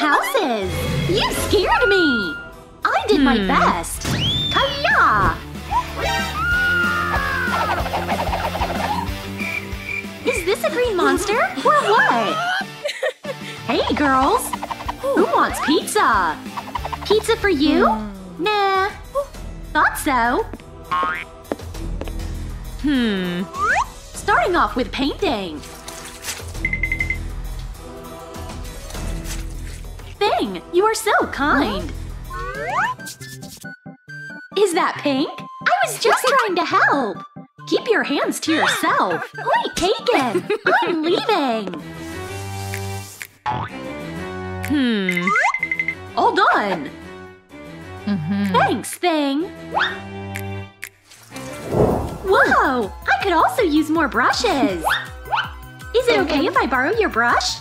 houses! You scared me! I did my best! Kaya! Is this a green monster? Or what? Hey, girls! Who wants pizza? Pizza for you? Nah. Thought so. Hmm. Starting off with painting. Thing, you are so kind. Is that pink? I was just trying to help. Keep your hands to yourself. Point taken. I'm leaving. Hmm. All done. Thanks, Thing. Whoa! I could also use more brushes. Is it okay if I borrow your brush?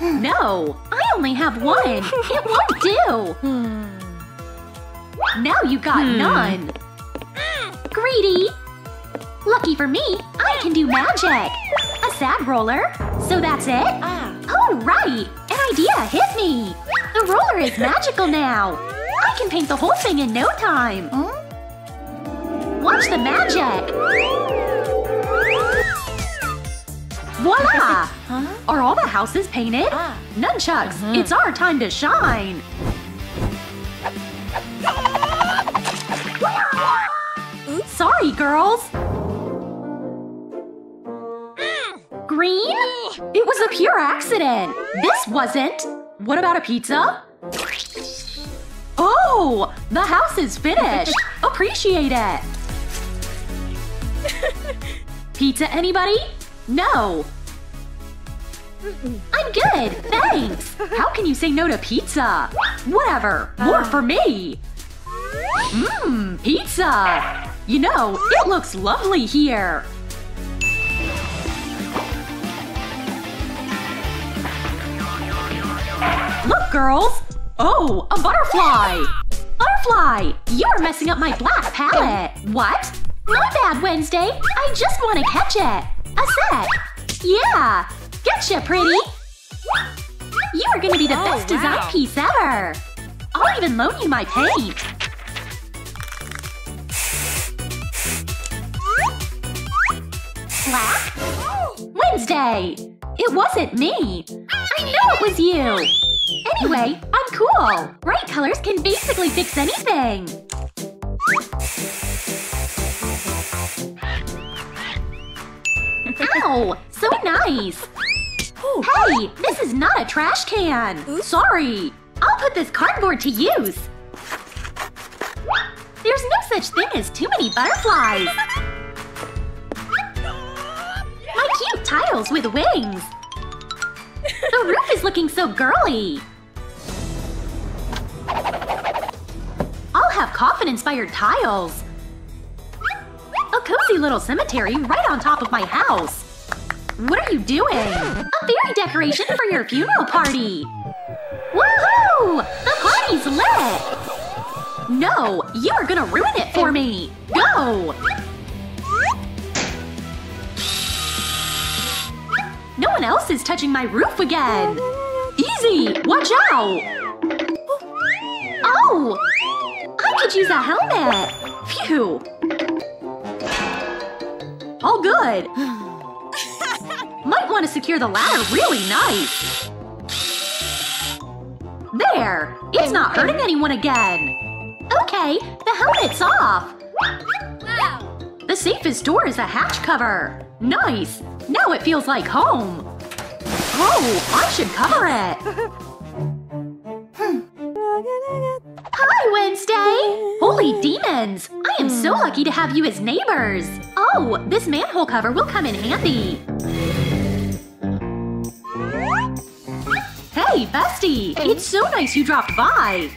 No, I only have one. It won't do. Now you got hmm. none. Greedy. Lucky for me, I can do magic. A sad roller. So that's it? Oh, right! An idea hit me! The roller is magical now! I can paint the whole thing in no time! Watch the magic! Voila! Ah. Are all the houses painted? Ah. Nunchucks, uh-huh. it's our time to shine! Sorry, girls! Green? It was a pure accident! This wasn't! What about a pizza? Oh! The house is finished! Appreciate it! Pizza, anybody? No! I'm good, thanks! How can you say no to pizza? Whatever, more for me! Mmm, pizza! You know, it looks lovely here! Look, girls! Oh, a butterfly! Butterfly! You're messing up my black palette! What? My bad, Wednesday! I just want to catch it! A set! Yeah! Getcha, pretty! You are gonna be the oh, best design piece ever! I'll even loan you my paint! Black? Wednesday! It wasn't me! I know it was you! Anyway, I'm cool! Bright colors can basically fix anything! Ow! So nice! Hey! This is not a trash can! Sorry! I'll put this cardboard to use! There's no such thing as too many butterflies! My cute tiles with wings! The roof is looking so girly! I'll have coffin-inspired tiles! A cozy little cemetery right on top of my house! What are you doing? A fairy decoration for your funeral party! Woohoo! The party's lit! No! You're gonna ruin it for me! Go! No one else is touching my roof again! Easy! Watch out! Oh! I could use a helmet! Phew! All good! Might want to secure the ladder really nice! There! It's not hurting anyone again! Okay, the helmet's off! The safest door is a hatch cover! Nice! Now it feels like home! Oh, I should cover it! Hmm. Hi, Wednesday! Holy demons! I am so lucky to have you as neighbors! Oh, this manhole cover will come in handy! Hey, Bestie! It's so nice you dropped by!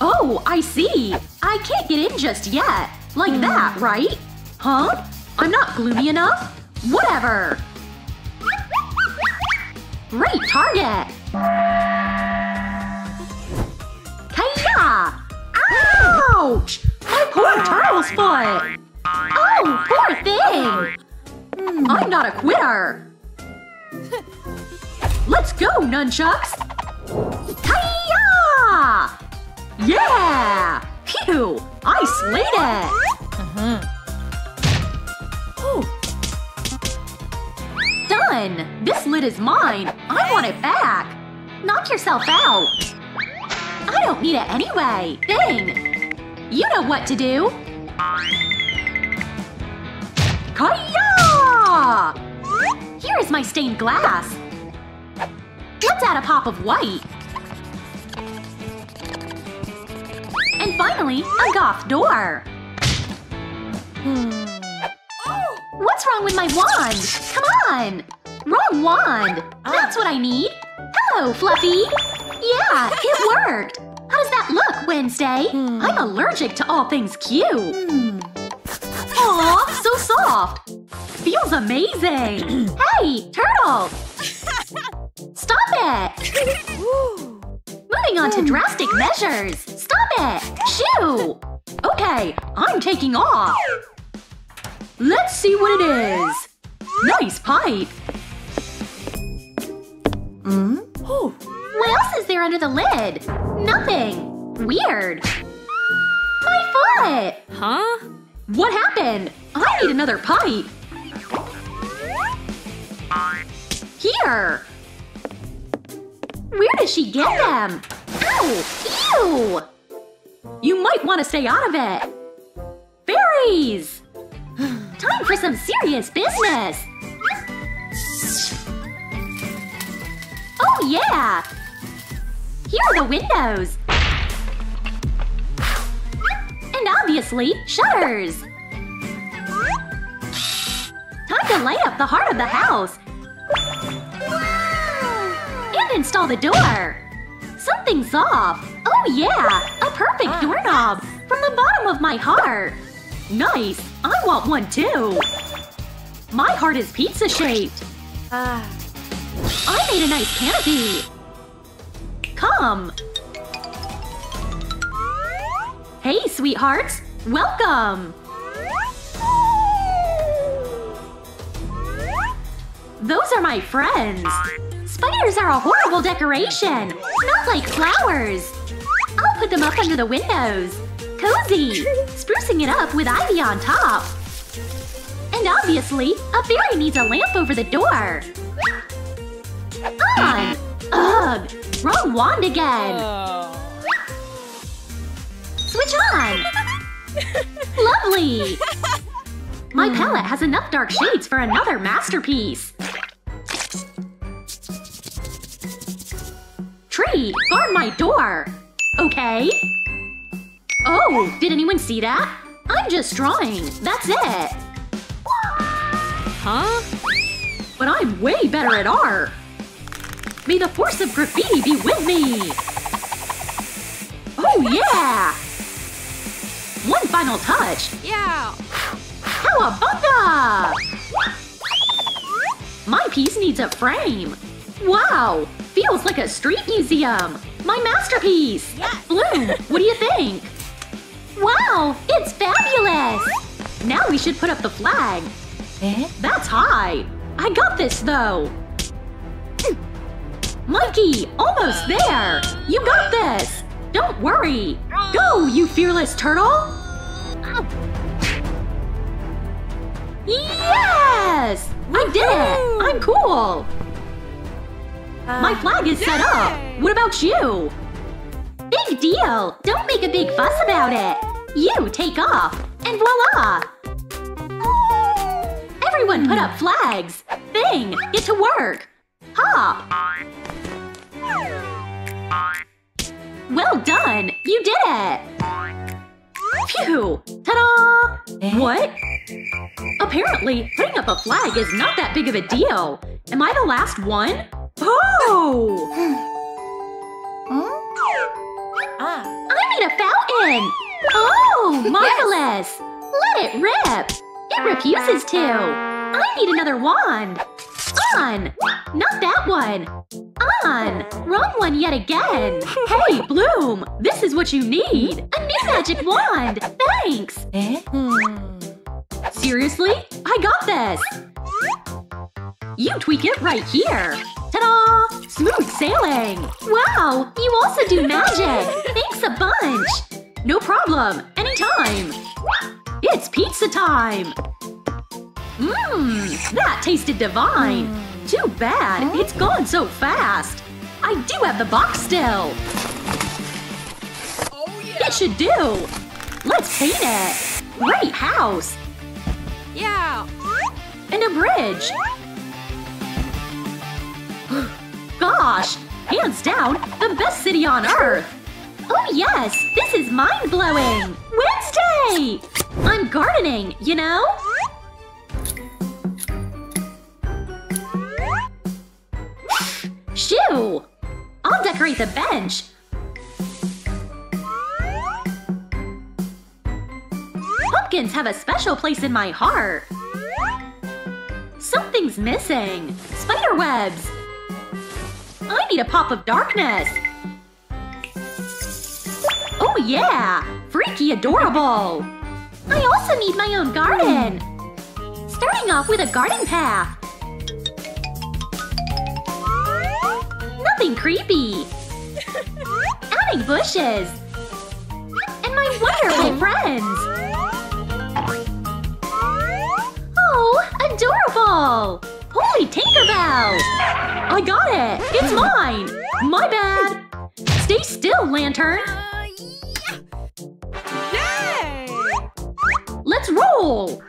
Oh, I see! I can't get in just yet! Like that, right? Huh? I'm not gloomy enough? Whatever! Great target! Ouch! My poor turtle's foot! Oh, poor thing! Hmm, I'm not a quitter! Let's go, nunchucks! Hiya! Yeah! Phew! I slayed it! Uh-huh. Done! This lid is mine! I want it back! Knock yourself out! I don't need it anyway! Thing! You know what to do! Kaya! Here is my stained glass! Let's add a pop of white. And finally, a goth door. Hmm. What's wrong with my wand? Come on! Wrong wand! That's what I need! Hello, Fluffy! Yeah, it worked! Does that look, Wednesday? Hmm. I'm allergic to all things cute! Hmm. Aw, so soft! Feels amazing! hey, Turtle! Stop it! Moving on to hmm. drastic measures! Stop it! Shoo! Okay, I'm taking off! Let's see what it is! Nice pipe! Hmm? What else is there under the lid? Nothing! Weird! My foot! Huh? What happened? I need another pipe! Here! Where does she get them? Ow! Ew! You might want to stay out of it! Berries! Time for some serious business! Oh yeah! Here are the windows! And obviously, shutters! Time to light up the heart of the house! And install the door! Something's off! Oh yeah! A perfect doorknob! From the bottom of my heart! Nice! I want one too! My heart is pizza-shaped! Ah. I made a nice canopy! Come! Hey, sweethearts! Welcome! Those are my friends! Spiders are a horrible decoration! Not like flowers! I'll put them up under the windows! Cozy! Sprucing it up with ivy on top! And obviously, a fairy needs a lamp over the door! On! Ugh! Wrong wand again! Oh. Switch on! Lovely! My hmm. palette has enough dark shades for another masterpiece! Tree, guard my door! Okay? Oh, did anyone see that? I'm just drawing, that's it! Huh? But I'm way better at art! May the force of graffiti be with me! Oh yeah! One final touch! Yeah. Cowabunga! My piece needs a frame! Wow! Feels like a street museum! My masterpiece! Bloom, what do you think? Wow! It's fabulous! Now we should put up the flag. Eh? That's high! I got this, though! Mikey! Almost there! You got this! Don't worry! Go, you fearless turtle! Yes! I did it! I'm cool! My uh, flag is set up! What about you? Big deal! Don't make a big fuss about it! You take off! And voila! Everyone put up flags! Thing! Get to work! Hop! Well done! You did it! Phew! Ta-da! What? Apparently, putting up a flag is not that big of a deal. Am I the last one? Oh! I made a fountain! Oh, marvelous! Let it rip! It refuses to! I need another wand! On! Not that one! On! Wrong one yet again! Hey, Bloom! This is what you need! A new magic wand! Thanks! Hmm. Seriously? I got this! You tweak it right here. Ta-da! Smooth sailing! Wow! You also do magic! Thanks a bunch! No problem! Anytime! It's pizza time! Mmm! That tasted divine! Too bad! It's gone so fast! I do have the box still! Oh, yeah. It should do! Let's paint it! Great house! Yeah. And a bridge! Gosh! Hands down, the best city on Earth! Oh yes! This is mind-blowing! Wednesday! I'm gardening, you know? Shoo! I'll decorate the bench! Pumpkins have a special place in my heart! Something's missing! Spider webs! I need a pop of darkness! Oh yeah! Freaky adorable! I also need my own garden! Starting off with a garden path! Nothing creepy! Adding bushes! And my wonderful friends! Oh, adorable! Holy Tinkerbell! I got it! It's mine! My bad! Stay still, Lantern! Yay! Let's roll!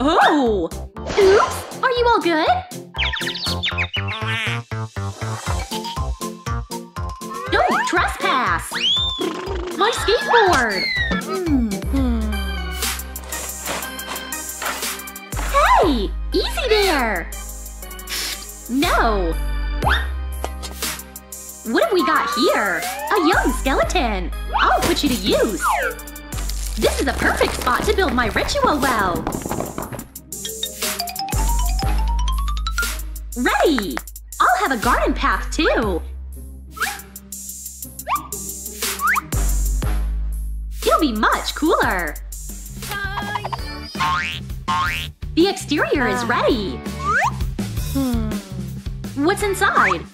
Oh! Oops! Are you all good? Don't trespass! My skateboard! Hmm, hmm. Hey! Easy there! No! What have we got here? A young skeleton! I'll put you to use! This is a perfect spot to build my ritual well! Ready! I'll have a garden path too! It'll be much cooler! The exterior is ready! Hmm. What's inside?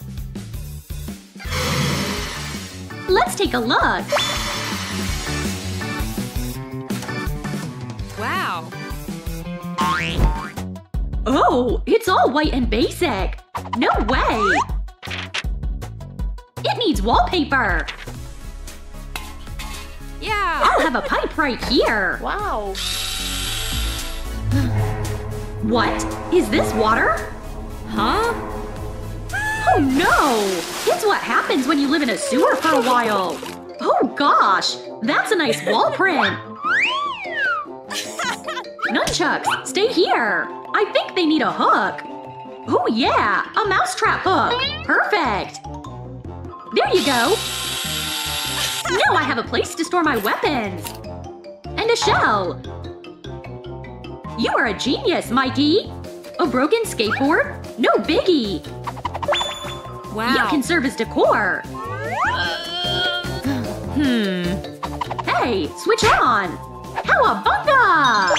Let's take a look! Wow. Oh, it's all white and basic! No way! It needs wallpaper! Yeah. I'll have a pipe right here! Wow. What? Is this water? Huh? Oh no! It's what happens when you live in a sewer for a while! Oh gosh! That's a nice wall print! Nunchucks, stay here! I think they need a hook! Oh yeah! A mousetrap hook! Perfect! There you go! Now I have a place to store my weapons! And a shell! You are a genius, Mikey! A broken skateboard? No biggie! Wow. You can serve as decor! Hmm. Hey, switch on! Cowabunga!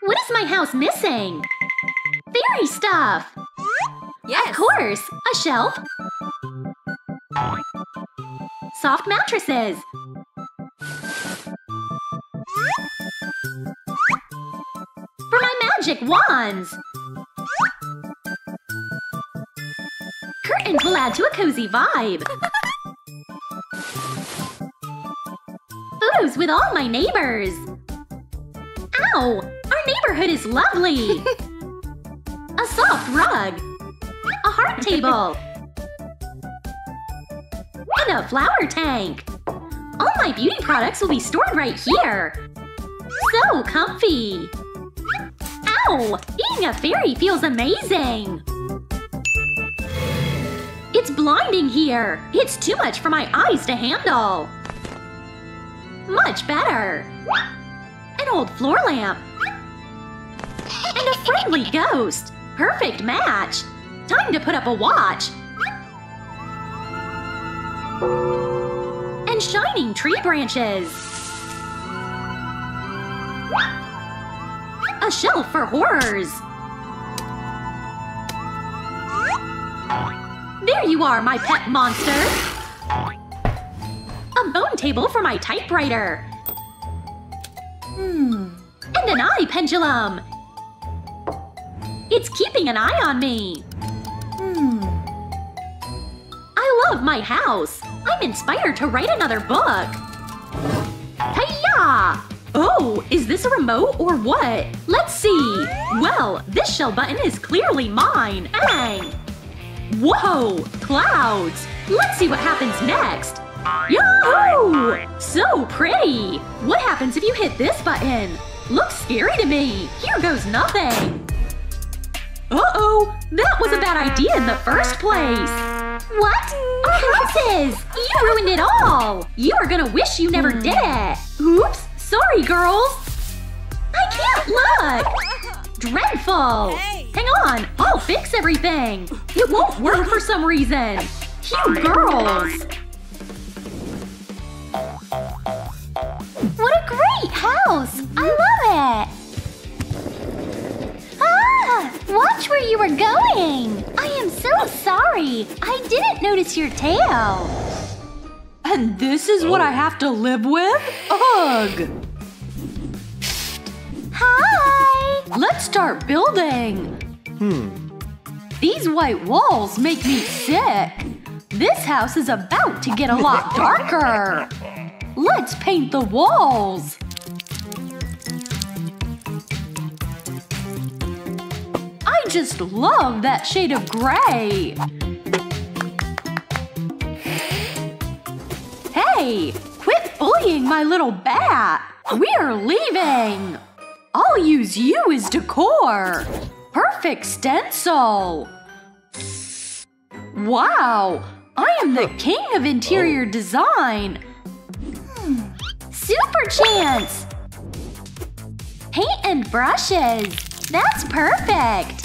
What is my house missing? Fairy stuff! Yes. Of course! A shelf. Soft mattresses. For my magic wands! Curtains will add to a cozy vibe. Photos with all my neighbors. Ow! Our neighborhood is lovely! a soft rug. A heart table. And a flower tank. All my beauty products will be stored right here. So comfy. Ow! Being a fairy feels amazing! It's blinding here! It's too much for my eyes to handle! Much better. An old floor lamp. And a friendly ghost. Perfect match. Time to put up a watch. And shining tree branches. A shelf for horrors. There you are, my pet monster! Table for my typewriter. Hmm. And an eye pendulum. It's keeping an eye on me. Hmm. I love my house. I'm inspired to write another book. Hiya! Oh, is this a remote or what? Let's see. Well, this shell button is clearly mine. Bang! Whoa! Clouds! Let's see what happens next. Yahoo! So pretty! What happens if you hit this button? Looks scary to me. Here goes nothing. Uh-oh! That was a bad idea in the first place! What? Our houses! You ruined it all! You are gonna wish you never hmm. did it! Oops! Sorry, girls! I can't look! Dreadful! Hang on! I'll fix everything! It won't work for some reason! You girls! What a great house! I love it! Ah! Watch where you were going! I am so sorry! I didn't notice your tail! And this is what I have to live with? Ugh! Hi! Let's start building! Hmm. These white walls make me sick! This house is about to get a lot darker! Let's paint the walls! I just love that shade of gray! Hey! Quit bullying my little bat! We're leaving! I'll use you as decor! Perfect stencil! Wow! I am the king of interior design! Super chance! Paint and brushes! That's perfect!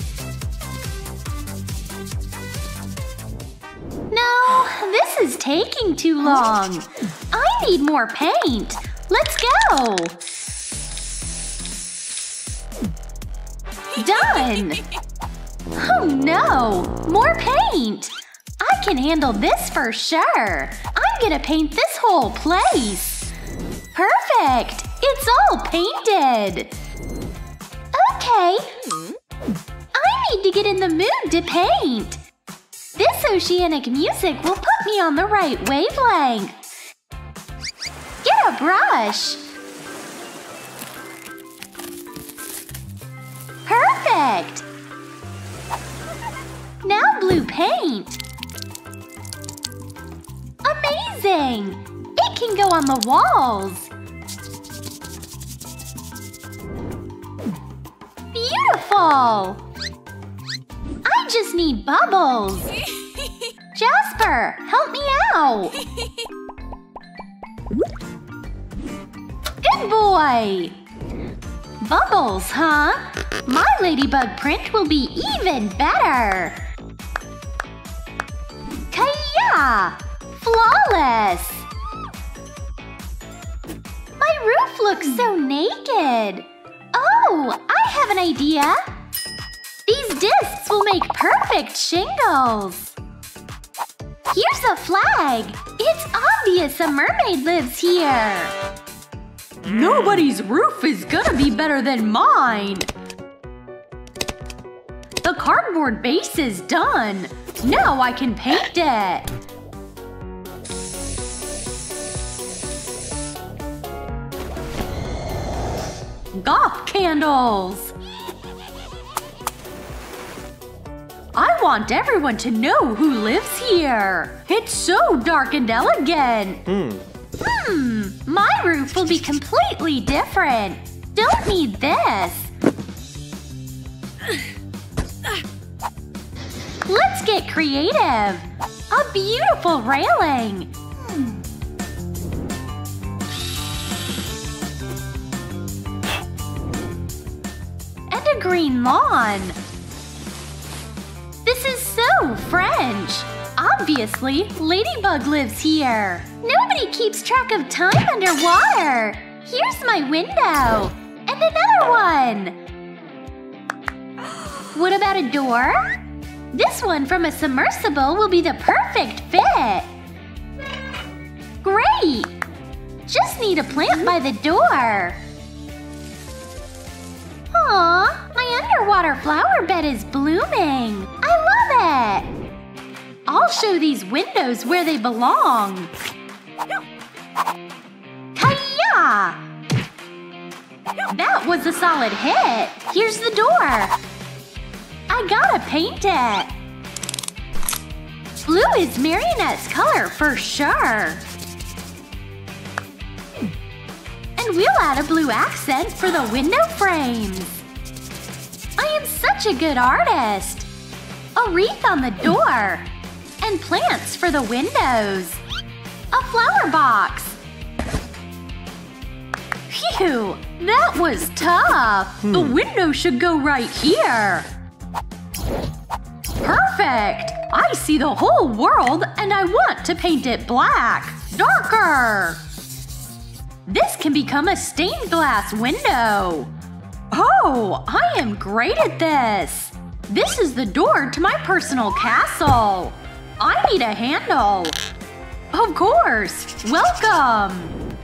No, this is taking too long. I need more paint. Let's go! Done! Oh no! More paint! I can handle this for sure! I'm gonna paint this whole place! Perfect! It's all painted! Okay. I need to get in the mood to paint! This oceanic music will put me on the right wavelength! Get a brush! Perfect! Now blue paint! Amazing! It can go on the walls! Beautiful! I just need bubbles! Jasper, help me out! Good boy! Bubbles, huh? My ladybug print will be even better! Kaya! Flawless! My roof looks so naked! Oh, I have an idea! These discs will make perfect shingles! Here's a flag! It's obvious a mermaid lives here! Nobody's roof is gonna be better than mine! The cardboard base is done! Now I can paint it! Goth candles! I want everyone to know who lives here! It's so dark and elegant! Hmm, my roof will be completely different. Don't need this. Let's get creative. A beautiful railing. Green lawn. This is so French. Obviously, Ladybug lives here. Nobody keeps track of time underwater. Here's my window. And another one. What about a door? This one from a submersible will be the perfect fit. Great! Just need a plant by the door. My underwater flower bed is blooming. I love it! I'll show these windows where they belong. Kaya! That was a solid hit. Here's the door. I gotta paint it. Blue is Marinette's color for sure. And we'll add a blue accent for the window frames. I am such a good artist. A wreath on the door. And plants for the windows. A flower box. Phew! That was tough! The hmm. window should go right here. Perfect! I see the whole world and I want to paint it black. Darker! This can become a stained glass window. Oh, I am great at this. This is the door to my personal castle. I need a handle. Of course. Welcome.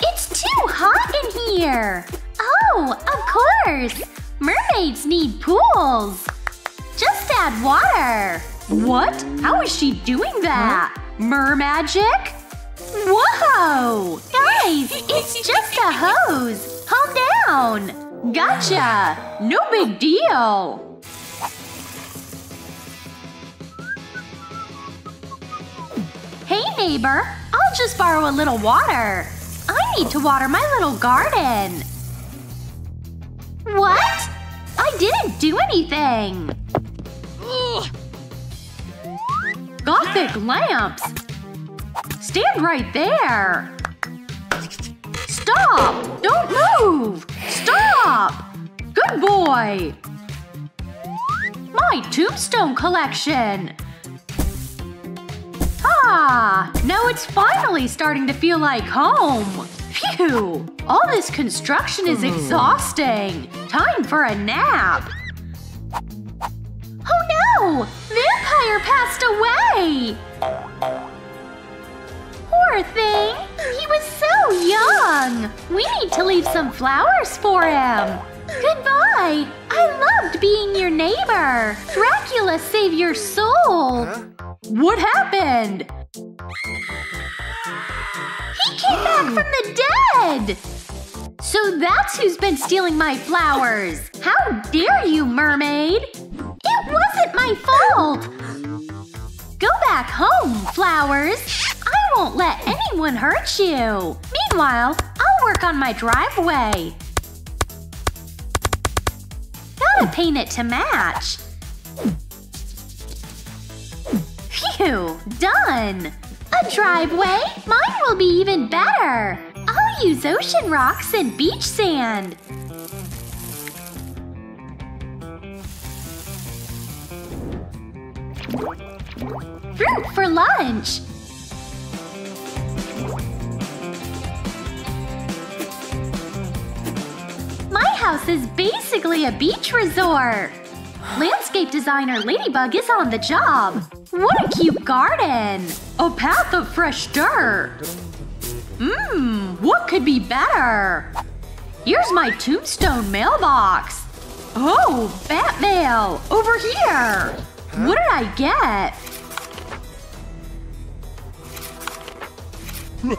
It's too hot in here. Oh, of course. Mermaids need pools. Just add water. What? How is she doing that? Mer magic? Whoa! Guys, it's just a hose. Calm down. Gotcha. No big deal. Hey neighbor, I'll just borrow a little water. I need to water my little garden. What? I didn't do anything. Gothic lamps. Stand right there. Stop! Don't move! Stop! Good boy! My tombstone collection! Ah! Now it's finally starting to feel like home! Phew! All this construction is exhausting! Time for a nap! Oh no! Vampire passed away! Poor thing! He was so young! We need to leave some flowers for him! Goodbye! I loved being your neighbor! Dracula save your soul! What happened? He came back from the dead! So that's who's been stealing my flowers! How dare you, mermaid! It wasn't my fault! Go back home, flowers! I won't let anyone hurt you! Meanwhile, I'll work on my driveway. Gotta paint it to match. Phew! Done! A driveway? Mine will be even better! I'll use ocean rocks and beach sand. Fruit for lunch! My house is basically a beach resort! Landscape designer Ladybug is on the job! What a cute garden! A path of fresh dirt! Mmm, what could be better? Here's my tombstone mailbox! Oh, bat mail! Over here! What did I get?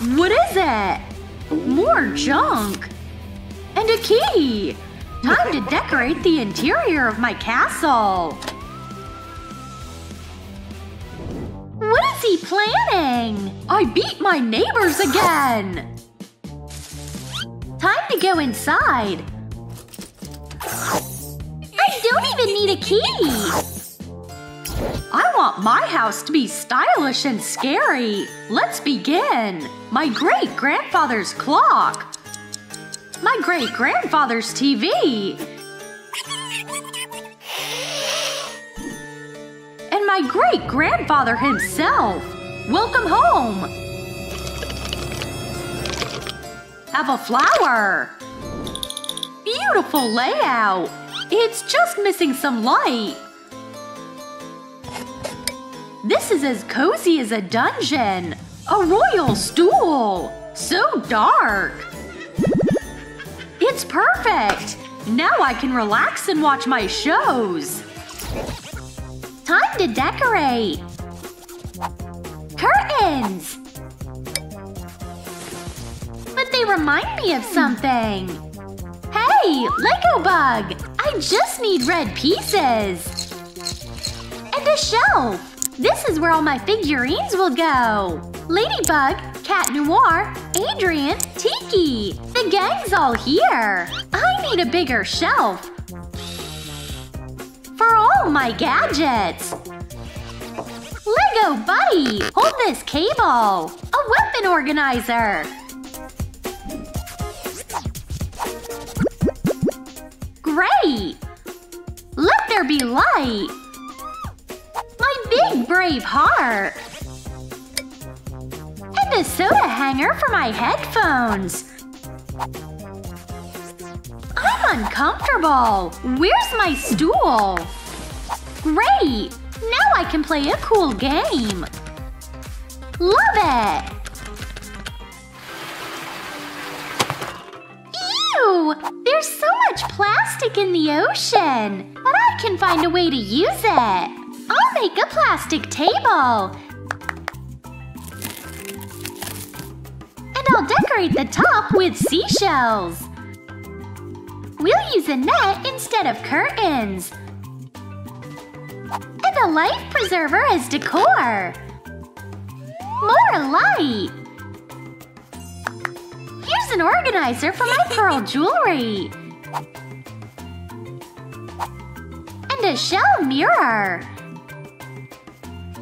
What is it? More junk! And a key! Time to decorate the interior of my castle! What is he planning? I beat my neighbors again! Time to go inside. I don't even need a key! I want my house to be stylish and scary. Let's begin. My great-grandfather's clock. My great-grandfather's TV. And my great-grandfather himself. Welcome home. Have a flower. Beautiful layout. It's just missing some light. This is as cozy as a dungeon. A royal stool. So dark. It's perfect. Now I can relax and watch my shows. Time to decorate. Curtains. But they remind me of something. Hey, Lego bug! I just need red pieces. And a shelf. This is where all my figurines will go. Ladybug, Cat Noir, Adrien, Tikki! The gang's all here. I need a bigger shelf. For all my gadgets. Lego Buddy! Hold this cable! A weapon organizer! Great! Let there be light! My big brave heart! And a soda hanger for my headphones! I'm uncomfortable! Where's my stool? Great! Now I can play a cool game! Love it! Ew! There's so much plastic in the ocean! But I can find a way to use it! I'll make a plastic table! And I'll decorate the top with seashells! We'll use a net instead of curtains! And a life preserver as decor! More light! Here's an organizer for my pearl jewelry! And a shell mirror!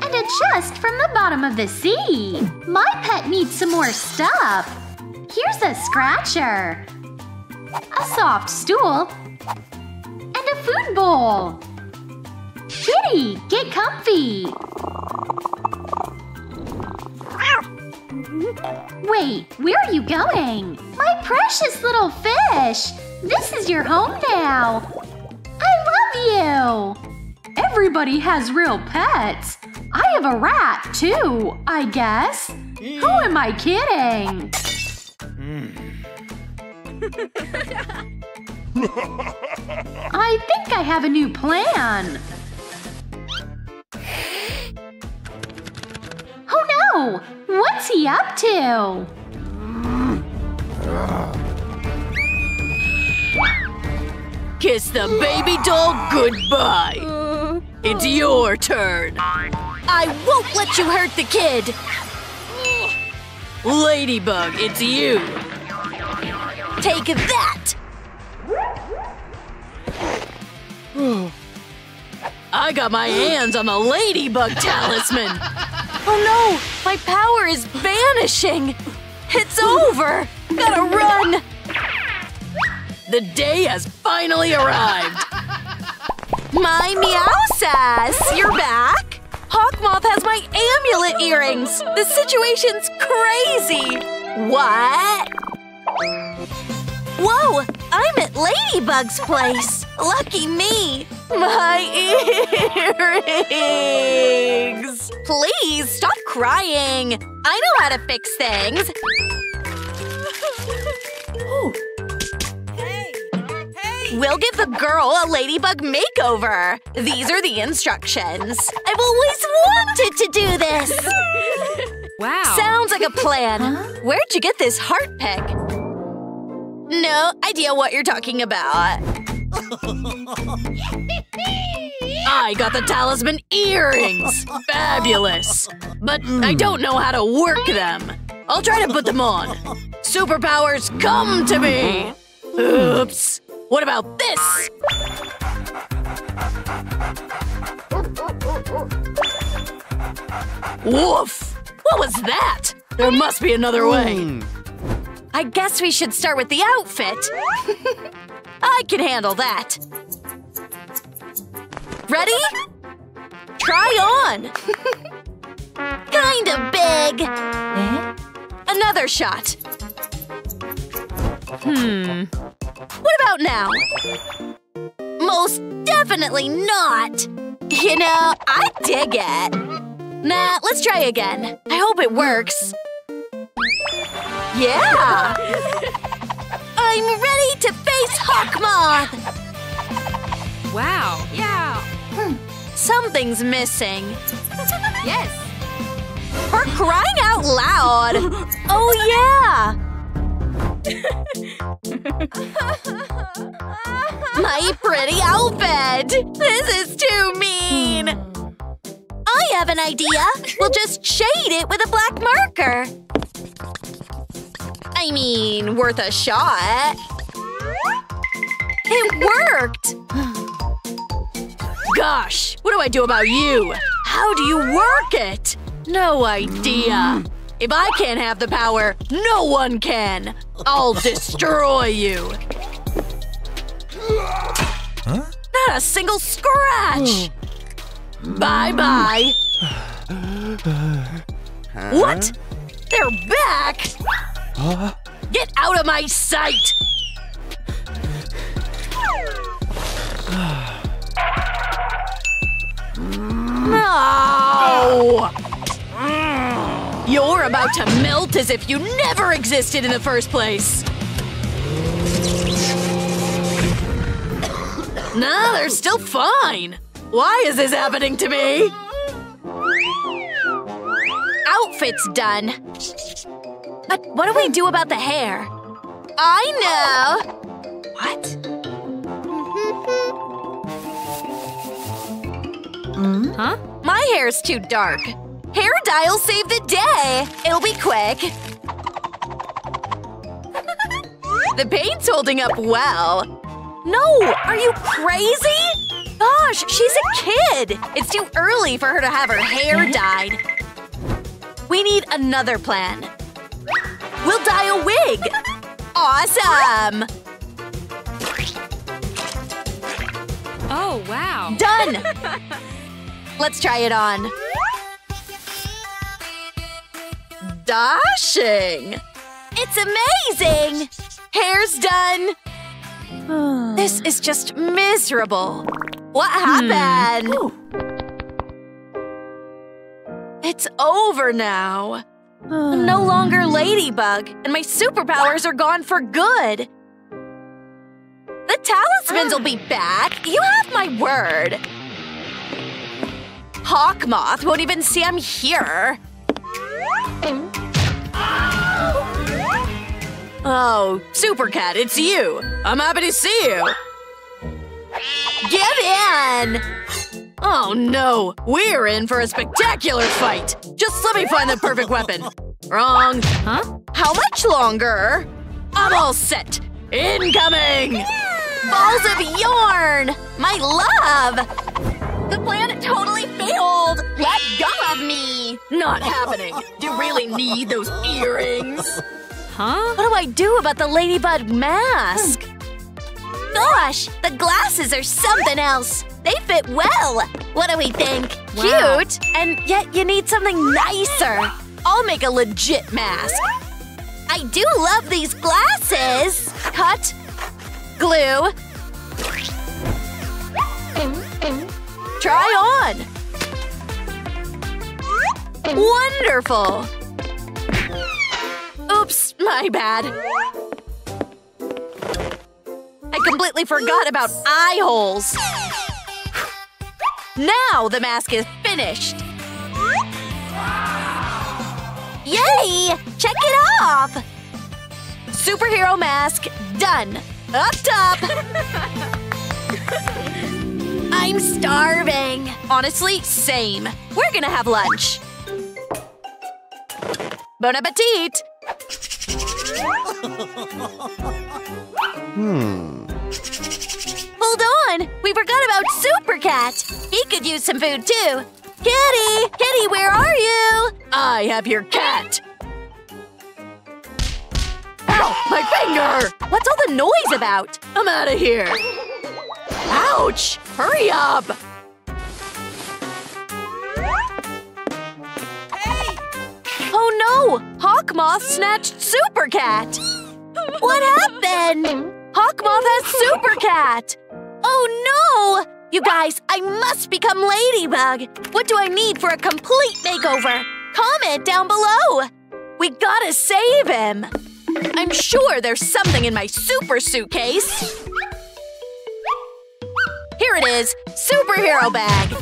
And a chest from the bottom of the sea! My pet needs some more stuff! Here's a scratcher! A soft stool! And a food bowl! Kitty, get comfy! Wait, where are you going? My precious little fish! This is your home now! I love you! Everybody has real pets! I have a rat, too, I guess. Hmm. Who am I kidding? Hmm. I think I have a new plan. Oh no! What's he up to? Kiss the baby doll goodbye. It's your turn. I won't let you hurt the kid! Ladybug, it's you. Take that! I got my hands on the ladybug talisman. Oh no! My power is vanishing! It's over! Gotta run! The day has finally arrived. My meow sass! You're back? Hawkmoth has my amulet earrings! The situation's crazy! What? Whoa! I'm at Ladybug's place! Lucky me! My earrings! Please, stop crying! I know how to fix things! We'll give the girl a ladybug makeover. These are the instructions. I've always wanted to do this. Wow. Sounds like a plan. Where'd you get this heart pick? No idea what you're talking about. I got the talisman earrings. Fabulous. But I hmm. don't know how to work them. I'll try to put them on. Superpowers come to me. Oops. What about this? Woof! What was that? There must be another way. Hmm. I guess we should start with the outfit. I can handle that. Ready? Try on! Kinda big. Eh? Another shot. Hmm. What about now? Most definitely not! You know, I dig it. Nah, let's try again. I hope it works. Yeah! I'm ready to face Hawkmoth! Wow. Yeah. Something's missing. Yes. For crying out loud! Oh, yeah! My pretty outfit! This is too mean! Hmm. I have an idea! We'll just shade it with a black marker. I mean, worth a shot. It worked! Gosh, what do I do about you? How do you work it? No idea. Hmm. If I can't have the power, no one can. I'll destroy you. Not a single scratch. bye bye. What? They're back? Get out of my sight! No! You're about to melt as if you never existed in the first place! Nah, they're still fine! Why is this happening to me? Outfit's done. But what do we do about the hair? I know! What? Huh? My hair's too dark. Hair dye'll save the day! It'll be quick. the paint's holding up well. No! Are you crazy? Gosh, she's a kid! It's too early for her to have her hair mm-hmm. dyed. We need another plan. We'll dye a wig! Awesome! Oh, wow. Done! Let's try it on. Dashing! It's amazing! Hair's done! Hmm. this is just miserable. What hmm. happened? It's over now. I'm no hmm. longer Ladybug, and my superpowers are gone for good. The talismans will be ah. back. You have my word. Hawkmoth won't even see I'm here. Oh, Super Cat, it's you! I'm happy to see you! Give in! Oh no, we're in for a spectacular fight! Just let me find the perfect weapon! Wrong. Huh? How much longer? I'm all set! Incoming! Balls of yarn! My love! The plan totally failed! Let go of me! Not happening! Do you really need those earrings? Huh? What do I do about the ladybug mask? Gosh, the glasses are something else. They fit well. What do we think? Wow. Cute, and yet you need something nicer. I'll make a legit mask. I do love these glasses. Cut. Glue. Try on. Wonderful. Oops, my bad. I completely forgot about eye holes. Now the mask is finished. Yay! Check it off! Superhero mask done. Up top! I'm starving. Honestly, same. We're gonna have lunch. Bon appetit! hmm. Hold on! We forgot about Super Cat! He could use some food too! Kitty! Kitty, where are you? I have your cat! Ow! My finger! What's all the noise about? I'm out of here! Ouch! Hurry up! Oh no! Hawkmoth snatched Super Cat! What happened? Hawkmoth has Super Cat! Oh no! You guys, I must become Ladybug! What do I need for a complete makeover? Comment down below! We gotta save him! I'm sure there's something in my super suitcase! Here it is! Superhero bag!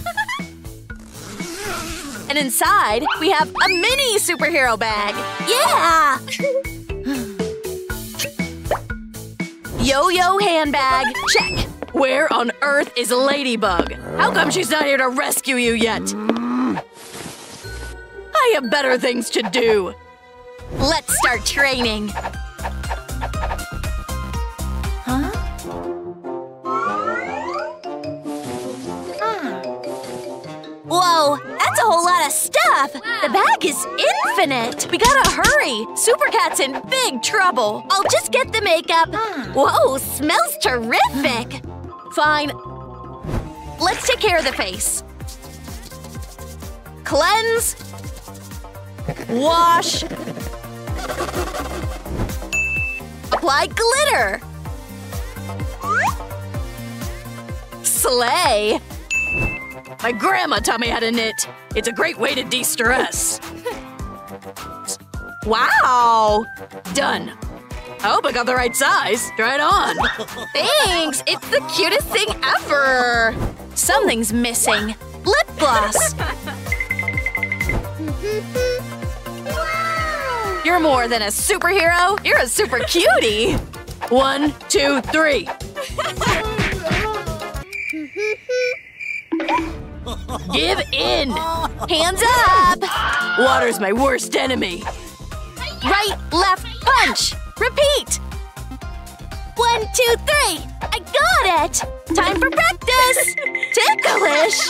And inside, we have a mini superhero bag! Yeah! Yo-yo handbag, check! Where on earth is Ladybug? How come she's not here to rescue you yet? I have better things to do! Let's start training! Whoa, that's a whole lot of stuff! The bag is infinite! We gotta hurry! Super Cat's in big trouble! I'll just get the makeup! Ah. Whoa, smells terrific! Fine. Let's take care of the face. Cleanse. Wash. Apply glitter. Slay. My grandma taught me how to knit. It's a great way to de-stress. wow! Done. I hope I got the right size. Try it on. Thanks! It's the cutest thing ever! Something's missing. Lip gloss. You're more than a superhero. You're a super cutie. One, two, three. Give in! Hands up! Water's my worst enemy. Right, left, punch! Repeat! One, two, three! I got it! Time for practice! Ticklish!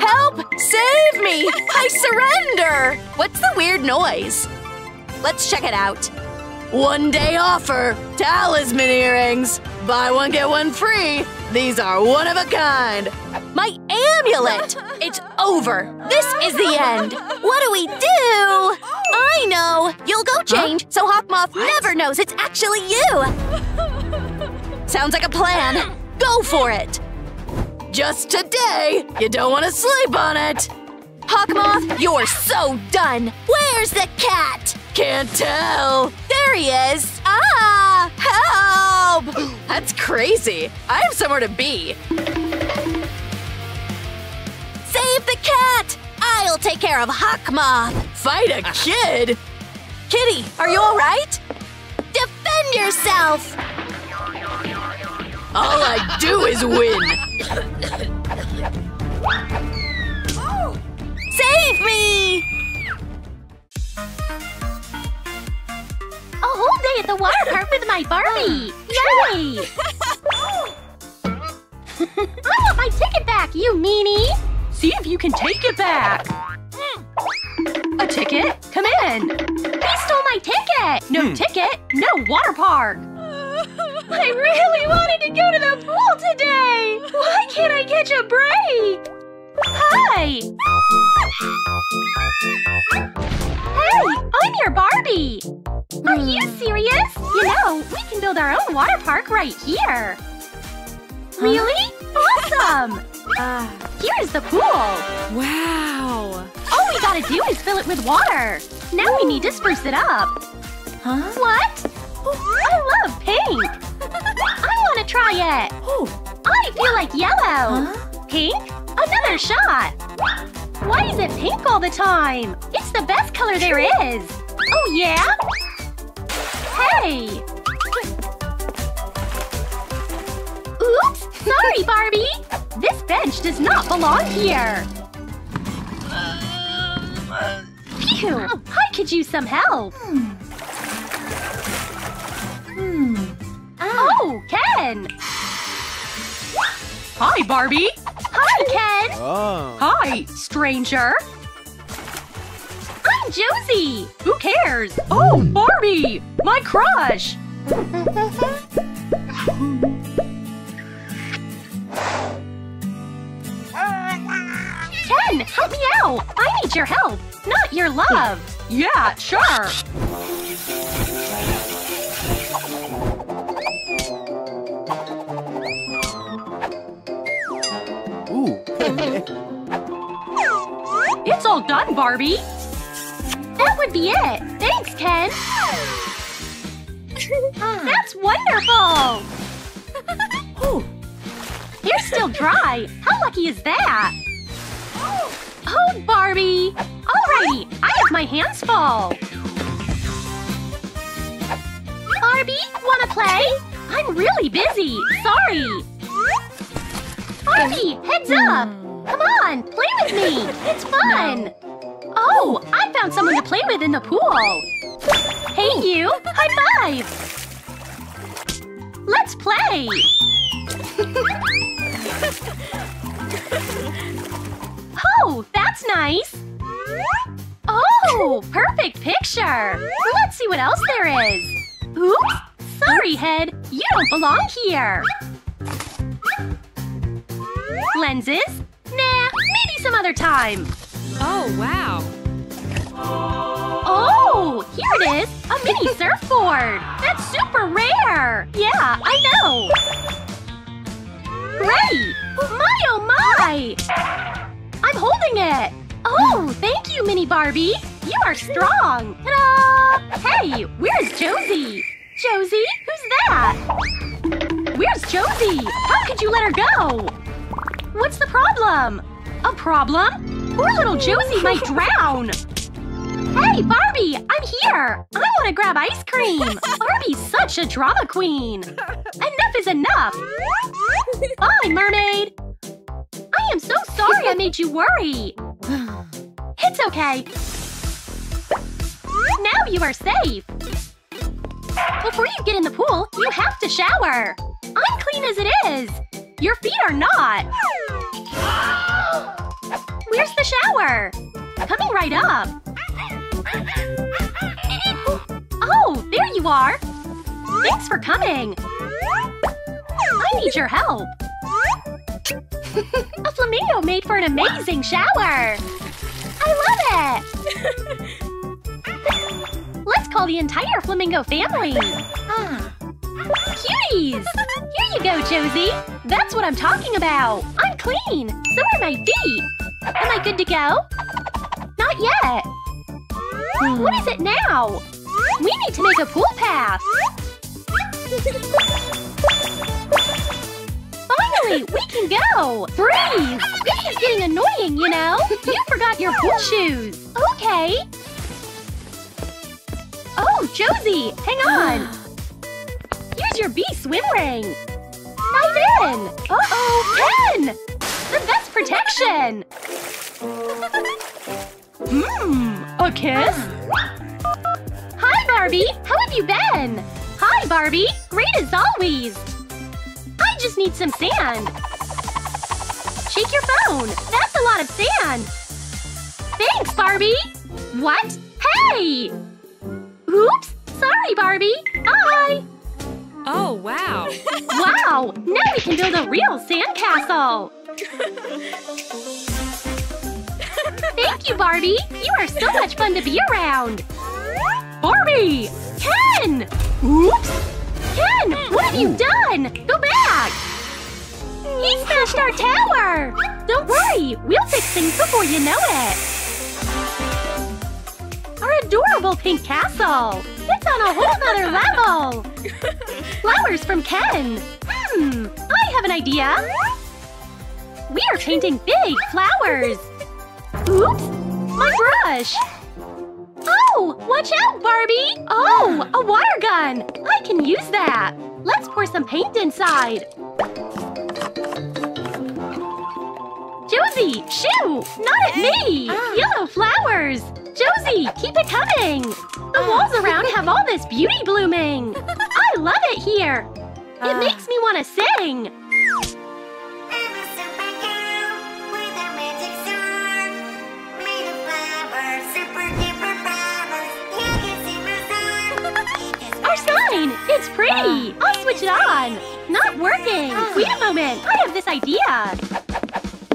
Help! Save me! I surrender! What's the weird noise? Let's check it out. One day offer! Talisman earrings! Buy one, get one free! These are one of a kind! My amulet! It's over! This is the end! What do we do? I know! You'll go change so Hawkmoth never knows it's actually you! Sounds like a plan! Go for it! Just today! You don't want to sleep on it! Hawkmoth, you're so done! Where's the cat? Can't tell! There he is! Ah! Help! That's crazy! I have somewhere to be! Save the cat! I'll take care of Hawkmoth! Fight a kid? Kitty, are you alright? Defend yourself! All I do is win! Save me! A whole day at the water park with my Barbie! Yay! I want my ticket back, you meanie! See if you can take it back. Hmm. A ticket? Come in. He stole my ticket! No hmm. ticket, no water park. I really wanted to go to the pool today! Why can't I catch a break? Hi! Hey, I'm your Barbie! Are you hmm. serious? You know, we can build our own water park right here. Really? Awesome! Uh. Here's the pool. Wow. All we gotta do is fill it with water. Now we need to spruce it up. Huh? What? I love pink. I want to try it. Oh! I feel like yellow. Pink? Another shot. Why is it pink all the time? It's the best color there is. Oh, yeah? Hey! Oops! Sorry, Barbie! This bench does not belong here. Phew! I could use some help. Hmm. Oh, Ken! Hi, Barbie. Hi, Ken! Oh. Hi, stranger. I'm Josie! Who cares? Oh, Barbie! My crush! Ken, help me out! I need your help, not your love! Yeah, sure. It's all done, Barbie! That would be it! Thanks, Ken! Ah. That's wonderful! You're still dry! How lucky is that? Oh, Barbie! Alrighty, I have my hands full! Barbie, wanna play? I'm really busy! Sorry! Barbie, heads up! Hmm. Come on, play with me! It's fun! Oh, I found someone to play with in the pool! Hey you! High five! Let's play! oh, that's nice! Oh, perfect picture! Let's see what else there is! Oops! Sorry, Head! You don't belong here! Lenses? Nah, maybe some other time! Oh, wow. Oh, here it is! A mini surfboard! That's super rare! Yeah, I know! Great! My oh my! I'm holding it! Oh, thank you, Mini Barbie! You are strong! Ta-da! Hey, where's Josie? Josie? Who's that? Where's Josie? How could you let her go? What's the problem? A problem? Poor little Josie might drown! Hey, Barbie! I'm here! I want to grab ice cream! Barbie's such a drama queen! Enough is enough! Bye, mermaid! I am so sorry I made you worry! It's okay! Now you are safe! Before you get in the pool, you have to shower! I'm clean as it is! Your feet are not! Where's the shower? Coming right up! Oh, there you are! Thanks for coming! I need your help! A flamingo made for an amazing shower! I love it! Let's call the entire flamingo family! Ah. Cuties! Here you go, Josie! That's what I'm talking about! I'm clean! So are my feet! Am I good to go? Not yet! What is it now? We need to make a pool path! Finally! We can go! Breathe! This is getting annoying, you know? You forgot your pool shoes! Okay! Oh, Josie! Hang on! Use your bee swim ring! Dive in! Uh-oh! Ken! The best protection! Mmm, a kiss? Hi, Barbie! How have you been? Hi, Barbie! Great as always! I just need some sand! Shake your phone! That's a lot of sand! Thanks, Barbie! What? Hey! Oops! Sorry, Barbie! Bye! Oh, wow. Wow! Now we can build a real sandcastle! Thank you, Barbie! You are so much fun to be around! Barbie! Ken! Oops! Ken! What have you done? Go back! He smashed our tower! Don't worry! We'll fix things before you know it! Our adorable pink castle! It's on a whole nother level! Flowers from Ken! Hmm, I have an idea! We are painting big flowers! Oops! My brush! Oh! Watch out, Barbie! Oh! A water gun! I can use that! Let's pour some paint inside! Josie! Shoo! Not at me! Yellow flowers! Josie! Keep it coming! The walls around have all this beauty blooming! I love it here! It ah. makes me want to sing! I'm a supergirl with a magic sword, made of flowers, super duper powers. You can see my sun. It is Our sign! It's pretty! Ah. I'll switch it on! Not working! Wait a moment! I have this idea!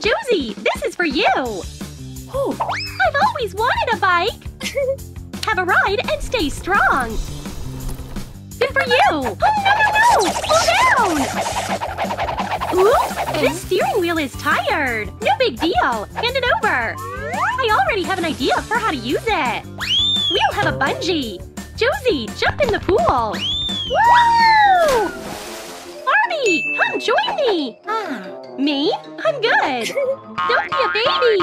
Josie, this is for you! Oh, I've always wanted a bike! have a ride and stay strong! Good for you! Oh, no, no, no! Down! Oops! This steering wheel is tired! No big deal! Hand it over! I already have an idea for how to use it! We'll have a bungee! Josie, jump in the pool! Woo! Barbie, come join me! Ah. Me? I'm good! Don't be a baby!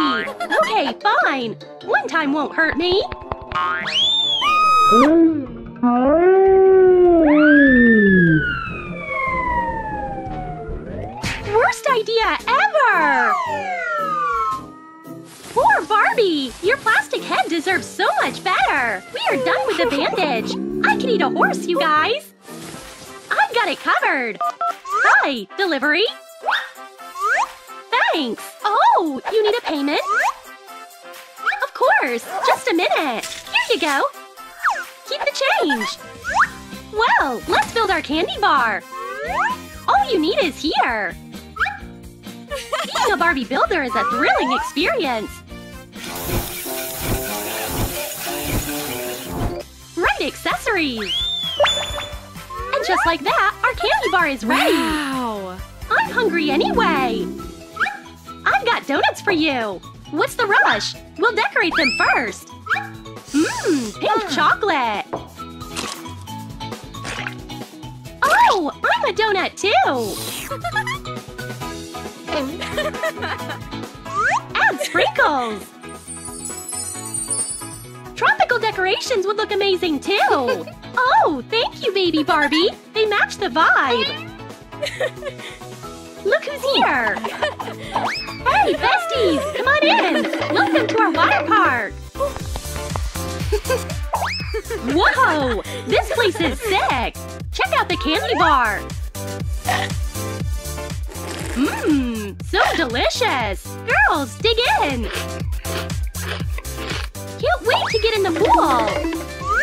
Okay, fine! One time won't hurt me! Worst idea ever! Poor Barbie! Your plastic head deserves so much better! We are done with the bandage! I can eat a horse, you guys! I've got it covered! Hi, delivery? Thanks! Oh, you need a payment? Of course! Just a minute! Here you go! Keep the change! Well, let's build our candy bar! All you need is here! Being a Barbie builder is a thrilling experience! Right accessories! And just like that, our candy bar is ready! Wow. I'm hungry anyway! I've got donuts for you! What's the rush? We'll decorate them first! Mmm, pink hmm. chocolate! Oh, I'm a donut too! Add sprinkles! Tropical decorations would look amazing too! Oh, thank you, baby Barbie! They match the vibe! Look who's here! Hey, besties! Come on in! Welcome to our water park! Whoa! This place is sick! Check out the candy bar! Mmm, so delicious! Girls, dig in! Can't wait to get in the pool!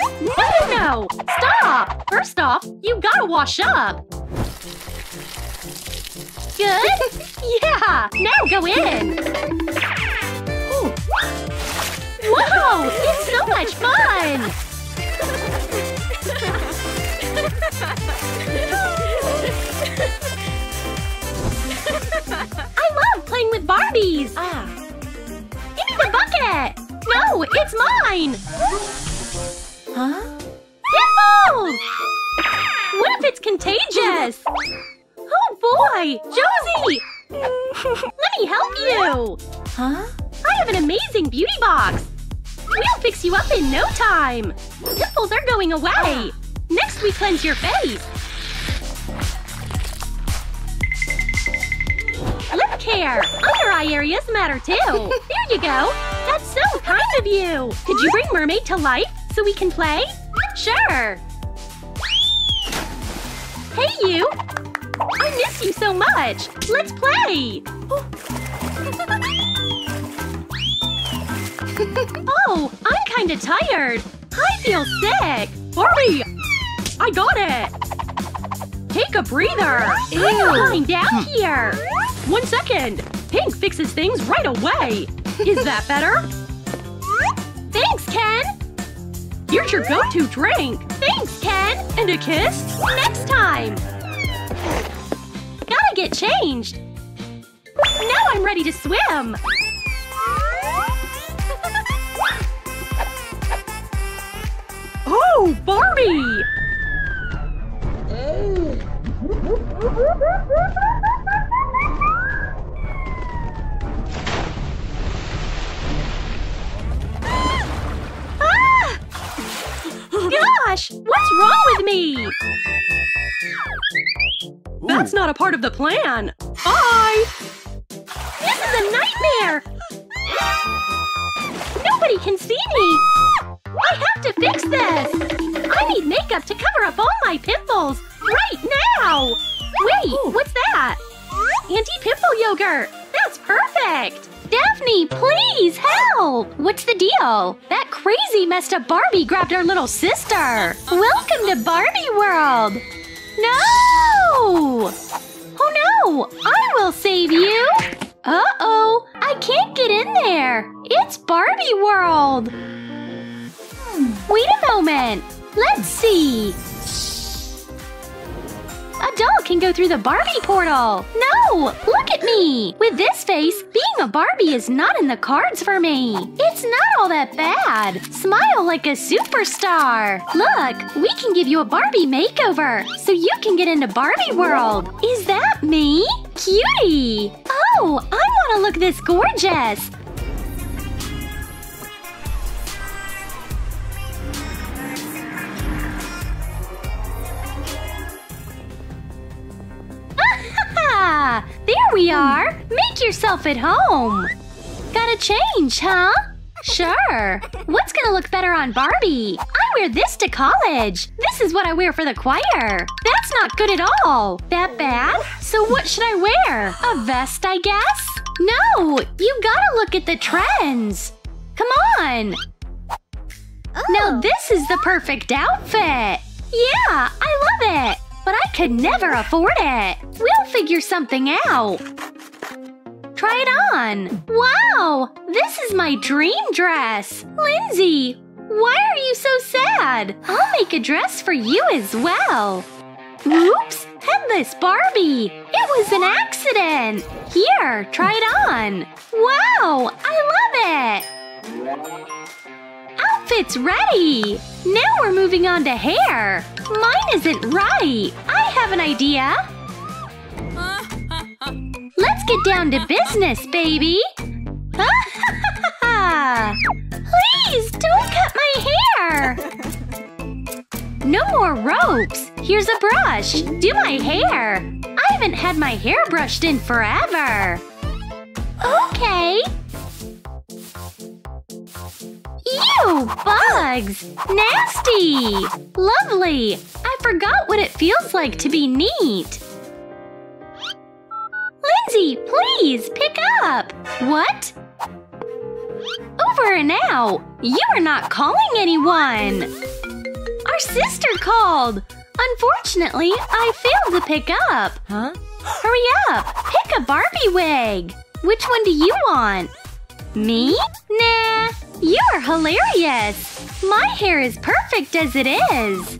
No, no, no! Stop! First off, you gotta wash up! Good? Yeah! Now go in! Ooh. Whoa! It's so much fun! I love playing with Barbies! Ah. Give me the bucket! No, it's mine! Huh? Pimples! What if it's contagious? Oh boy! Josie! Let me help you! Huh? I have an amazing beauty box! We'll fix you up in no time! Pimples are going away! Next we cleanse your face! Lip care! Under eye areas matter too! There you go! That's so kind of you! Could you bring Mermaid to life so we can play? Sure! Hey you! I miss you so much! Let's play! oh, I'm kinda tired! I feel sick! Barbie! I got it! Take a breather! I'm lying down here! One second! Pink fixes things right away! Is that better? Thanks, Ken! Here's your go-to drink! Thanks, Ken! And a kiss? Next time! Gotta get changed! Now I'm ready to swim! Oh, Barbie! Gosh! What's wrong with me? That's not a part of the plan! Bye! This is a nightmare! Nobody can see me! I have to fix this! I need makeup to cover up all my pimples! Right now! Wait, what's that? Anti-pimple yogurt! That's perfect! Daphne, please help! What's the deal? That crazy messed up Barbie grabbed our little sister! Welcome to Barbie World! No! Oh no! I will save you! Uh-oh! I can't get in there! It's Barbie World! Hmm, Wait a moment! Let's see! A doll can go through the Barbie portal. No, look at me. With this face, being a Barbie is not in the cards for me. It's not all that bad. Smile like a superstar. Look, we can give you a Barbie makeover so you can get into Barbie world. Is that me? Cutie. Oh, I want to look this gorgeous. Ah, there we are! Make yourself at home! Gotta change, huh? Sure. What's gonna look better on Barbie? I wear this to college. This is what I wear for the choir. That's not good at all. That bad? So what should I wear? A vest, I guess? No, you gotta look at the trends. Come on. Now oh. this is the perfect outfit. Yeah, I love it. But I could never afford it. We'll figure something out. Try it on. Wow, this is my dream dress. Lindsay, why are you so sad? I'll make a dress for you as well. Oops, headless Barbie. It was an accident. Here, try it on. Wow, I love it. Outfit's ready! Now we're moving on to hair. Mine isn't right. I have an idea. Let's get down to business, baby. Please, don't cut my hair. No more ropes. Here's a brush. Do my hair. I haven't had my hair brushed in forever. Okay. Ew, bugs! Nasty! Lovely! I forgot what it feels like to be neat. Lindsay, please, pick up! What? Over and out! You are not calling anyone! Our sister called! Unfortunately, I failed to pick up. Huh? Hurry up! Pick a Barbie wig! Which one do you want? Me? Nah, you're hilarious! My hair is perfect as it is!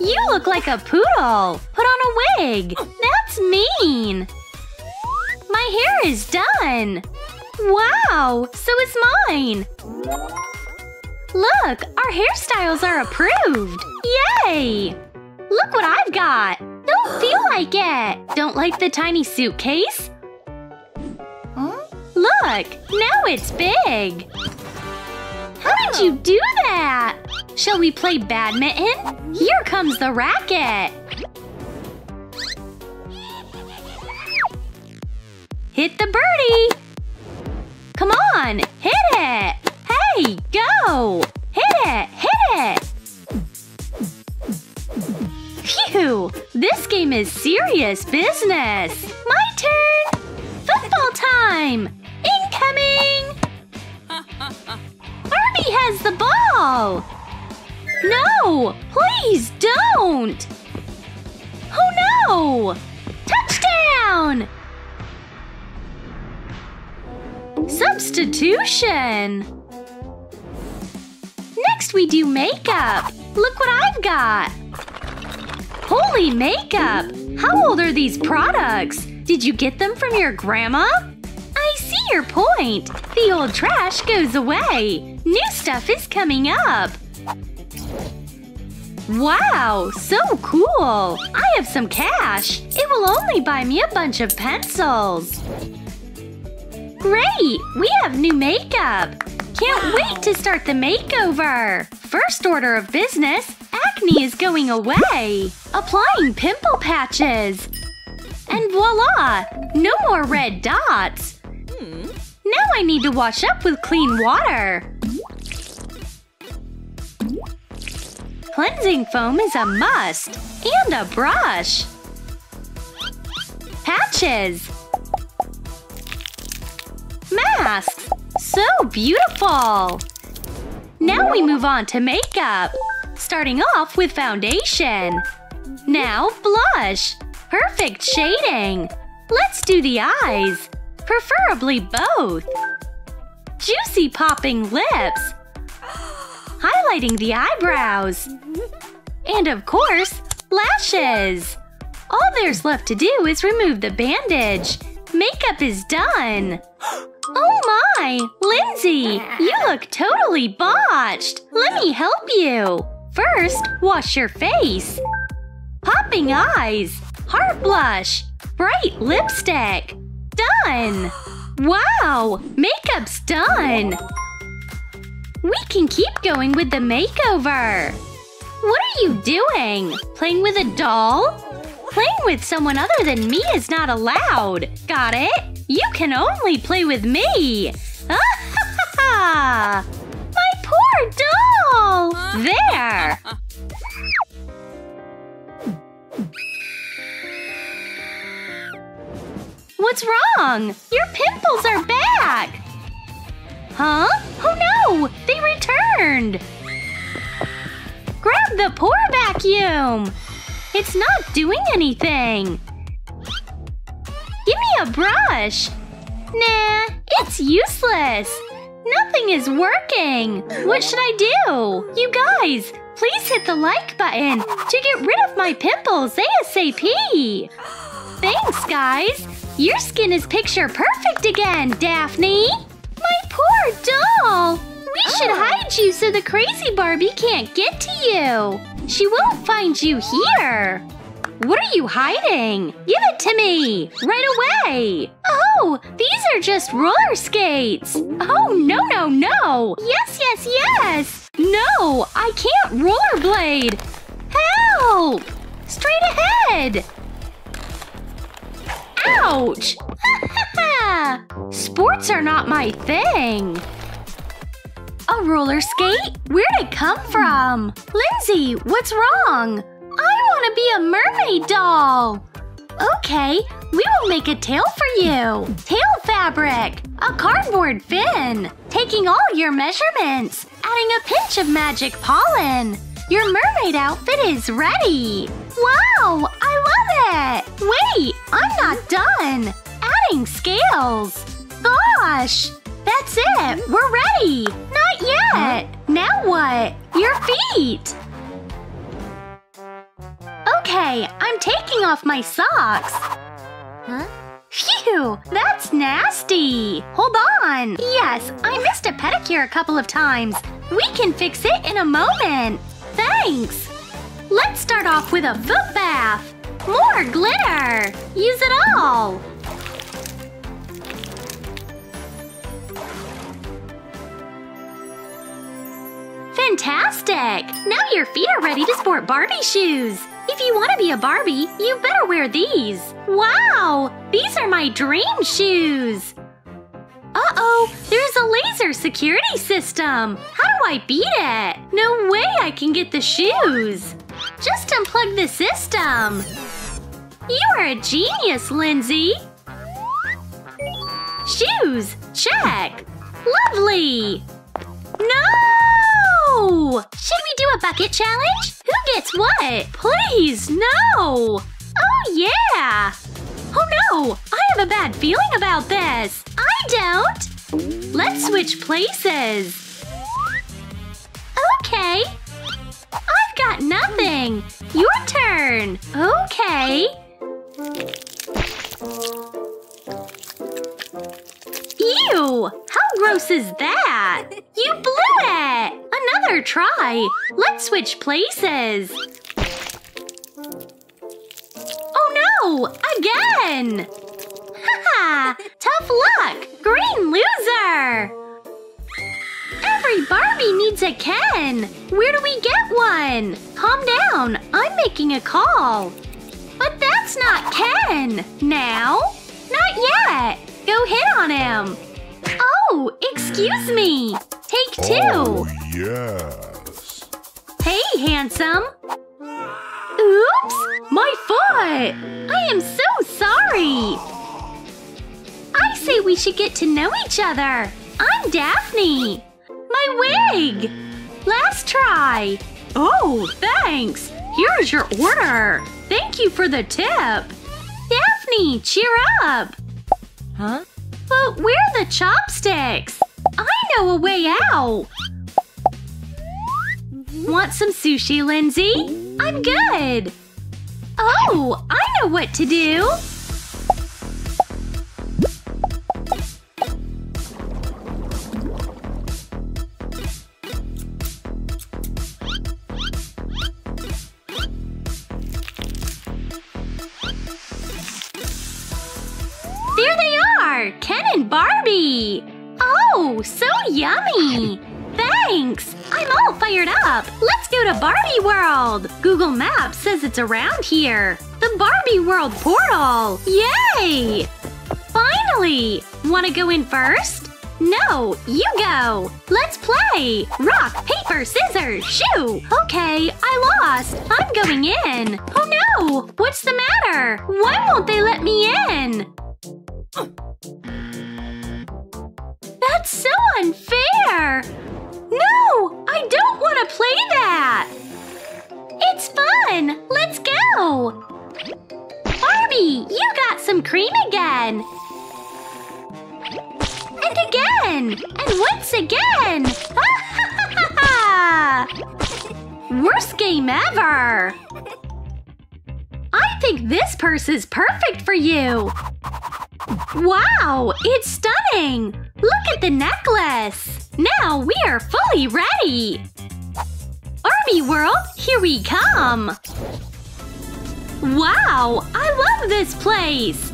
You look like a poodle! Put on a wig! That's mean! My hair is done! Wow! So is mine! Look! Our hairstyles are approved! Yay! Look what I've got! Don't feel like it! Don't like the tiny suitcase? Look! Now it's big! How did you do that? Shall we play badminton? Here comes the racket! Hit the birdie! Come on! Hit it! Hey, go! Hit it! Hit it! Phew! This game is serious business! My turn! Football time! Incoming! Barbie has the ball! No! Please don't! Oh no! Touchdown! Substitution! Next we do makeup! Look what I've got! Holy makeup! How old are these products? Did you get them from your grandma? I see your point! The old trash goes away! New stuff is coming up! Wow, so cool! I have some cash! It will only buy me a bunch of pencils! Great! We have new makeup! Can't wait to start the makeover! First order of business, acne is going away! Applying pimple patches! And voila! No more red dots! Now I need to wash up with clean water! Cleansing foam is a must! And a brush! Patches! Masks! So beautiful! Now we move on to makeup! Starting off with foundation. Now blush! Perfect shading! Let's do the eyes! Preferably both! Juicy popping lips! Highlighting the eyebrows! And of course, lashes. All there's left to do is remove the bandage. Makeup is done. Oh my! Lindsay, you look totally botched. Let me help you. First, wash your face. Popping eyes. Heart blush. Bright lipstick. Done. Wow! Makeup's done. We can keep going with the makeover. What are you doing? Playing with a doll? Playing with someone other than me is not allowed. Got it? You can only play with me. My poor doll! There! What's wrong? Your pimples are back! Huh? Oh no! They returned! Grab the pore vacuum! It's not doing anything! Give me a brush! Nah, it's useless! Nothing is working! What should I do? You guys, please hit the like button to get rid of my pimples ASAP! Thanks, guys! Your skin is picture perfect again, Daphne! My poor doll! We should oh. hide you so the crazy Barbie can't get to you! She won't find you here! What are you hiding? Give it to me! Right away! Oh, these are just roller skates! Oh, no, no, no! Yes, yes, yes! No, I can't rollerblade! Help! Straight ahead! Ouch! Sports are not my thing. A roller skate? Where'd it come from? Lindsay, what's wrong? I want to be a mermaid doll. Okay, we will make a tail for you. Tail fabric, a cardboard fin, taking all your measurements, adding a pinch of magic pollen. Your mermaid outfit is ready. Wow, I love it. Wait, I'm not done. Adding scales. Gosh, that's it. We're ready. Not yet. Now what? Your feet. Okay, I'm taking off my socks. Huh? Phew, that's nasty. Hold on. Yes, I missed a pedicure a couple of times. We can fix it in a moment. Thanks. Let's start off with a foot bath. More glitter. Use it all. Fantastic! Now your feet are ready to sport Barbie shoes. If you want to be a Barbie, you better wear these. Wow! These are my dream shoes. Uh-oh, there's a laser security system. How do I beat it? No way I can get the shoes. Just unplug the system. You are a genius, Lindsay. Shoes, check. Lovely. No! Should we do a bucket challenge? Who gets what? Please, no! Oh, yeah! Oh no! I have a bad feeling about this! I don't! Let's switch places! Okay. I've got nothing! Your turn! Okay. Ew! How gross is that? You blew it! Another try! Let's switch places! Oh no! Again! Haha! Tough luck! Green loser! Every Barbie needs a Ken! Where do we get one? Calm down, I'm making a call. But that's not Ken! Now? Not yet! Go hit on him! Oh, excuse me! Take two! Oh, yes. Hey, handsome! Oops! My foot! I am so sorry! I say we should get to know each other. I'm Daphne. My wig! Last try. Oh, thanks. Here's your order. Thank you for the tip. Daphne, cheer up. Huh? But where are the chopsticks? I know a way out. Want some sushi, Lindsay? I'm good. Oh, I know what to do! There they are! Ken and Barbie! Oh, so yummy! Thanks! Fired up! Let's go to Barbie World! Google Maps says it's around here! The Barbie World portal! Yay! Finally! Wanna go in first? No, you go! Let's play! Rock, paper, scissors, shoot! Okay, I lost! I'm going in! Oh no! What's the matter? Why won't they let me in? That's so unfair! No! I don't want to play that! It's fun! Let's go! Barbie, you got some cream again! And again! And once again! Worst game ever! I think this purse is perfect for you! Wow, it's stunning! Look at the necklace! Now we are fully ready! Army World, here we come! Wow, I love this place!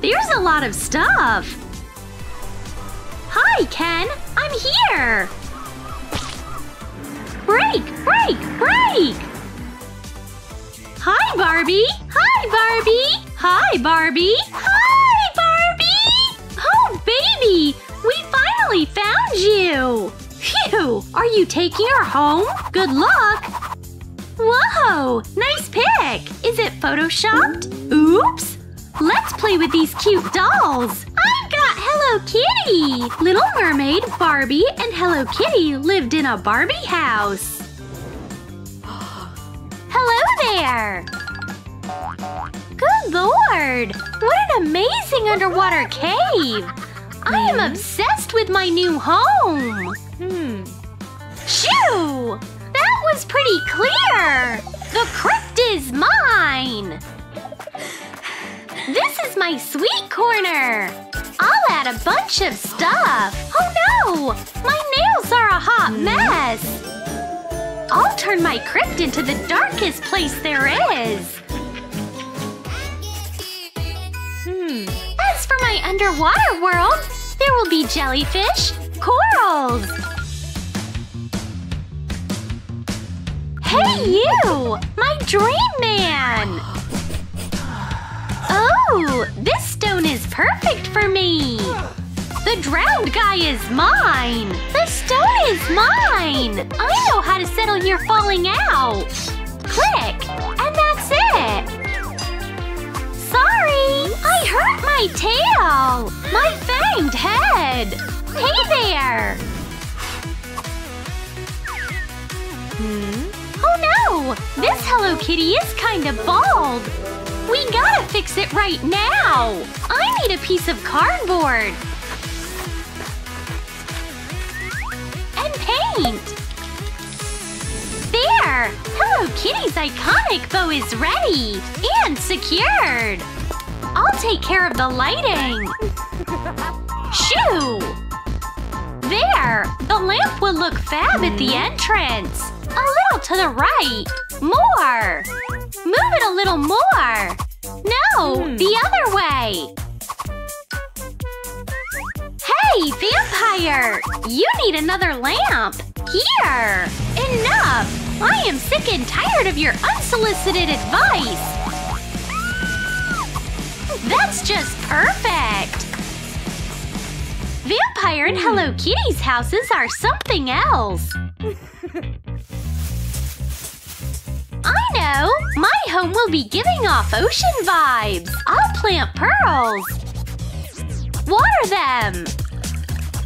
There's a lot of stuff! Hi, Ken! I'm here! Break! Break! Break! Hi, Barbie! Hi, Barbie! Hi, Barbie! Hi, Barbie! Oh, baby! We finally found you! Phew! Are you taking her home? Good luck! Whoa! Nice pic! Is it photoshopped? Oops! Let's play with these cute dolls! I've got Hello Kitty! Little Mermaid, Barbie, and Hello Kitty lived in a Barbie house. Hello there! Good lord! What an amazing underwater cave! I am obsessed with my new home! Hmm. Shoo! That was pretty clear! The crypt is mine! This is my sweet corner! I'll add a bunch of stuff! Oh no! My nails are a hot mess! I'll turn my crypt into the darkest place there is! Hmm. As for my underwater world, there will be jellyfish, corals! Hey you! My dream man! Oh, this stone is perfect for me! The drowned guy is mine! The stone is mine! I know how to settle your falling out! Click! And that's it! Sorry! I hurt my tail! My fanged head! Hey there! Hmm? Oh no! This Hello Kitty is kinda bald! We gotta fix it right now! I need a piece of cardboard! Paint! There! Hello Kitty's iconic bow is ready! And secured! I'll take care of the lighting! Shoo! There! The lamp will look fab at the entrance! A little to the right! More! Move it a little more! No! Hmm. The other way! Hey, vampire! You need another lamp! Here! Enough! I am sick and tired of your unsolicited advice! That's just perfect! Vampire and Hello Kitty's houses are something else! I know! My home will be giving off ocean vibes! I'll plant pearls! Water them!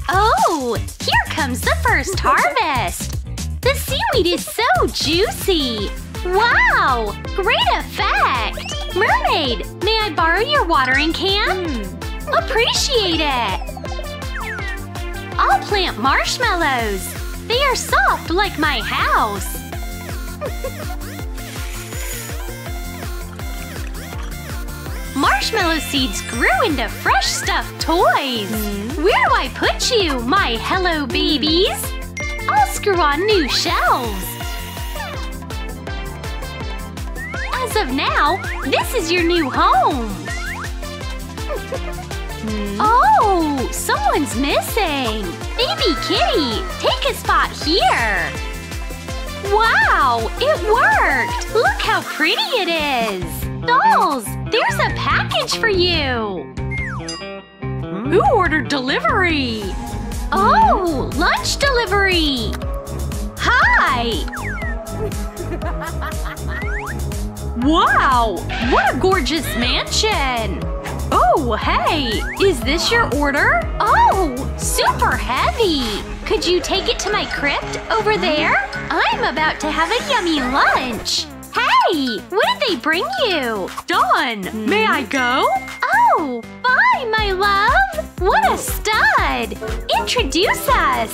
Oh! Here comes the first harvest! The seaweed is so juicy! Wow! Great effect! Mermaid, may I borrow your watering can? Hmm. Appreciate it! I'll plant marshmallows! They are soft like my house! Marshmallow seeds grew into fresh stuffed toys. Where do I put you, my hello babies? I'll screw on new shelves. As of now, this is your new home. Oh, someone's missing. Baby kitty, take a spot here. Wow, it worked! Look how pretty it is! Dolls, there's a package for you! Who ordered delivery? Oh, lunch delivery! Hi! Wow, what a gorgeous mansion! Oh, hey, is this your order? Oh, super heavy! Could you take it to my crypt over there? I'm about to have a yummy lunch! Hey, what did they bring you? Dawn, may I go? Oh, bye, my love! What a stud! Introduce us!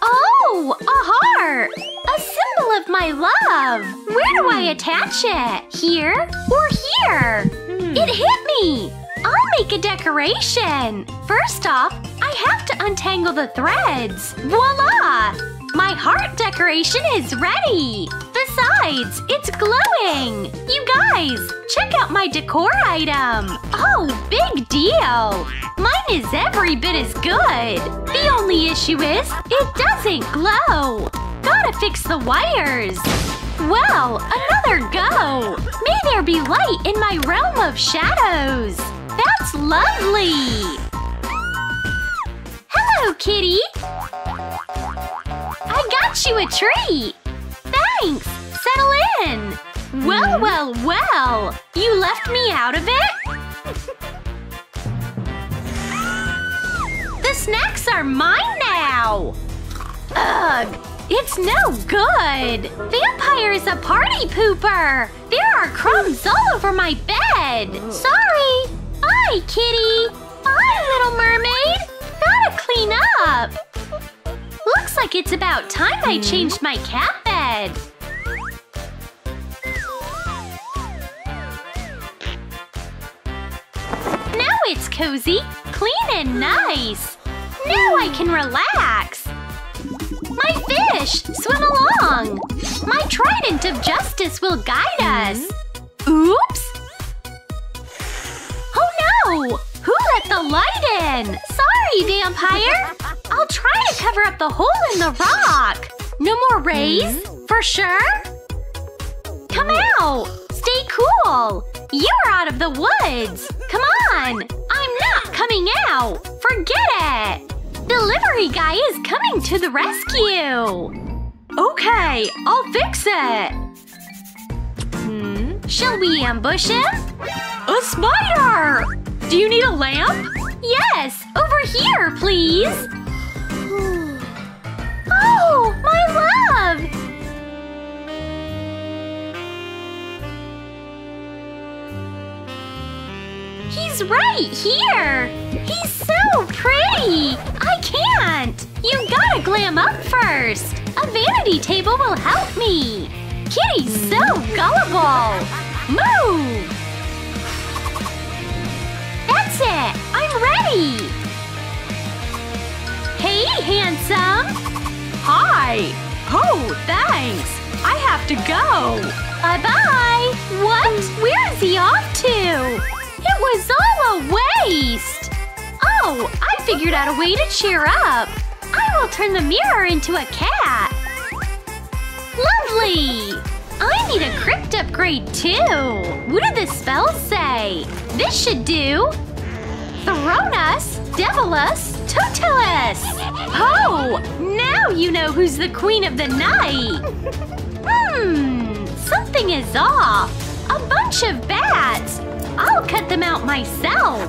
Oh, a heart! A symbol of my love! Where do I attach it? Here or here? Hmm. It hit me! I'll make a decoration! First off, I have to untangle the threads. Voila! My heart decoration is ready! Besides, it's glowing! You guys, check out my decor item! Oh, big deal! Mine is every bit as good! The only issue is, it doesn't glow! Gotta fix the wires! Well, another go! May there be light in my realm of shadows! That's lovely! Hello, kitty! I got you a treat! Thanks! Settle in! Well, mm-hmm. well, well! You left me out of it? The snacks are mine now! Ugh! It's no good! Vampire is a party pooper! There are crumbs all over my bed! Sorry! Bye, kitty! Bye, little mermaid! Gotta clean up! Looks like it's about time I changed my cat bed. Now it's cozy, clean and nice. Now I can relax. My fish, swim along. My trident of justice will guide us. Oops! Oh no! Let the light in? Sorry, vampire! I'll try to cover up the hole in the rock. No more rays? For sure? Come out! Stay cool! You're out of the woods! Come on! I'm not coming out! Forget it! Delivery guy is coming to the rescue! Okay, I'll fix it! Hmm? Shall we ambush him? A spider! Do you need a lamp? Yes, over here, please! Oh, my love! He's right here! He's so pretty! I can't! You gotta glam up first! A vanity table will help me! Kitty's so gullible! Move! That's it! I'm ready! Hey, handsome! Hi! Oh, thanks! I have to go! Bye-bye! What? Where is he off to? It was all a waste! Oh, I figured out a way to cheer up! I will turn the mirror into a cat! Lovely! I need a crypt upgrade too! What do the spells say? This should do! Thronus, Devilus, Totalus! Oh! Now you know who's the queen of the night! Hmm, something is off. A bunch of bats. I'll cut them out myself.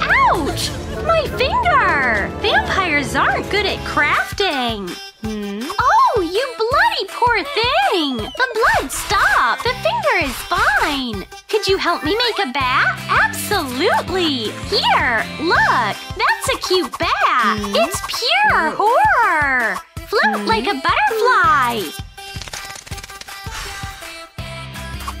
Ouch! My finger! Vampires aren't good at crafting. Hmm? Oh, you bloody poor thing! The blood stopped. The finger is fine. Could you help me make a bat? Absolutely! Here, look! That's a cute bat! Mm. It's pure horror! float like a mm. butterfly!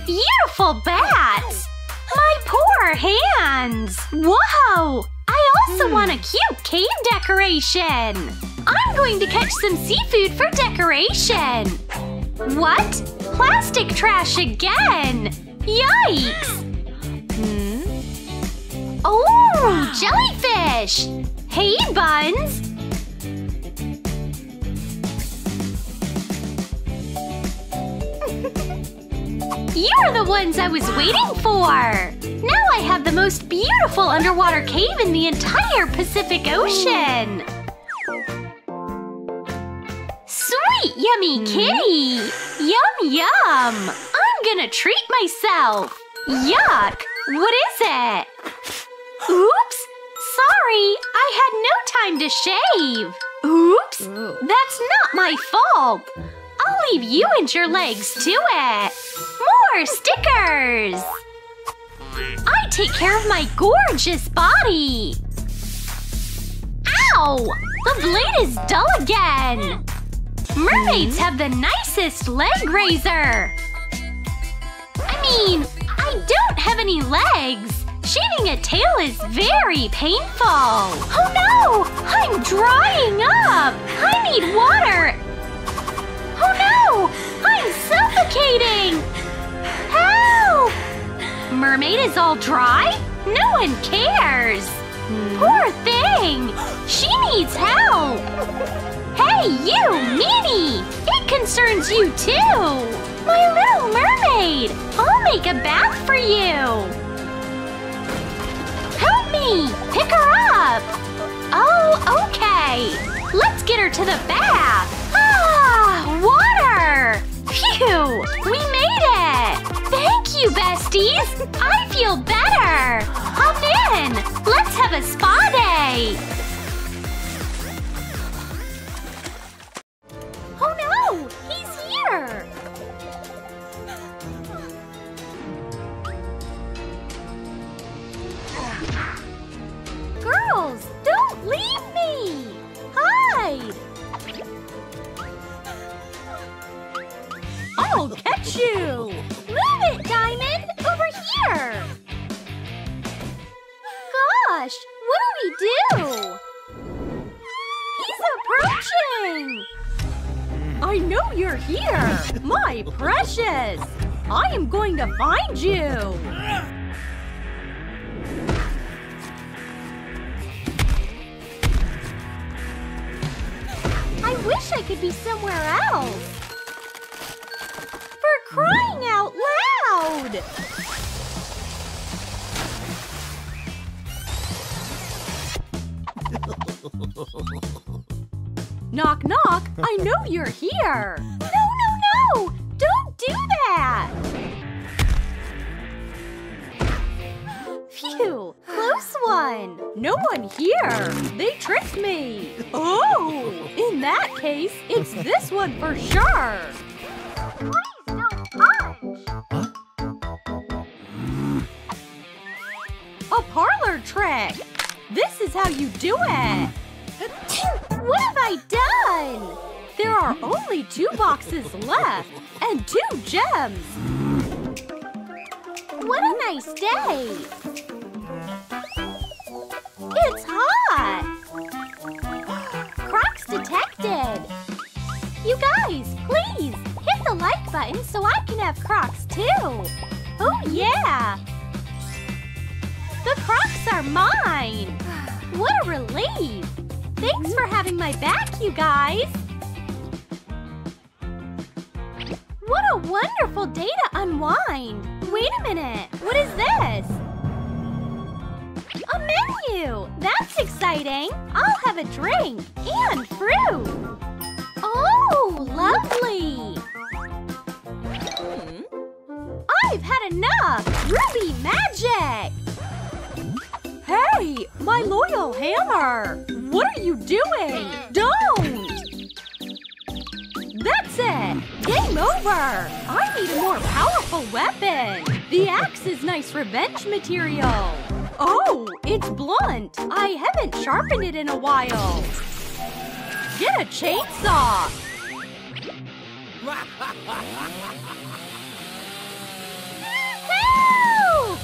Beautiful bats! My poor hands! Whoa! I also mm. want a cute cave decoration! I'm going to catch some seafood for decoration! What? Plastic trash again! Yikes! Hmm? Oh, jellyfish! Hey, Buns! You're the ones I was waiting for! Now I have the most beautiful underwater cave in the entire Pacific Ocean! Sweet, yummy kitty! Yum, yum! Gonna treat myself! Yuck! What is it? Oops! Sorry, I had no time to shave! Oops! That's not my fault! I'll leave you and your legs to it! More stickers! I take care of my gorgeous body! Ow! The blade is dull again! Mermaids have the nicest leg razor! I mean, I don't have any legs! Shaving a tail is very painful! Oh no! I'm drying up! I need water! Oh no! I'm suffocating! Help! Mermaid is all dry? No one cares! Poor thing! She needs help! Hey, you, Minnie! It concerns you too! My little mermaid! I'll make a bath for you! Help me! Pick her up! Oh, okay! Let's get her to the bath! Ah! Water! Phew! We made it! Thank you, besties! I feel better! Hop in! Let's have a spa day! Oh no! He's here! Girls, don't leave me! Hide! I'll catch you! Move it, Diamond! Over here! Gosh, what do we do? He's approaching! I know you're here! My precious! I am going to find you! I wish I could be somewhere else! For crying out loud! knock, knock! I know you're here! No, no, no! Don't do that! Phew! Close one! No one here! They tricked me! Oh! In that case, it's this one for sure! Please don't punch! A parlor trick! This is how you do it! What have I done? There are only two boxes left and two gems. What a nice day. It's hot. Crocs detected. You guys, please hit the like button so I can have Crocs too. Oh yeah. The Crocs are mine. What a relief. Thanks for having my back, you guys! What a wonderful day to unwind! Wait a minute, what is this? A menu! That's exciting! I'll have a drink and fruit! Oh, lovely! Hmm. I've had enough! Ruby magic! Hey, my loyal hammer! What are you doing? Don't! That's it! Game over! I need a more powerful weapon! The axe is nice revenge material! Oh, it's blunt! I haven't sharpened it in a while! Get a chainsaw! Help!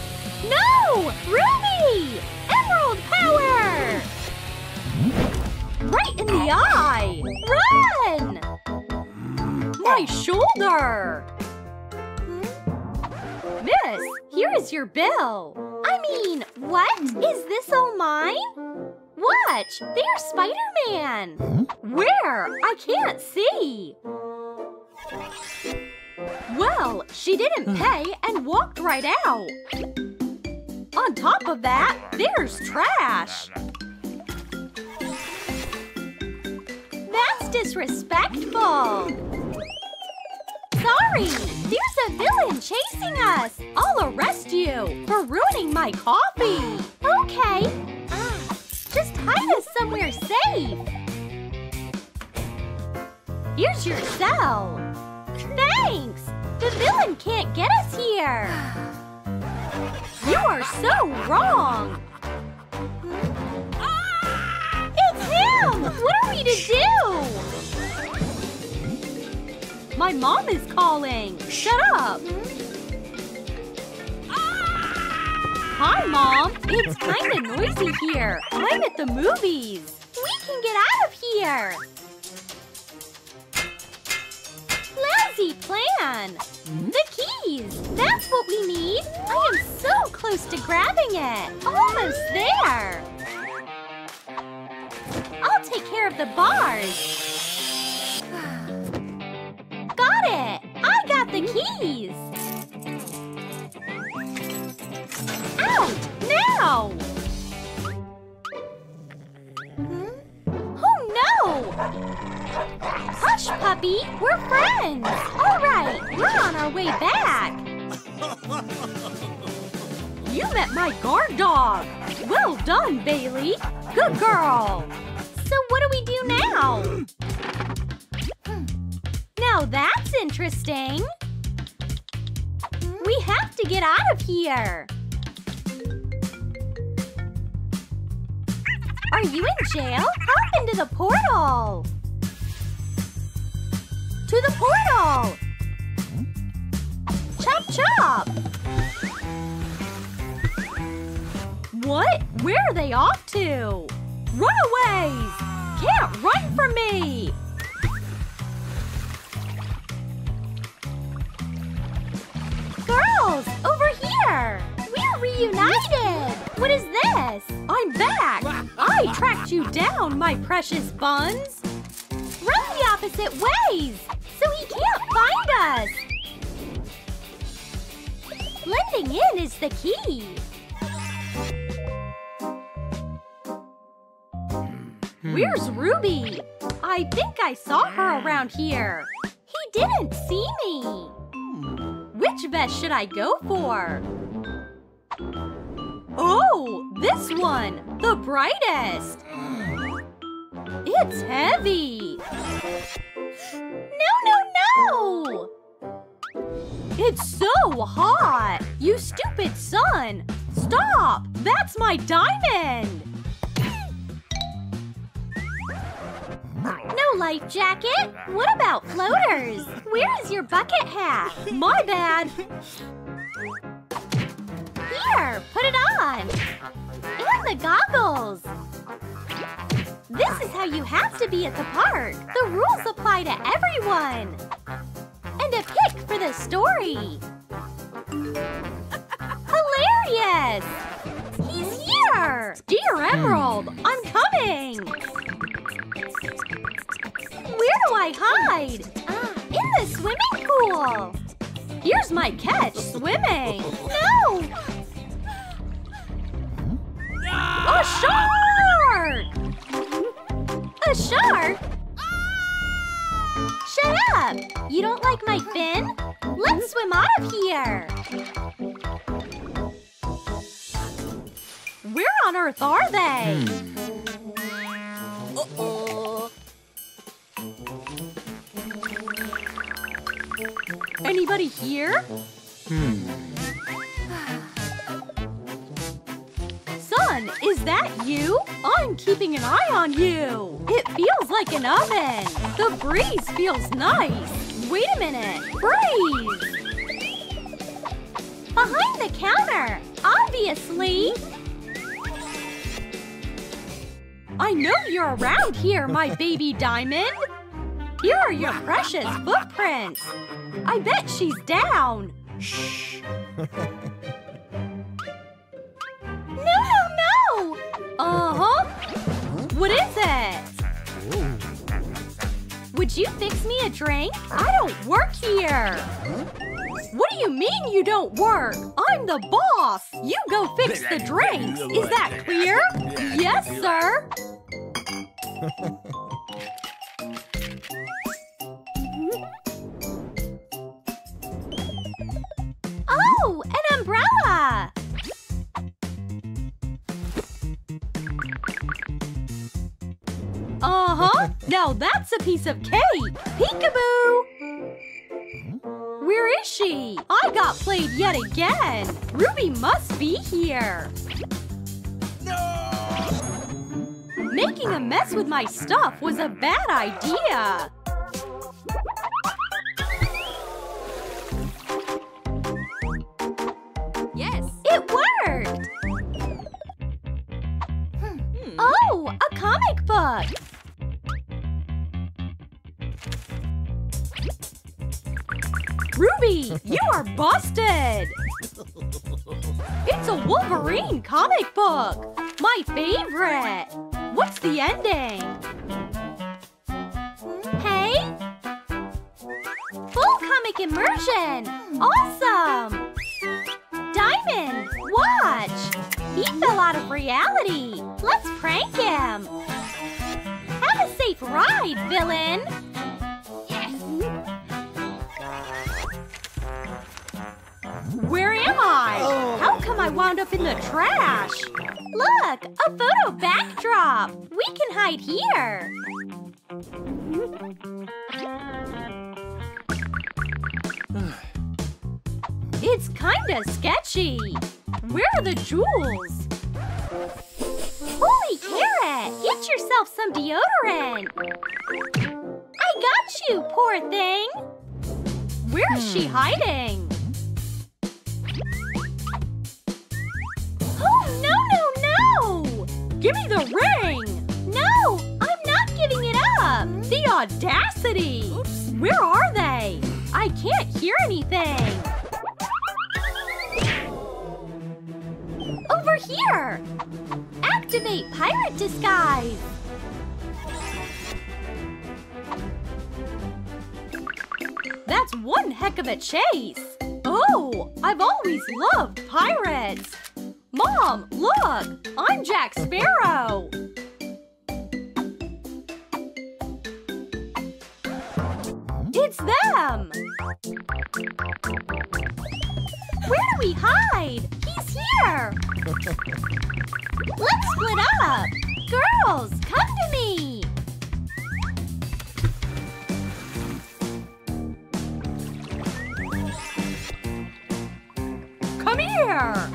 No! Ruby! Emerald power! Right in the eye! Run! My shoulder! Hmm? Miss, here is your bill. I mean, what? Is this all mine? Watch, there's Spider-Man. Where? I can't see. Well, she didn't pay and walked right out. On top of that, there's trash. That's disrespectful. Sorry, there's a villain chasing us. I'll arrest you for ruining my coffee. Okay. Just hide us somewhere safe. Here's your cell. Thanks. The villain can't get us here. You are so wrong. It's him! What are we to do? My mom is calling. Shut up. Hi, Mom. It's kind of noisy here. I'm at the movies. We can get out of here. Lousy plan. The keys. That's what we need. I am so close to grabbing it. Almost there. I'll take care of the bars. Got it! I got the keys! Out! Now! No! Hush, puppy! We're friends! Alright, we're on our way back! You met my guard dog! Well done, Bailey! Good girl! So what do we do now? Now that's interesting! We have to get out of here! Are you in jail? Hop into the portal! To the portal! Chop chop! What? Where are they off to? Runaways! Can't run from me! Girls, over here! We're reunited! What is this? I'm back! I tracked you down, my precious buns! Run the opposite ways! So he can't find us! Blending in is the key! Where's Ruby? I think I saw her around here. He didn't see me. Which vest should I go for? Oh, this one! The brightest! It's heavy! No, no, no! It's so hot! You stupid sun! Stop! That's my diamond! No life jacket? What about floaters? Where is your bucket hat? My bad! Put it on! And the goggles! This is how you have to be at the park. The rules apply to everyone. And a pick for the story. Hilarious! He's here! Dear Emerald, I'm coming! Where do I hide? Ah, in the swimming pool! Here's my catch, swimming! No! A shark! A shark? Shut up! You don't like my fin? Let's swim out of here! Where on earth are they? Hmm. Uh-oh. Anybody here? Hmm. Is that you? I'm keeping an eye on you. It feels like an oven. The breeze feels nice. Wait a minute. Breeze! Behind the counter, obviously. I know you're around here, my baby diamond. Here are your precious footprints. I bet she's down. Shh. Uh-huh. What is it? Would you fix me a drink? I don't work here. What do you mean you don't work? I'm the boss. You go fix the drinks. Is that clear? Yes, sir. Oh, an umbrella! Uh-huh. Now that's a piece of cake. Peekaboo! Where is she? I got played yet again. Ruby must be here. No! Making a mess with my stuff was a bad idea. Yes. It worked! Oh, a comic book! Ruby, you are busted! It's a Wolverine comic book! My favorite! What's the ending? Hey? Full comic immersion! Awesome! Diamond, watch! He fell out of reality. Let's prank him. Have a safe ride, villain. Where am I? How come I wound up in the trash? Look, a photo backdrop. We can hide here. It's kinda sketchy. Where are the jewels? Holy carrot! Get yourself some deodorant! I got you, poor thing! Where's she hiding? Oh, no, no, no! Give me the ring! No! I'm not giving it up! The audacity! Where are they? I can't hear anything! Over here! Activate pirate disguise! That's one heck of a chase! Oh, I've always loved pirates! Mom, look! I'm Jack Sparrow! It's them! Where do we hide? He's here! Let's split up! Girls, come to me! Come here!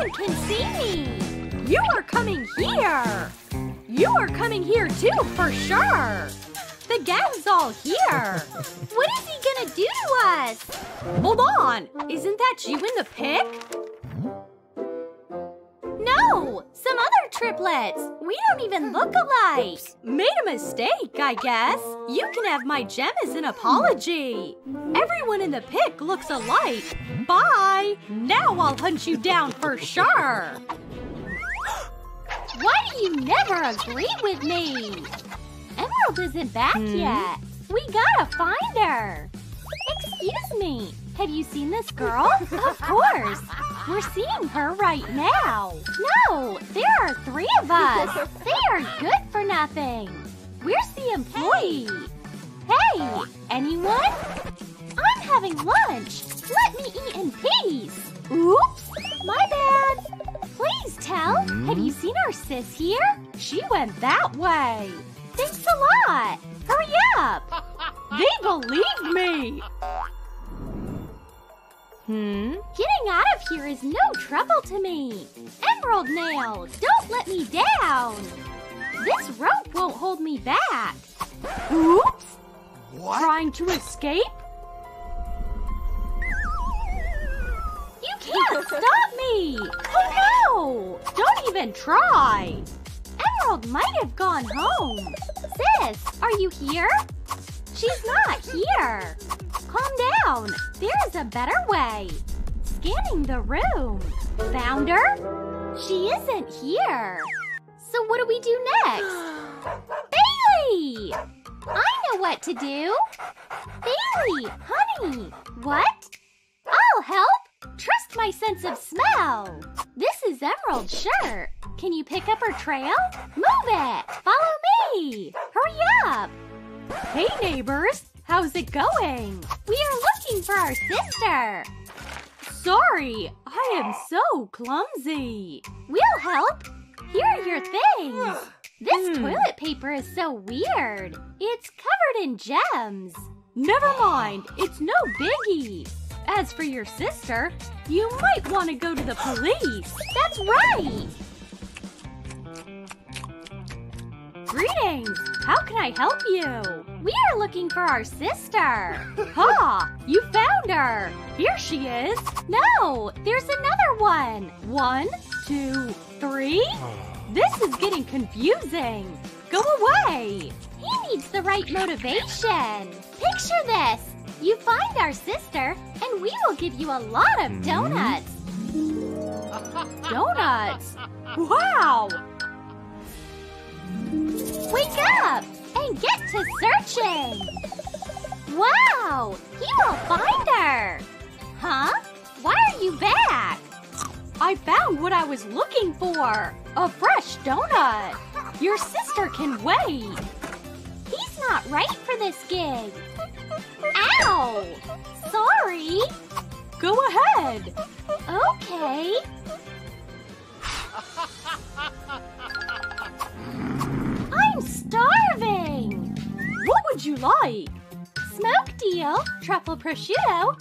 One can see me! You are coming here! You are coming here too, for sure! The gang's all here! what is he gonna do to us? Hold on! Isn't that you in the pic? No! Some other triplets! We don't even look hmm. alike! Made a mistake, I guess. You can have my gem as an apology. Everyone in the pic looks alike. Bye! Now I'll hunt you down for sure! Why do you never agree with me? Emerald isn't back hmm. yet. We gotta find her. Excuse me. Have you seen this girl? of course. We're seeing her right now. No, there are three of us. They are good for nothing. Where's the employee? Hey, anyone? I'm having lunch. Let me eat in peace. Oops, my bad. Please tell. Have you hmm? seen our sis here? She went that way. Thanks a lot. Hurry up. They believe me. Hmm? Getting out of here is no trouble to me. Emerald Nail, don't let me down. This rope won't hold me back. Oops! What? Trying to escape? You can't stop me! Oh no! Don't even try! Emerald might have gone home. Sis, are you here? She's not here. Calm down. There is a better way. Scanning the room. Found her? She isn't here. So what do we do next? Bailey! I know what to do. Bailey, honey, what? I'll help. Trust my sense of smell. This is Emerald's shirt. Can you pick up her trail? Move it. Follow me. Hurry up. Hey, neighbors! How's it going? We are looking for our sister. Sorry, I am so clumsy. We'll help. Here are your things. This Hmm. toilet paper is so weird. It's covered in gems. Never mind, it's no biggie. As for your sister, you might want to go to the police. That's right. Greetings! How can I help you? We are looking for our sister. Ha! You found her! Here she is! No, there's another one. One, two, three? This is getting confusing. Go away! He needs the right motivation. Picture this. You find our sister, and we will give you a lot of hmm? donuts. Donuts! Wow! Wake up and get to searching. Wow, he will find her. Huh? Why are you back? I found what I was looking for! A fresh donut! Your sister can wait! He's not right for this gig. Ow! Sorry. Go ahead! Okay. I'm starving. What would you like? Smoke deal, truffle prosciutto.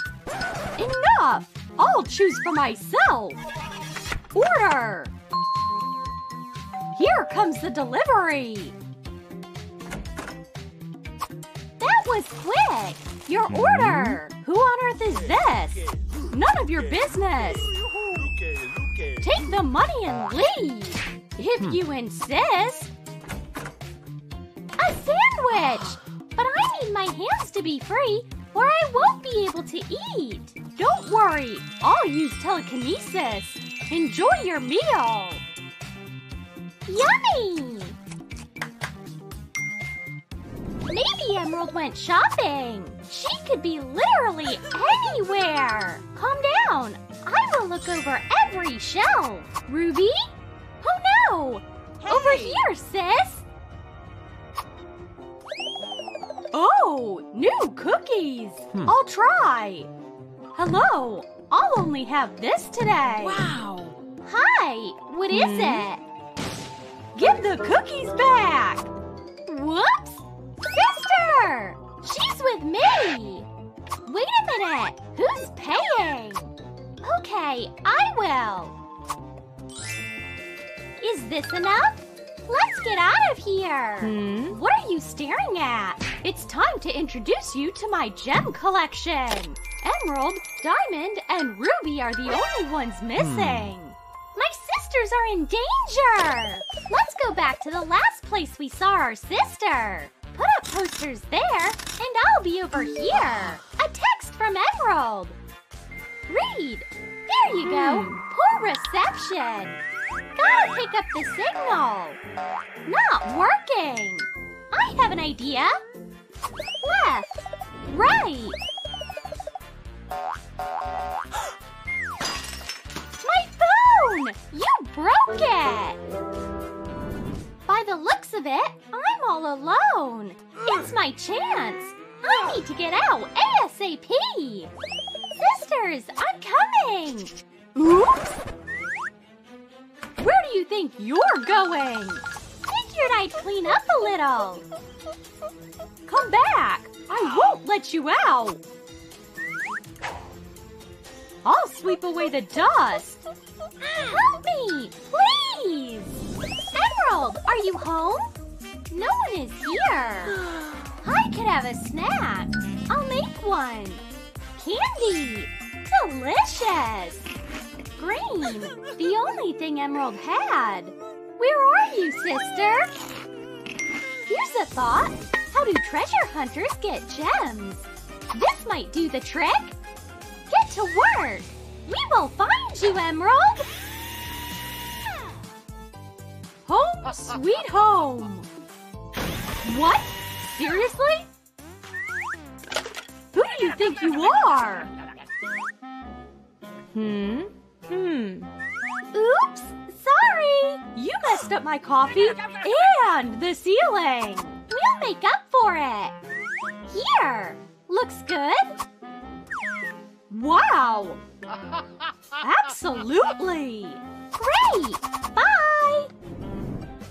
Enough! I'll choose for myself! Order! Here comes the delivery! That was quick. Your mm-hmm. order! Who on earth is this? None of your business! Take the money and leave! If hmm. you insist! A sandwich! But I need my hands to be free or I won't be able to eat. Don't worry! I'll use telekinesis! Enjoy your meal! Yummy! Maybe Emerald went shopping. She could be literally anywhere. Calm down. I will look over every shelf. Ruby? Oh no! Over here, sis! Oh, new cookies! Hmm. I'll try! Hello! I'll only have this today! Wow. Hi, what is hmm. it? Give the cookies back! Whoops! Sister! She's with me! Wait a minute! Who's paying? Okay, I will. Is this enough? Let's get out of here! Hmm? What are you staring at? It's time to introduce you to my gem collection! Emerald, Diamond, and Ruby are the only ones missing! My sisters are in danger! Let's go back to the last place we saw our sister. Put up posters there, and I'll be over here. A text from Emerald. Read. There you go. Poor reception. Gotta pick up the signal. Not working. I have an idea. Left. Right. My phone! You broke it! By the looks of it, I'm all alone. It's my chance. I need to get out ASAP. Sisters, I'm coming. Oops! Where do you think you're going? Figured I'd clean up a little. Come back! I won't let you out! I'll sweep away the dust. Help me! Please! Emerald, are you home? No one is here. I could have a snack. I'll make one. Candy! Delicious! Green! The only thing Emerald had. Where are you, sister? Here's a thought. How do treasure hunters get gems? This might do the trick. Get to work. We will find you, Emerald. Home sweet home. What? Seriously? Who do you think you are? Hmm? Hmm. Oops! Sorry! You messed up my coffee and the ceiling. We'll make up for it. Here. Looks good. Wow. Absolutely. Great! Bye!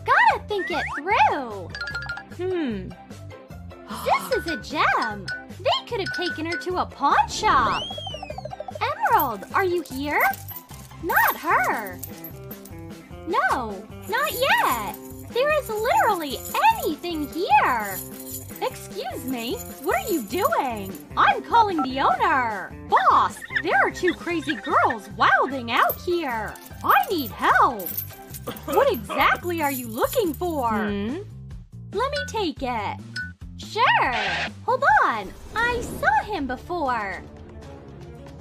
Gotta think it through. Hmm. This is a gem. They could have taken her to a pawn shop. Emerald, are you here? Not her. No, not yet. There is literally anything here. Excuse me, what are you doing? I'm calling the owner. Boss, there are two crazy girls wilding out here. I need help. What exactly are you looking for? Hmm? Let me take it. Sure. Hold on. I saw him before.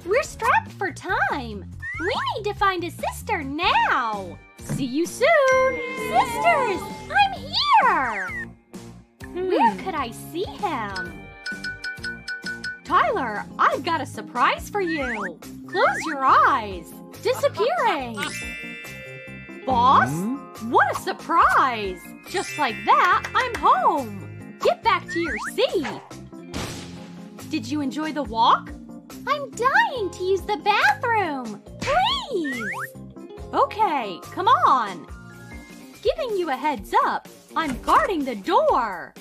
We're strapped for time. We need to find a sister now. See you soon. Sisters, I'm here. Hmm. Where could I see him? Tyler, I've got a surprise for you. Close your eyes. Disappearing. Boss? What a surprise! Just like that, I'm home. Get back to your seat. Did you enjoy the walk? I'm dying to use the bathroom. Please. Okay, come on. Giving you a heads up, I'm guarding the door.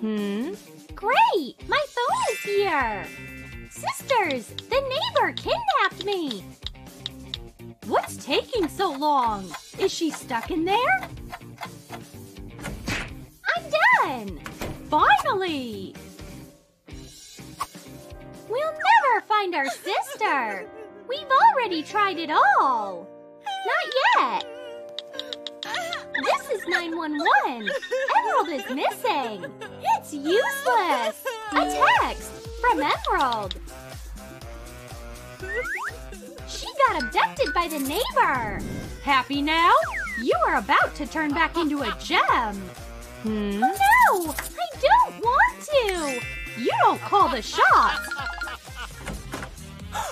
Hmm? Great. My phone is here. Sisters, the neighbor kidnapped me. What's taking so long? Is she stuck in there? I'm done. Finally! Find our sister. We've already tried it all. Not yet. This is 911. Emerald is missing. It's useless. A text from Emerald. She got abducted by the neighbor. Happy now? You are about to turn back into a gem. Hmm? No, I don't want to. You don't call the shots.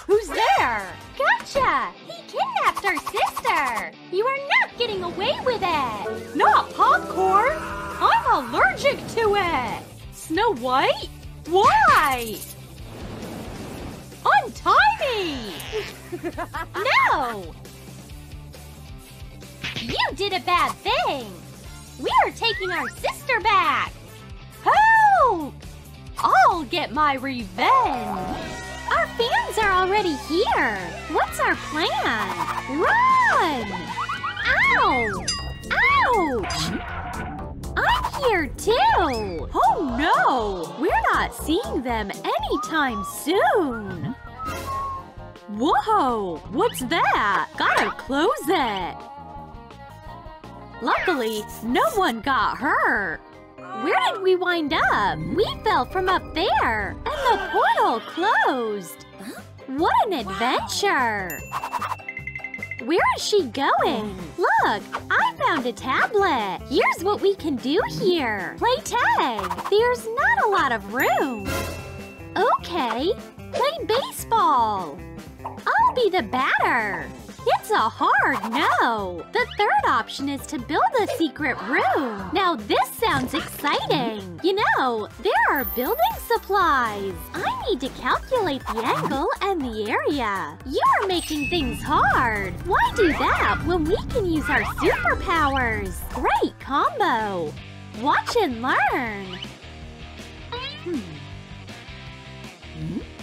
Who's there? Gotcha! He kidnapped our sister! You are not getting away with it! Not popcorn! I'm allergic to it! Snow White? Why? Untie me! No! You did a bad thing! We are taking our sister back! Help! I'll get my revenge! Our fans are already here! What's our plan? Run! Ow! Ouch! I'm here too! Oh no! We're not seeing them anytime soon! Whoa! What's that? Gotta close it! Luckily, no one got hurt. Where did we wind up? We fell from up there, and the portal closed. What an adventure! Where is she going? Look, I found a tablet. Here's what we can do here. Play tag. There's not a lot of room. Okay, play baseball. I'll be the batter. It's a hard no. The third option is to build a secret room. Now this sounds exciting. You know, there are building supplies. I need to calculate the angle and the area. You are making things hard. Why do that when we can use our superpowers? Great combo. Watch and learn. Hmm. Hmm?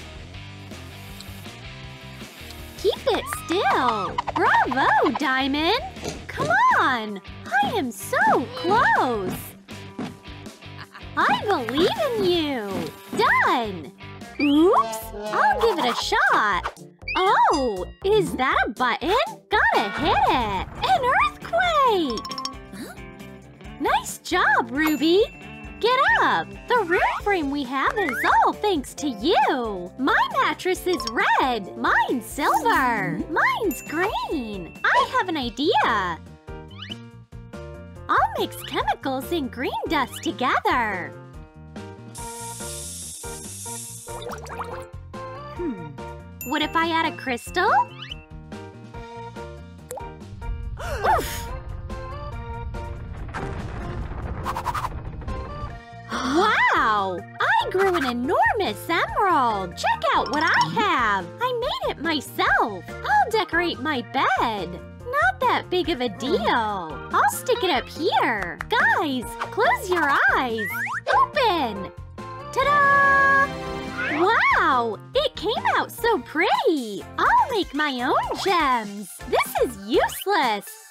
Keep it still. Bravo, Diamond! Come on! I am so close! I believe in you! Done! Oops! I'll give it a shot! Oh! Is that a button? Gotta hit it! An earthquake! Nice job, Ruby! Get up! The room frame we have is all thanks to you! My mattress is red! Mine's silver! Mine's green! I have an idea! I'll mix chemicals and green dust together. Hmm. What if I add a crystal? Oof! Wow! I grew an enormous emerald! Check out what I have! I made it myself! I'll decorate my bed! Not that big of a deal. I'll stick it up here. Guys, close your eyes. Open! Ta-da! Wow! It came out so pretty! I'll make my own gems! This is useless!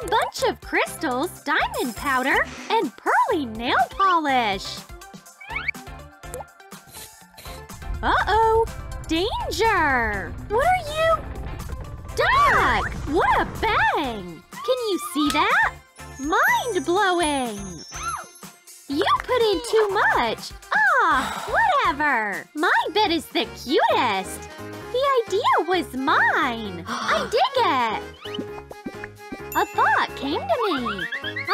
A bunch of crystals, diamond powder, and pearly nail polish! Uh-oh! Danger! What are you… Duck! What a bang! Can you see that? Mind-blowing! You put in too much! Ah, whatever! My bed is the cutest! The idea was mine! I dig it! A thought came to me!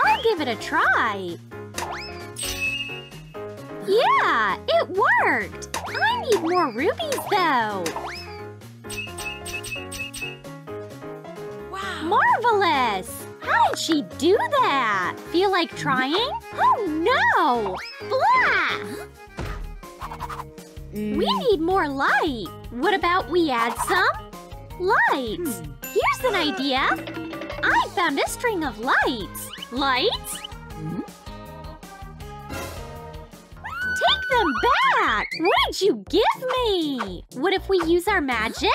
I'll give it a try! Yeah, it worked! I need more rubies, though! Wow! Marvelous! How did she do that? Feel like trying? Oh no! Blah! We hmm. need more light. What about we add some? Lights. Hmm. Here's an idea. I found a string of lights. Lights? Hmm? Take them back! What did you give me? What if we use our magic?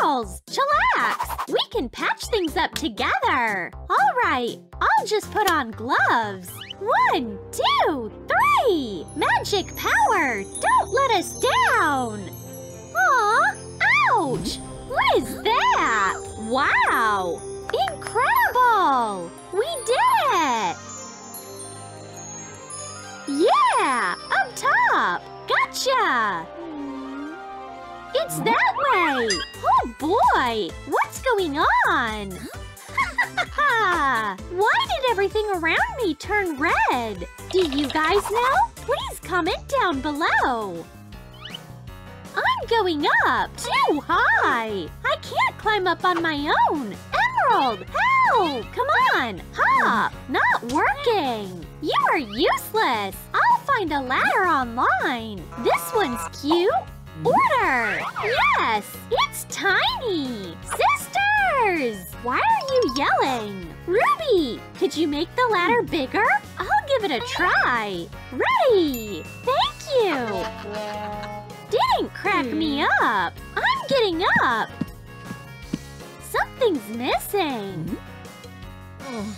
Girls, chillax! We can patch things up together! Alright, I'll just put on gloves. One, two, three! Magic power! Don't let us down! Aw! Ouch! What is that? Wow! Incredible! We did it! Yeah! Up top! Gotcha! It's that way! Oh boy! What's going on? Why did everything around me turn red? Do you guys know? Please comment down below. I'm going up! Too high! I can't climb up on my own! Emerald! Help! Come on! Hop! Not working! You are useless! I'll find a ladder online! This one's cute! Order! Yes! It's tiny! Sisters! Why are you yelling? Ruby! Could you make the ladder bigger? I'll give it a try! Ready! Thank you! Didn't crack me hmm. up! I'm getting up! Something's missing! Hmm?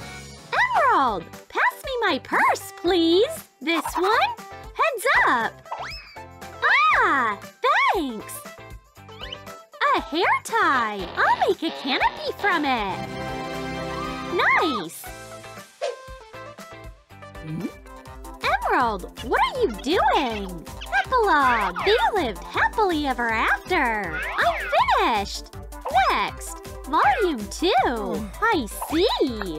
Emerald! Pass me my purse, please! This one? Heads up! Ah! Thanks! A hair tie! I'll make a canopy from it! Nice! Hmm? Emerald, what are you doing? Epilogue! They lived happily ever after! I'm finished! Next! Volume 2! I see!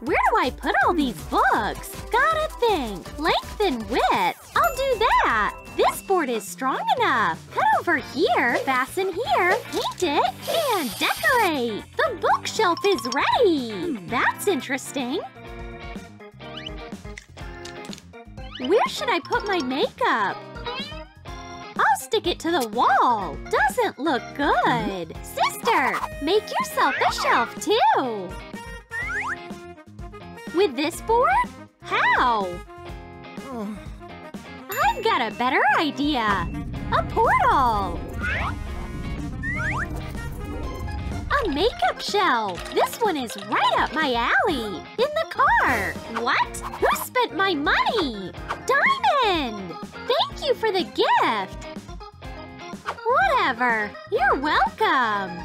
Where do I put all these books? Gotta think. Length and width. I'll do that. This board is strong enough. Cut over here, fasten here, paint it, and decorate. The bookshelf is ready. That's interesting. Where should I put my makeup? I'll stick it to the wall. Doesn't look good. Sister, make yourself a shelf too. With this board? How? I've got a better idea. A portal! Makeup shelf. This one is right up my alley. In the car. What? Who spent my money? Diamond! Thank you for the gift. Whatever. You're welcome.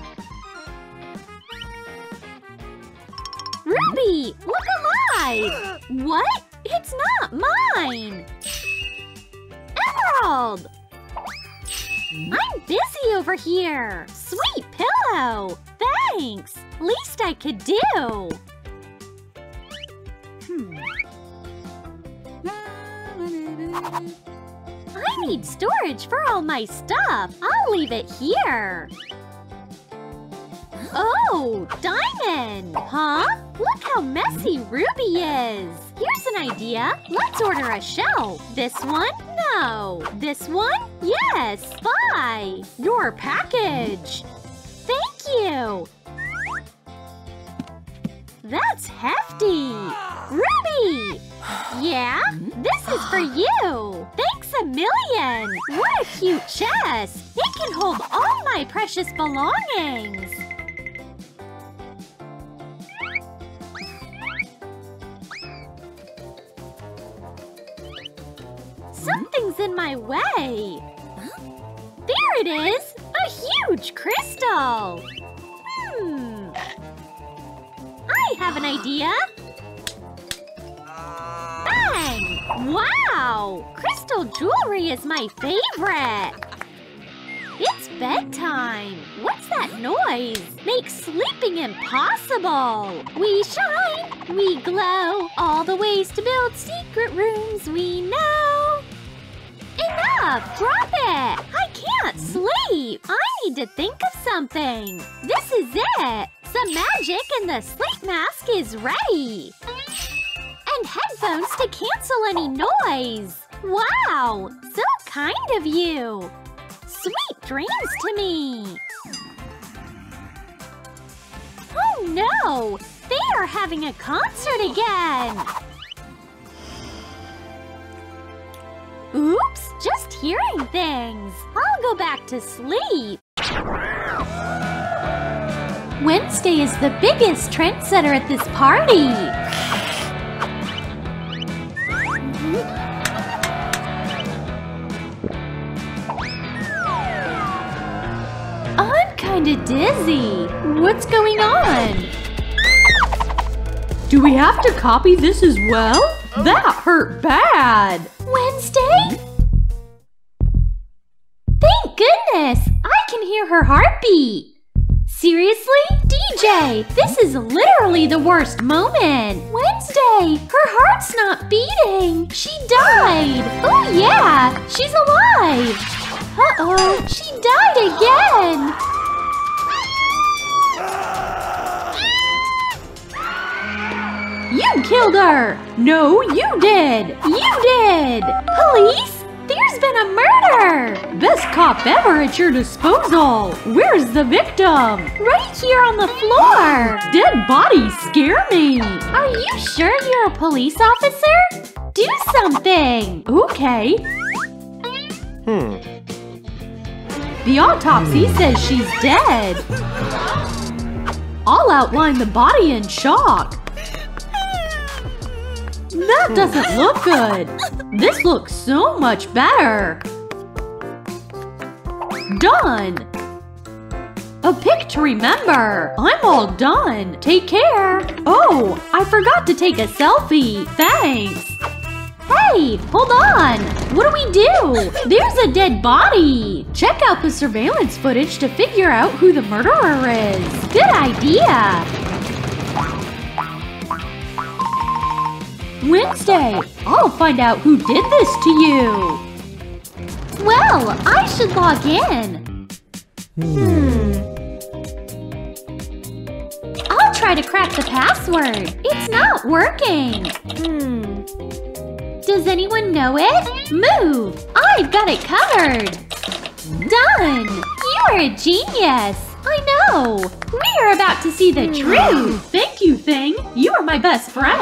Ruby, look alive! What? It's not mine! Emerald! I'm busy over here! Sweet pillow! Thanks! Least I could do! Hmm. I need storage for all my stuff. I'll leave it here. Oh, Diamond! Huh? Look how messy Ruby is! Here's an idea. Let's order a shelf. This one? No. This one? Yes. Buy. Your package. Thank you. That's hefty. Ruby! Yeah? This is for you. Thanks a million. What a cute chest. It can hold all my precious belongings. Something's in my way. There it is! A huge crystal! Hmm. I have an idea. Bang! Wow! Crystal jewelry is my favorite. It's bedtime. What's that noise? Makes sleeping impossible. We shine, we glow. All the ways to build secret rooms we know. Enough! Drop it! I can't sleep! I need to think of something! This is it! Some magic and the sleep mask is ready! And headphones to cancel any noise! Wow! So kind of you! Dreams to me! Oh no! They are having a concert again! Oops, just hearing things. I'll go back to sleep. Wednesday is the biggest trendsetter at this party. Kinda. What's going on? Do we have to copy this as well? That hurt bad. Wednesday? Thank goodness! I can hear her heartbeat. Seriously? DJ, this is literally the worst moment. Wednesday, her heart's not beating. She died. Oh yeah, she's alive. Uh-oh, she died again. You killed her! No, you did! You did! Police? There's been a murder! Best cop ever at your disposal! Where's the victim? Right here on the floor! Dead bodies scare me! Are you sure you're a police officer? Do something! Okay. Hmm. The autopsy says she's dead. I'll outline the body in chalk. That doesn't look good. This looks so much better. Done. A pic to remember. I'm all done. Take care. Oh, I forgot to take a selfie. Thanks. Hey, hold on. What do we do? There's a dead body. Check out the surveillance footage to figure out who the murderer is. Good idea. Wednesday, I'll find out who did this to you. Well, I should log in. Hmm. I'll try to crack the password. It's not working. Hmm. Does anyone know it? Move! I've got it covered! Done! You're a genius! I know! We're about to see the truth! Thank you, Thing! You are my best friend!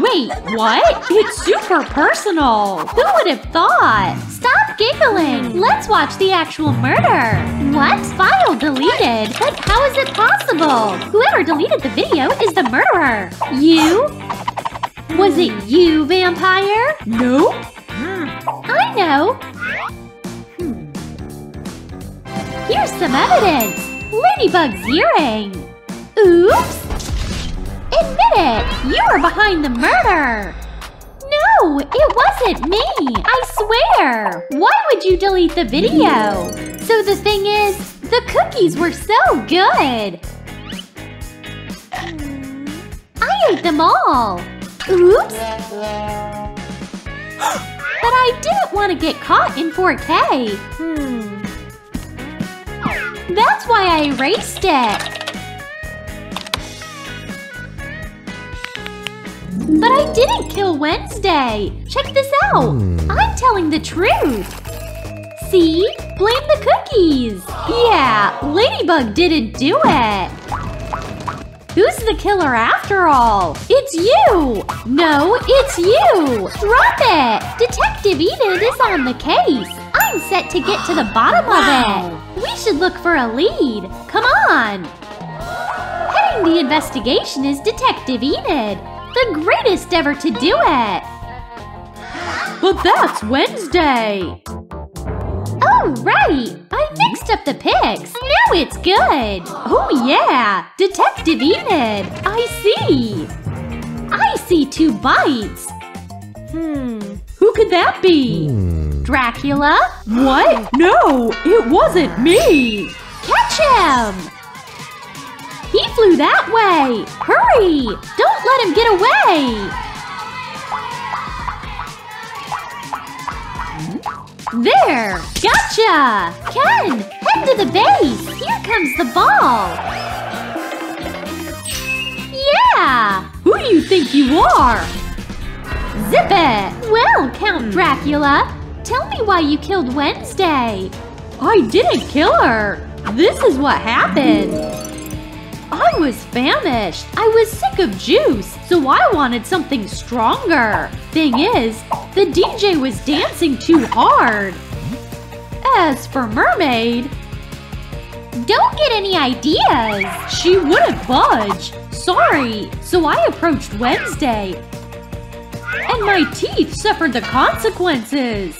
Wait, what? It's super personal! Who would have thought? Stop giggling! Let's watch the actual murder! What? File deleted? But how is it possible? Whoever deleted the video is the murderer. You? Was it you, vampire? No? I know. Hmm. Here's some evidence. Ladybug's earring. Oops. Admit it. You were behind the murder. No, it wasn't me. I swear. Why would you delete the video? So the thing is, the cookies were so good. I ate them all. Oops. But I didn't want to get caught in 4K. Hmm. That's why I erased it. But I didn't kill Wednesday. Check this out. Hmm. I'm telling the truth. See? Blame the cookies. Yeah, Ladybug didn't do it. Who's the killer after all? It's you! No, it's you! Drop it! Detective Enid is on the case. I'm set to get to the bottom of it. We should look for a lead. Come on! Heading the investigation is Detective Enid, the greatest ever to do it. But that's Wednesday! Oh, right! I mixed up the pics. Now it's good. Oh yeah! Detective Enid! I see! I see two bites. Hmm. Who could that be? Dracula? What? No, it wasn't me! Catch him! He flew that way! Hurry! Don't let him get away! There! Gotcha! Ken, head to the base! Here comes the ball! Yeah! Who do you think you are? Zip it! Well, Count Dracula, tell me why you killed Wednesday. I didn't kill her! This is what happened! I was famished. I was sick of juice, so I wanted something stronger. Thing is, the DJ was dancing too hard. As for Mermaid, Don't get any ideas! she wouldn't budge. Sorry, so I approached Wednesday. And my teeth suffered the consequences.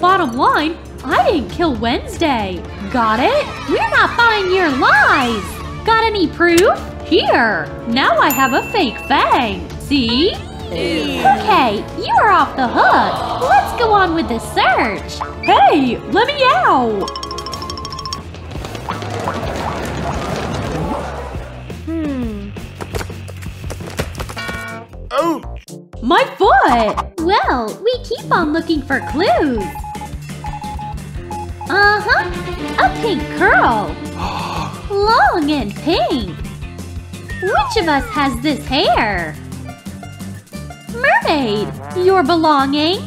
Bottom line, I didn't kill Wednesday. Got it? We're not buying your lies! Got any proof? Here, now I have a fake fang. See? Okay, you are off the hook. Let's go on with the search. Hey, let me out! Hmm. Oh, My foot! Well, we keep on looking for clues. Uh-huh. A pink curl. Long and pink. Which of us has this hair? Mermaid, your belonging?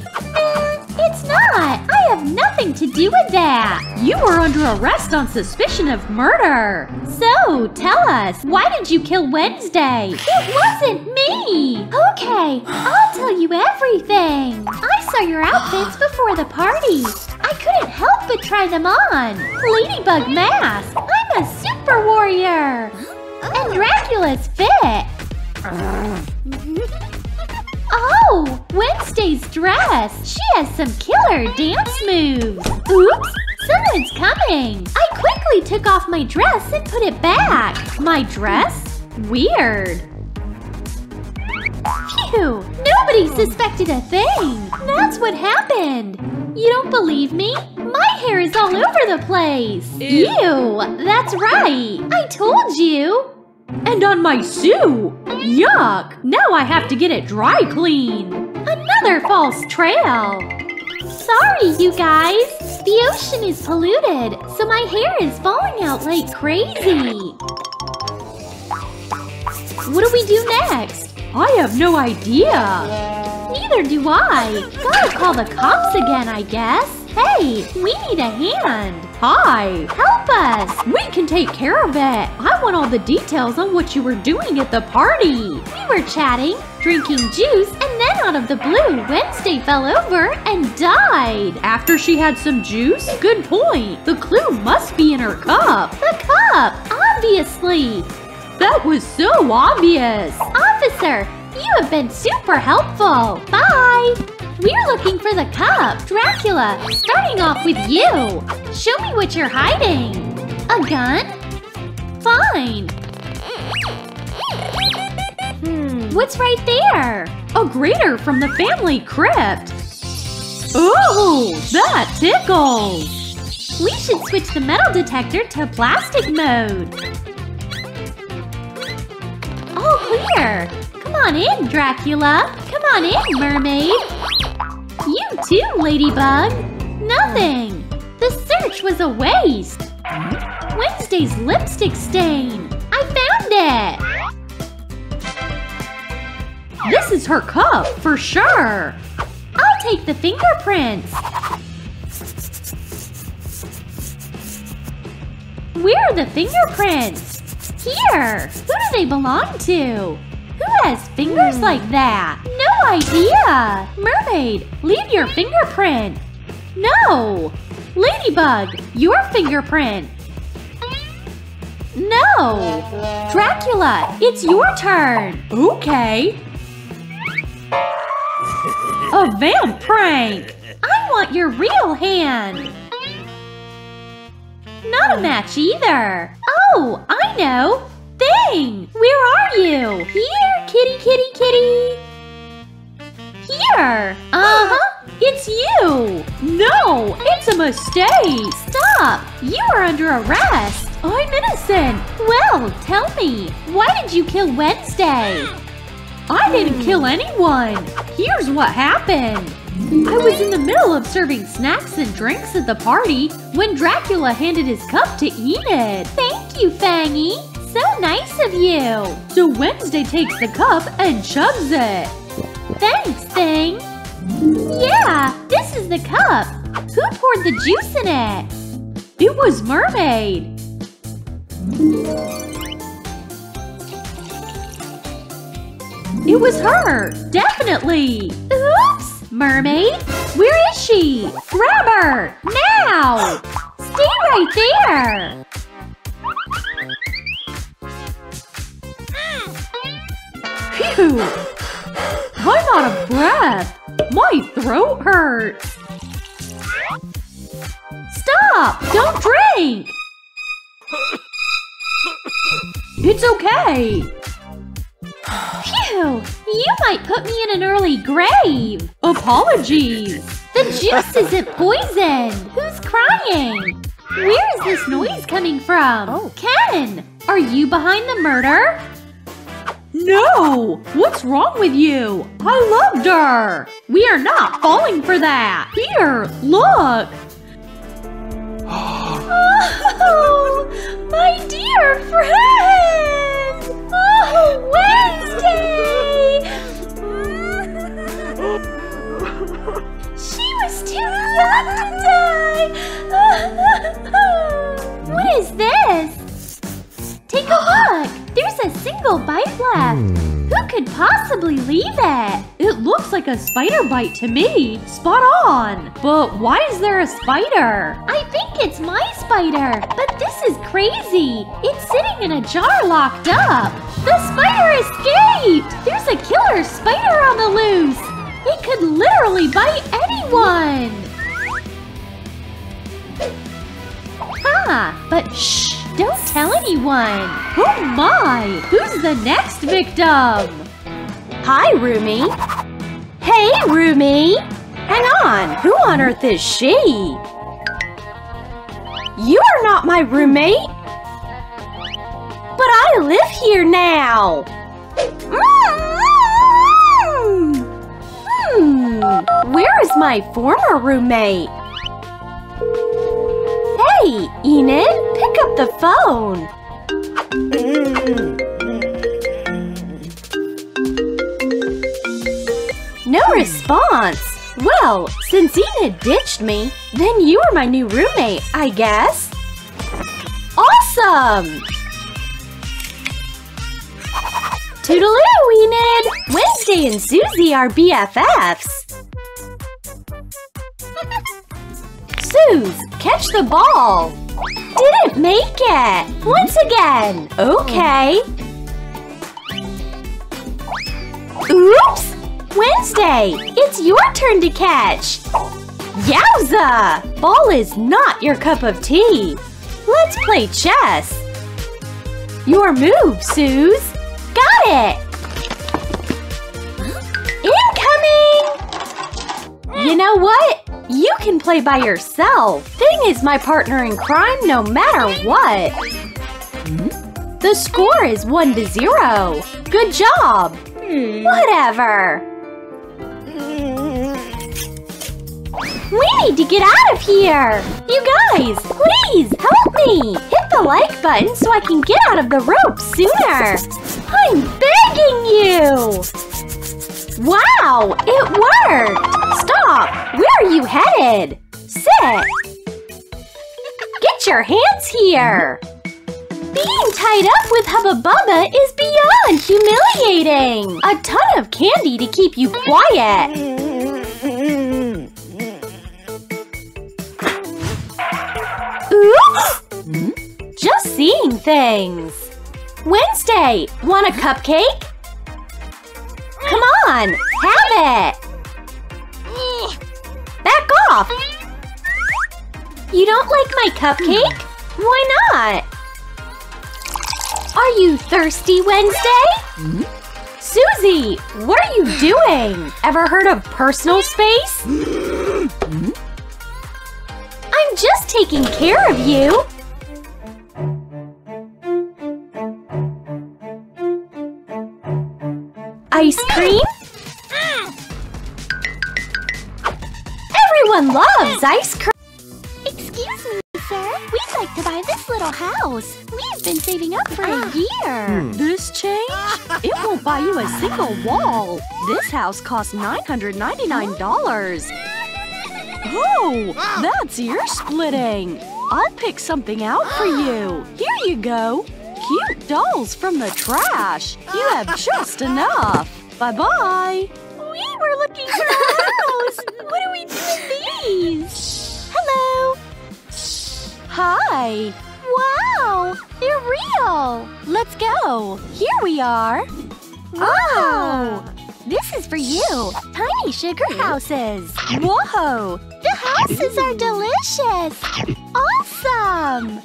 It's not. I have nothing to do with that. You were under arrest on suspicion of murder. So, tell us, why did you kill Wednesday? It wasn't me! Okay, I'll tell you everything. I saw your outfits before the party. I couldn't help but try them on. Ladybug mask. I'm a super warrior. And Dracula's fit. Oh, Wednesday's dress. She has some killer dance moves. Oops, someone's coming. I quickly took off my dress and put it back. My dress? Weird. Phew, nobody suspected a thing. That's what happened. You don't believe me? My hair is all over the place. Ew, that's right. I told you. And on my suit! Yuck! Now I have to get it dry cleaned. Another false trail. Sorry, you guys. The ocean is polluted, so my hair is falling out like crazy. What do we do next? I have no idea. Neither do I. Gotta call the cops again, I guess. Hey, we need a hand. Hi. Help us. We can take care of it. I want all the details on what you were doing at the party. We were chatting, drinking juice, and then out of the blue, Wednesday fell over and died. After she had some juice? Good point. The clue must be in her cup. The cup! obviously. That was so obvious. Officer, you have been super helpful. Bye. We're looking for the cup. Dracula, starting off with you. Show me what you're hiding. A gun? Fine. Hmm, what's right there? A grater from the family crypt. Oh, that tickles. We should switch the metal detector to plastic mode. All clear. Come on in, Dracula. Come on in, mermaid. You too, Ladybug. Nothing. The search was a waste. Wednesday's lipstick stain. I found it. This is her cup, for sure. I'll take the fingerprints. Where are the fingerprints? Here! Who do they belong to? Who has fingers like that? No idea! Mermaid, leave your fingerprint! No! Ladybug, your fingerprint! No! Dracula, it's your turn! Okay. A vamp prank! I want your real hand! Not a match either! Oh, I know! Thing! Where are you? Here, kitty, kitty, kitty! Here! Uh-huh! It's you! No! It's a mistake! Stop! You are under arrest! I'm innocent! Well, tell me, why did you kill Wednesday? I didn't kill anyone! Here's what happened! I was in the middle of serving snacks and drinks at the party when Dracula handed his cup to Enid. Thank you, Fangy! So nice of you! So Wednesday takes the cup and chugs it. Thanks, Thing! Yeah, this is the cup! Who poured the juice in it? It was Mermaid! It was her! Definitely! Oops! Mermaid? Where is she? Grab her! Now! Stay right there! Phew! I'm out of breath! My throat hurts! Stop! Don't drink! It's okay! Phew! You might put me in an early grave! Apologies! The juice isn't poisoned! Who's crying? Where is this noise coming from? Oh. Ken! Are you behind the murder? No! What's wrong with you? I loved her! We are not falling for that! Here, look! oh, my dear friend! Oh, Wednesday! she was too young to die! what is this? Take a look! There's a single bite left! Who could possibly leave it? It looks like a spider bite to me. Spot on. But why is there a spider? I think it's my spider, but this is crazy. It's sitting in a jar locked up. The spider escaped! There's a killer spider on the loose. It could literally bite anyone. Ah, but shh, don't tell anyone. Oh my, who's the next victim? Hi, Rumi. Hey, Rumi. Hang on, who on earth is she? You are not my roommate. But I live here now. Mm. Hmm, where is my former roommate? Hey, Enid, pick up the phone. No response. Well, since Enid ditched me, then you are my new roommate, I guess. Awesome! Toodaloo, Enid! Wednesday and Susie are BFFs. Suze, catch the ball! Did didn't make it! Once again! Okay. Oops! Wednesday, it's your turn to catch! Yowza! Ball is not your cup of tea. Let's play chess. Your move, Suze. Got it! Incoming! You know what? You can play by yourself. Thing is my partner in crime no matter what. Hmm? The score is 1 to 0. Good job. Hmm. Whatever. We need to get out of here! You guys, please help me! Hit the like button so I can get out of the rope sooner! I'm begging you! Wow, it worked! Stop! Where are you headed? Sit! Get your hands here! Being tied up with Hubba Bubba is beyond humiliating! A ton of candy to keep you quiet! Ooh! Hmm? Just seeing things. Wednesday, want a cupcake? Come on, have it. Back off. You don't like my cupcake? Why not? Are you thirsty, Wednesday? Susie, what are you doing? Ever heard of personal space? I'm just taking care of you. Ice cream? Everyone loves ice cream. Excuse me, sir. We'd like to buy this little house. We've been saving up for a ah. year. Hmm. This change? It won't buy you a single wall. This house costs $999. Oh, ah. that's ear splitting. I'll pick something out for you. Here you go. Cute dolls from the trash. You have just enough. Bye-bye. We were looking for a house. what do we do with these? Hello. Hi. Wow, they're real. Let's go. Here we are. Wow. Oh, this is for you. Tiny sugar houses. Whoa. The houses are delicious. Awesome.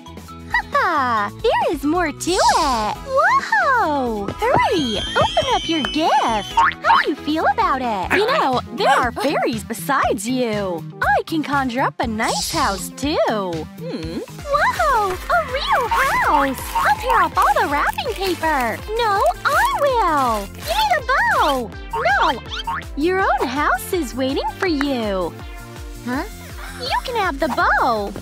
There is more to it. Whoa. Hurry, open up your gift. How do you feel about it? You know, there are fairies besides you. I can conjure up a nice house, too. Hmm. Whoa, a real house. I'll tear off all the wrapping paper. No, I will. Give me the bow. No, Your own house is waiting for you. Huh? You can have the bow.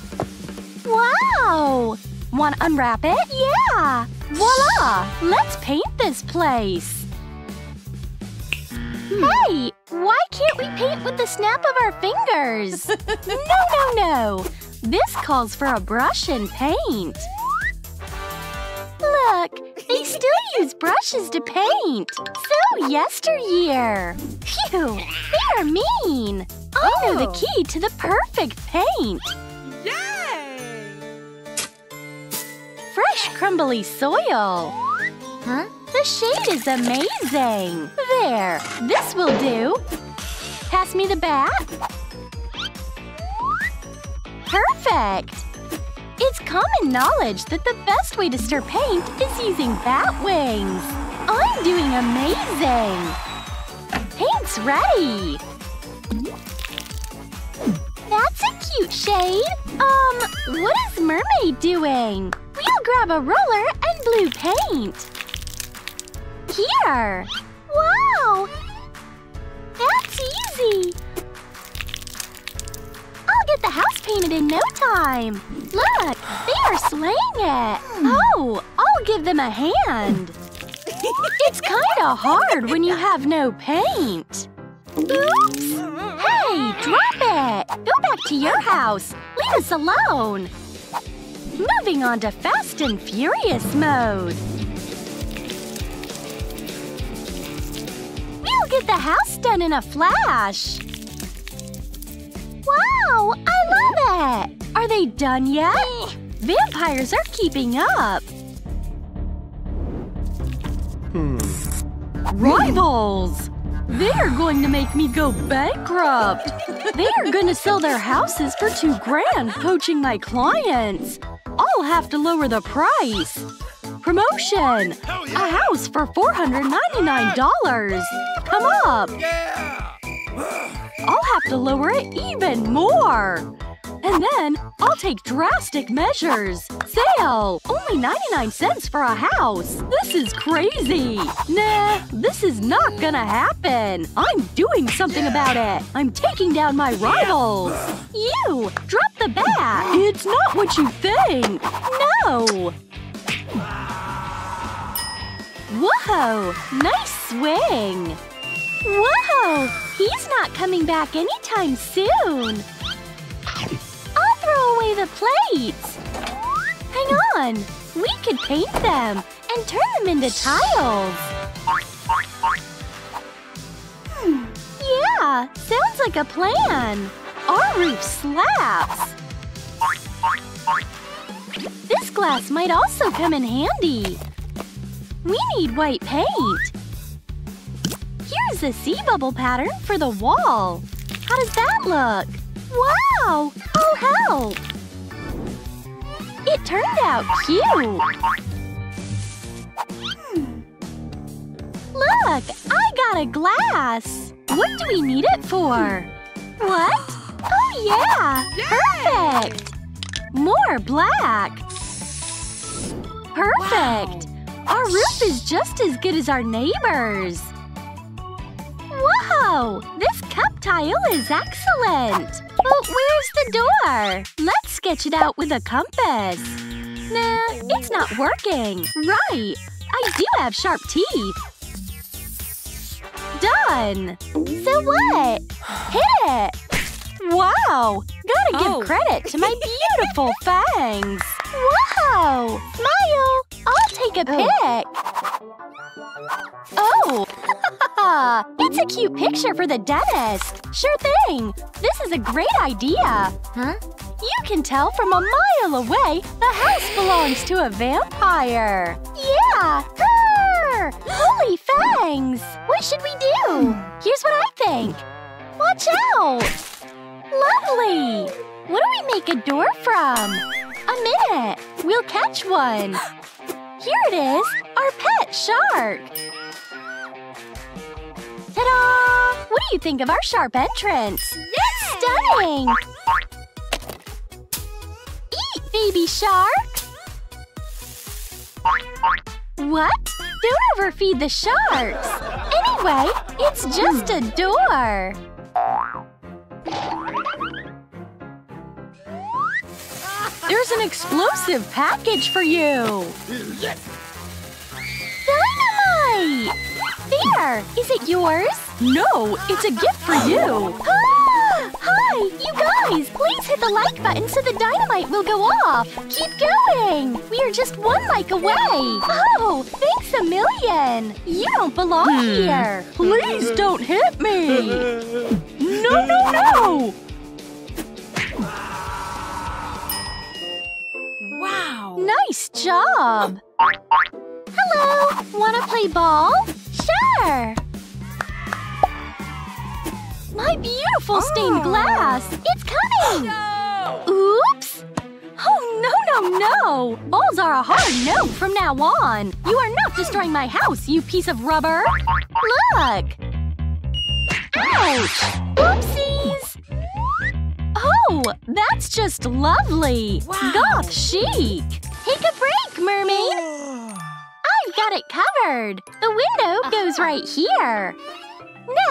Wow! Want to unwrap it? Yeah. Voila! Let's paint this place. Hey, why can't we paint with the snap of our fingers? No, no, no! This calls for a brush and paint. Look, they still use brushes to paint. So yesteryear. Phew! They are mean! I know the oh. key to the perfect paint. Fresh, crumbly soil. Huh? The shade is amazing. There, this will do. Pass me the bat. Perfect. It's common knowledge that the best way to stir paint is using bat wings. I'm doing amazing. Paint's ready. That's a cute shade. Um, what is Mermaid doing? We'll grab a roller and blue paint. Here. Wow! That's easy. I'll get the house painted in no time. Look, they are slaying it. Oh, I'll give them a hand. it's kinda hard when you have no paint. Oops! Hey, drop it! Go back to your house. Leave us alone. Moving on to Fast and Furious mode. We'll get the house done in a flash. Wow, I love it! Are they done yet? Vampires are keeping up! Hmm. Rivals! They are going to make me go bankrupt! They are gonna sell their houses for two grand poaching my clients! I'll have to lower the price! Promotion! A house for $499! Come up! Yeah. I'll have to lower it even more! And then, I'll take drastic measures! Sale! Only 99 cents for a house! This is crazy! Nah, this is not gonna happen! I'm doing something about it! I'm taking down my rivals! You! Drop the bat! It's not what you think! No! Whoa! Nice swing! Whoa! He's not coming back anytime soon! Away the plates! Hang on! We could paint them and turn them into tiles! Yeah! Sounds like a plan! Our roof slaps! This glass might also come in handy! We need white paint! Here's a sea bubble pattern for the wall! How does that look? Wow! Oh, help! It turned out cute! Hmm. Look! I got a glass! What do we need it for? What? Oh, yeah! Perfect! More black! Perfect! Our roof is just as good as our neighbors! Whoa! This cup tile is excellent! But where's the door? Let's sketch it out with a compass. Nah, it's not working. Right! I do have sharp teeth. Done! So what? Hit it! Wow! Gotta give Oh. credit to my beautiful fangs! Wow! Smile! I'll take a oh. pic! Oh! it's a cute picture for the dentist! Sure thing! This is a great idea! Huh? You can tell from a mile away the house belongs to a vampire! Yeah! Grr! Holy fangs! What should we do? Hmm. Here's what I think! Watch out! Lovely! What do we make a door from? A minute! We'll catch one! Here it is! Our pet shark! Ta-da! What do you think of our sharp entrance? It's stunning! Eat, baby shark! What? Don't overfeed the sharks! Anyway, it's just a door! There's an explosive package for you! Dynamite! There! Is it yours? No, it's a gift for you! Ah! Hi! You guys! Please hit the like button so the dynamite will go off! Keep going! We are just one like away! Oh! Thanks a million! You don't belong hmm. here! Please don't hit me! No, no, no! Wow! Nice job! Hello! Wanna play ball? Sure! My beautiful stained oh. glass! It's coming! Oops! Oh, no, no, no! Balls are a hard no from now on! You are not destroying my house, you piece of rubber! Look! Ouch! Oopsies! Oh, that's just lovely! Goth chic! Take a break, mermaid! I've got it covered! The window goes right here!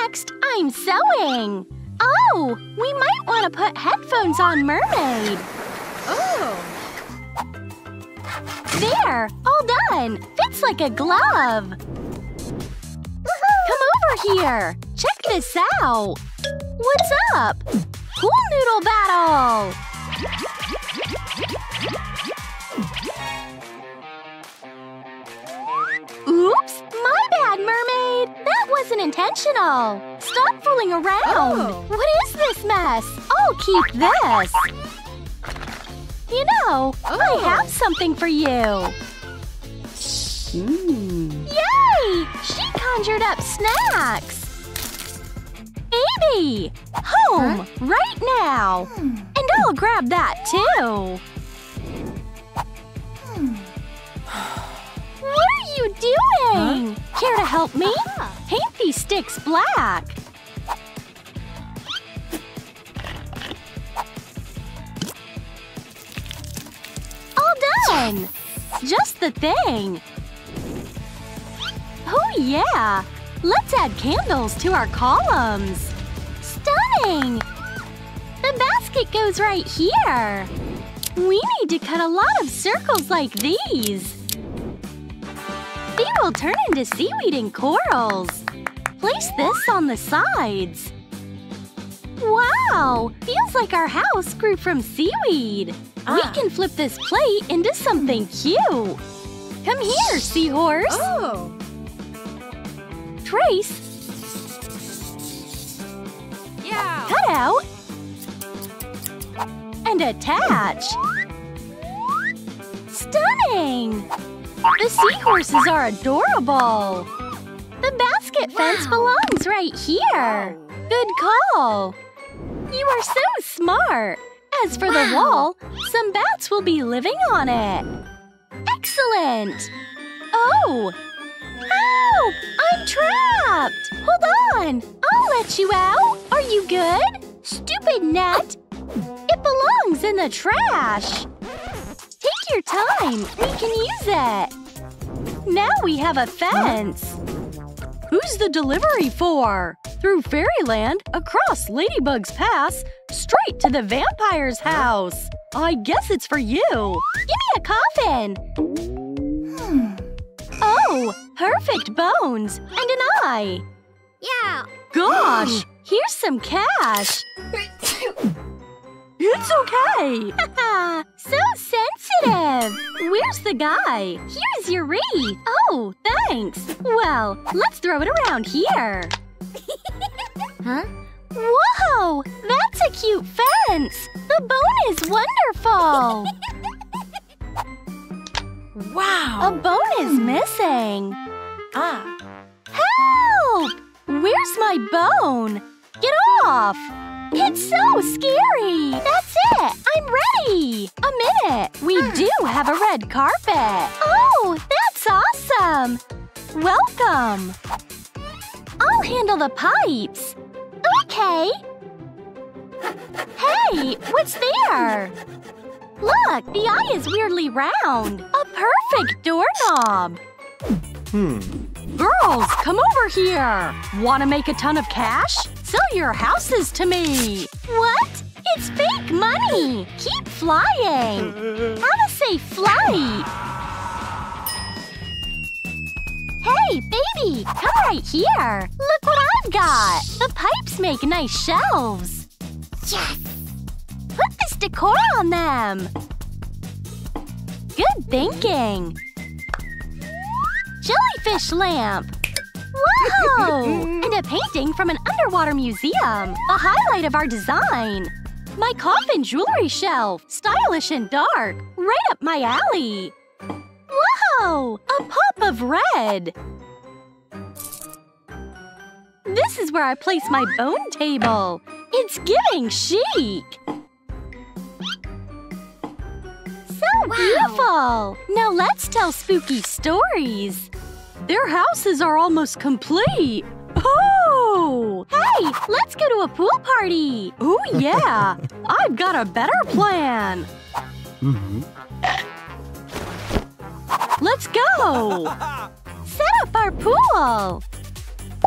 Next, I'm sewing! Oh, we might want to put headphones on Mermaid! Oh! There! All done! Fits like a glove! Come over here! Check this out! What's up? Pool noodle battle! Oops! My bad, mermaid! That wasn't intentional! Stop fooling around! Oh. What is this mess? I'll keep this! You know, I oh. have something for you. Hmm. Yay! She conjured up snacks. Baby, home right now. Hmm. And I'll grab that too. Are you doing? Care to help me? Uh-huh. Paint these sticks black. All done! Just the thing. Oh yeah! Let's add candles to our columns. Stunning! The basket goes right here. We need to cut a lot of circles like these. Will turn into seaweed and corals. Place this on the sides. Wow! Feels like our house grew from seaweed. We ah. can flip this plate into something cute. Come here, seahorse. Oh. Trace, Yeah. cut out, and attach. Stunning! The seahorses are adorable. The basket fence belongs right here. Good call. You are so smart. As for the wall, some bats will be living on it. Excellent. Oh. Help! I'm trapped! Hold on! I'll let you out! Are you good? Stupid net! It belongs in the trash! Take your time! We can use it! Now we have a fence! Who's the delivery for? Through Fairyland, across Ladybug's Pass, straight to the vampire's house! I guess it's for you! Give me a coffin! Oh, perfect bones! And an eye! Yeah. Gosh! Here's some cash! It's okay! so sensitive! Where's the guy? Here's your wreath! Oh, thanks! Well, let's throw it around here! Huh? Whoa! That's a cute fence! The bone is wonderful! Wow. A bone is missing! ah. Help! Where's my bone? Get off! It's so scary! That's it! I'm ready! A minute! We do have a red carpet! Oh, that's awesome! Welcome! I'll handle the pipes! Okay! Hey, what's there? Look, the eye is weirdly round! A perfect doorknob! Hmm. Girls, come over here! Want to make a ton of cash? Sell your houses to me! What? It's fake money! Keep flying! Have a safe flight! Hey, baby! Come right here! Look what I've got! The pipes make nice shelves! Yes. Put this decor on them! Good thinking! Jellyfish lamp! Whoa! and a painting from an underwater museum! The highlight of our design! My coffin jewelry shelf! Stylish and dark! Right up my alley! Whoa! A pop of red! This is where I place my bone table! It's giving chic! So beautiful! Now let's tell spooky stories! Their houses are almost complete! Oh! Hey, let's go to a pool party! Oh yeah! I've got a better plan! Mm-hmm. Let's go! Set up our pool!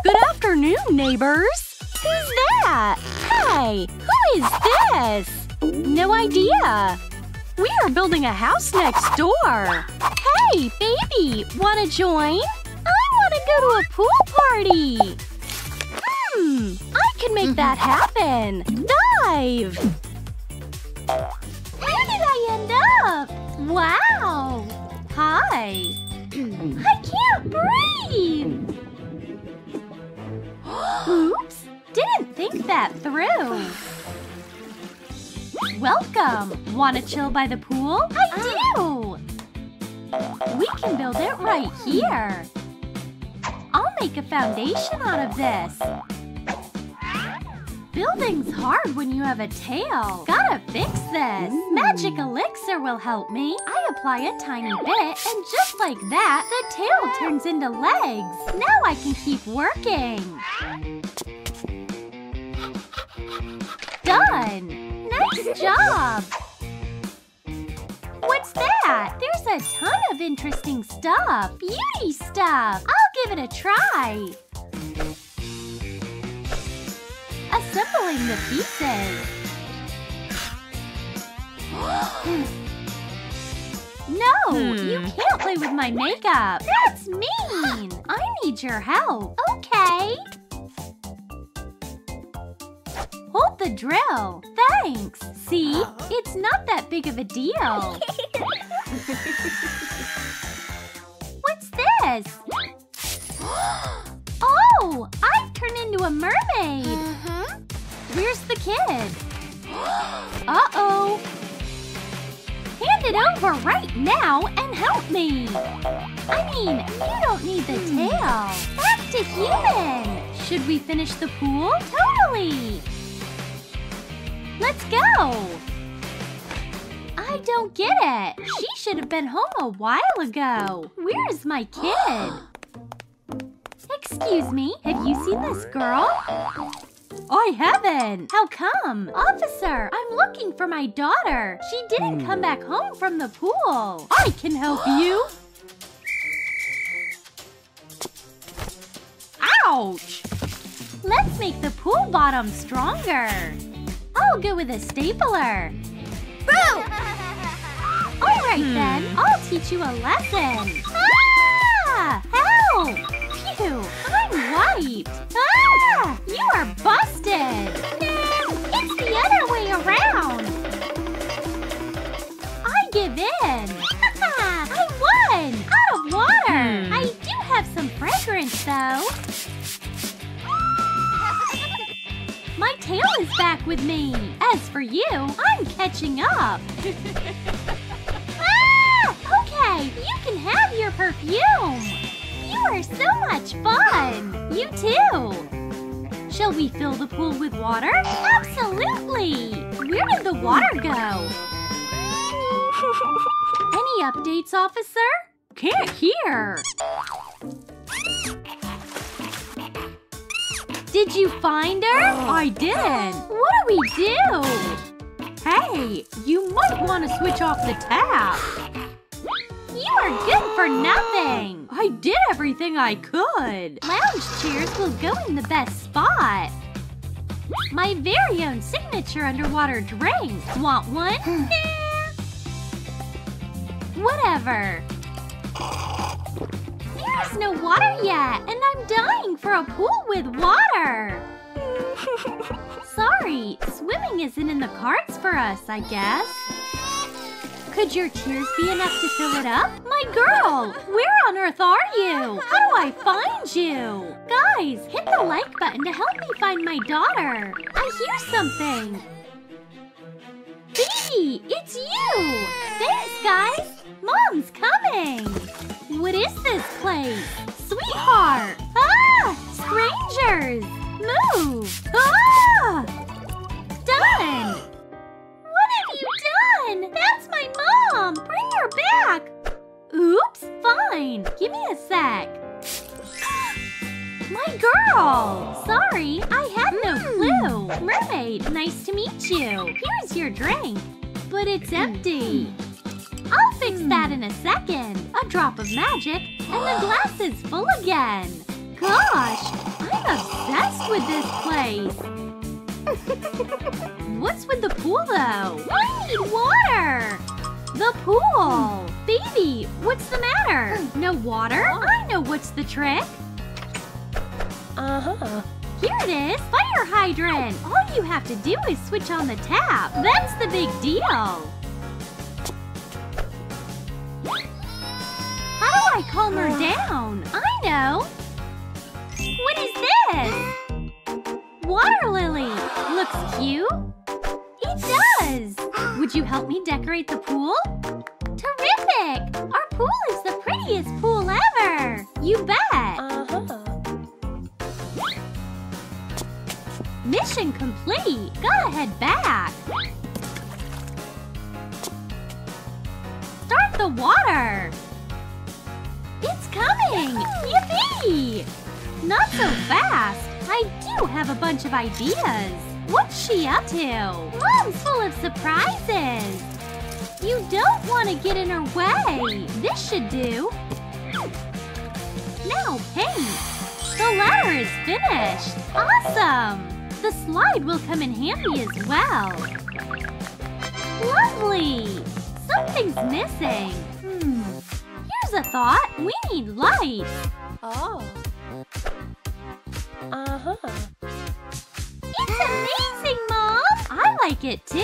Good afternoon, neighbors! Who's that? Hey, who is this? No idea! We are building a house next door! Hey, baby! Wanna join? I wanna go to a pool party! Hmm, I can make that happen! Dive! Where did I end up? Wow! Hi! I can't breathe! Oops! Didn't think that through. Welcome! Wanna chill by the pool? I do! We can build it right here. Make a foundation out of this. Building's hard when you have a tail. Gotta fix this. Magic elixir will help me. I apply a tiny bit, and just like that, the tail turns into legs. Now I can keep working. Done! Nice job! What's that? There's a ton of interesting stuff. Beauty stuff. I'll give it a try. Assembling the pieces. no, you hmm. can't play with my makeup. That's mean. I need your help. Okay. Hold the drill. Thanks. See? It's not that big of a deal. What's this? Oh, I've turned into a mermaid. Where's the kid? Uh-oh. Hand it over right now and help me. I mean, you don't need the tail. Back to human. Should we finish the pool? Totally. Let's go! I don't get it. She should have been home a while ago. Where's my kid? Excuse me, have you seen this girl? I haven't. How come? Officer, I'm looking for my daughter. She didn't come back home from the pool. I can help you. Ouch! Let's make the pool bottom stronger. I'll go with a stapler. Boo! All right then, I'll teach you a lesson. Ah! Help! Phew, I'm wiped. Ah! You are busted. Nah, it's the other way around. I give in. I won! Out of water. I do have some fragrance though. My tail is back with me. As for you, I'm catching up. ah! Okay, you can have your perfume. You are so much fun. You too. Shall we fill the pool with water? Absolutely. Where did the water go? Any updates, officer? Can't hear. Did you find her? Oh. I didn't. What do we do? Hey, you might want to switch off the tap. You are good for nothing. I did everything I could. Lounge chairs will go in the best spot. My very own signature underwater drink. Want one? Hmm. nah. Whatever. There's no water yet, and I'm dying for a pool with water. Sorry, swimming isn't in the cards for us, I guess. Could your tears be enough to fill it up? My girl, where on earth are you? How do I find you? Guys, hit the like button to help me find my daughter. I hear something. Baby, it's you! Thanks, guys! Mom's coming! What is this place? Sweetheart! Ah! Strangers! Move! Ah! Done! What have you done? That's my mom! Bring her back! Oops, fine. Give me a sec. My girl! Sorry, I had no hmm. clue. Mermaid, nice to meet you. Here's your drink. But it's hmm. empty. I'll fix hmm. that in a second. A drop of magic, and the glass is full again. Gosh, I'm obsessed with this place. What's with the pool, though? I need water! The pool! Baby, what's the matter? No water? I know what's the trick. Uh-huh. Here it is! Fire hydrant! All you have to do is switch on the tap. That's the big deal. How do I calm her down? I know! What is this? Water lily! Looks cute. It does! Would you help me decorate the pool? Terrific! Our pool is the prettiest pool ever! You bet! Uh-huh. Mission complete! Gotta head back! Start the water! It's coming! Yippee! Not so fast! I do have a bunch of ideas! What's she up to? Mom's full of surprises! You don't want to get in her way! This should do! Now paint! The ladder is finished! Awesome! The slide will come in handy as well. Lovely! Something's missing. Hmm. Here's a thought. We need light. Oh. Uh-huh. It's amazing, Mom! I like it too.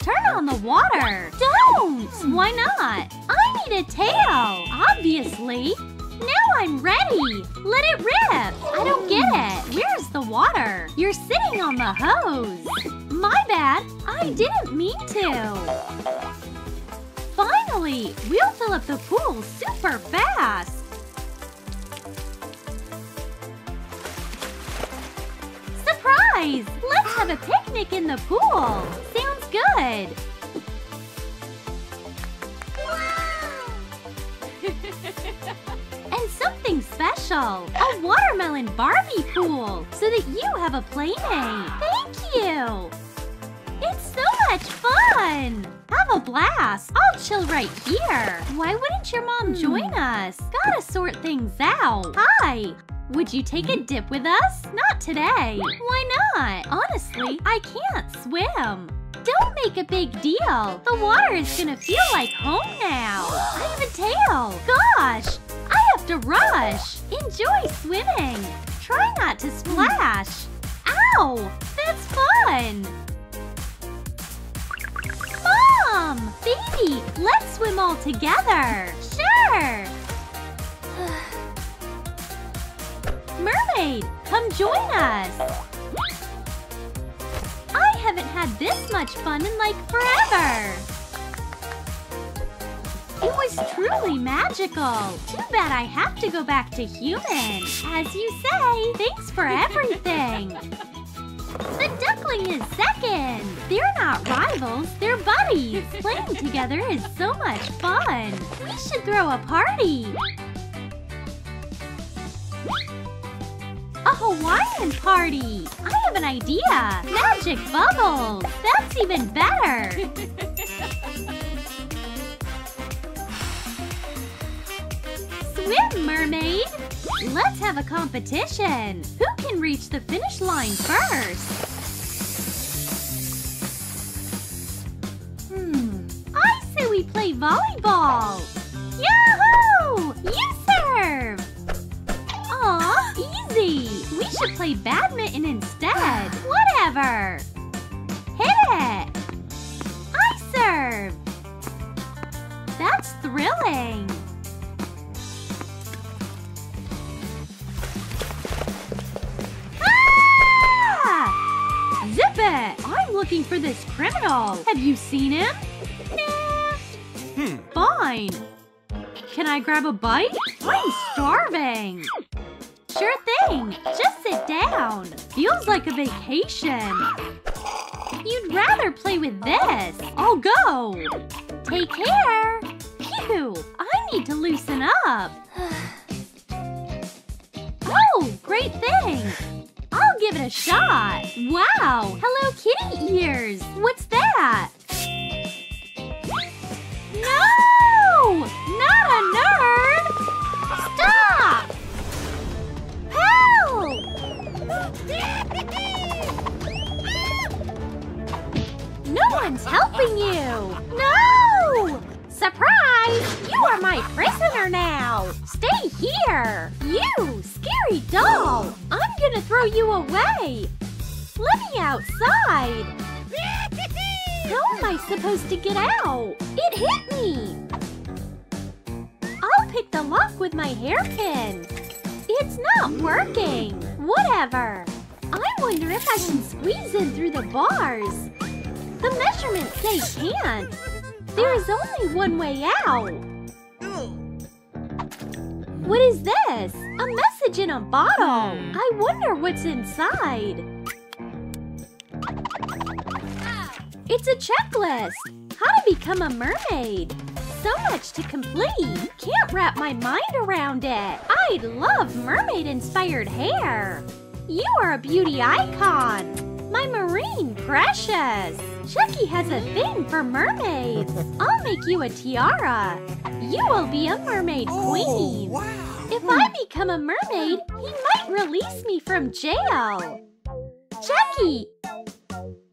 Turn on the water. Don't! Why not? I need a tail. Obviously. Now I'm ready. Let it rip. I don't get it. Where's the water? You're sitting on the hose. My bad. I didn't mean to. Finally, we'll fill up the pool super fast. Surprise! Let's have a picnic in the pool. Sounds good. and something special. A watermelon Barbie pool. So that you have a playmate. Thank you. It's so much fun. Have a blast. I'll chill right here. Why wouldn't your mom hmm. join us? Gotta sort things out. Hi. Would you take a dip with us? Not today. Why not? Honestly, I can't swim. Don't make a big deal. The water is gonna feel like home now. I have a tail. Gosh, I have to rush. Enjoy swimming. Try not to splash. Ow, that's fun. Mom! Baby, let's swim all together. Sure. Mermaid, come join us. I haven't had this much fun in like forever. It was truly magical. Too bad I have to go back to human. As you say, thanks for everything. The duckling is second. They're not rivals, they're buddies. Playing together is so much fun. We should throw a party. A Hawaiian party! I have an idea! Magic bubbles! That's even better! Swim, mermaid! Let's have a competition! Who can reach the finish line first? Hmm, I say we play volleyball! Yahoo! You serve! Aw, easy! We should play badminton instead. Whatever. Hit it! I serve! That's thrilling! Ah! Zip it! I'm looking for this criminal. Have you seen him? Nah. Hmm. Fine. Can I grab a bite? I'm starving. Sure thing. Just sit down. Feels like a vacation. You'd rather play with this. I'll go. Take care. Phew. I need to loosen up. Oh, great thing. I'll give it a shot. Wow. Hello kitty ears. What's that? No! Not a nerd! One's helping you! No! Surprise! You are my prisoner now! Stay here! You, scary doll! I'm gonna throw you away! Let me outside! How am I supposed to get out? It hit me! I'll pick the lock with my hairpin. It's not working. Whatever. I wonder if I can squeeze in through the bars. The measurements say can't. There is only one way out. What is this? A message in a bottle. I wonder what's inside. It's a checklist. How to become a mermaid. So much to complete. Can't wrap my mind around it. I'd love mermaid-inspired hair. You are a beauty icon. My marine precious. Chucky has a thing for mermaids. I'll make you a tiara. You will be a mermaid oh, queen. If I become a mermaid, he might release me from jail. Chucky!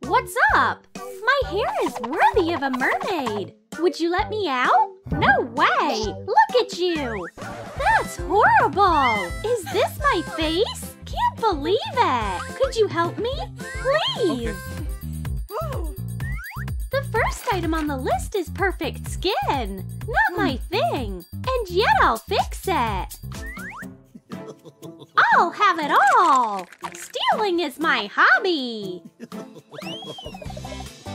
What's up? My hair is worthy of a mermaid. Would you let me out? No way! Look at you! That's horrible! Is this my face? Can't believe it! Could you help me? Please! The first item on the list is perfect skin. Not my hmm. thing. And yet I'll fix it. I'll have it all. Stealing is my hobby.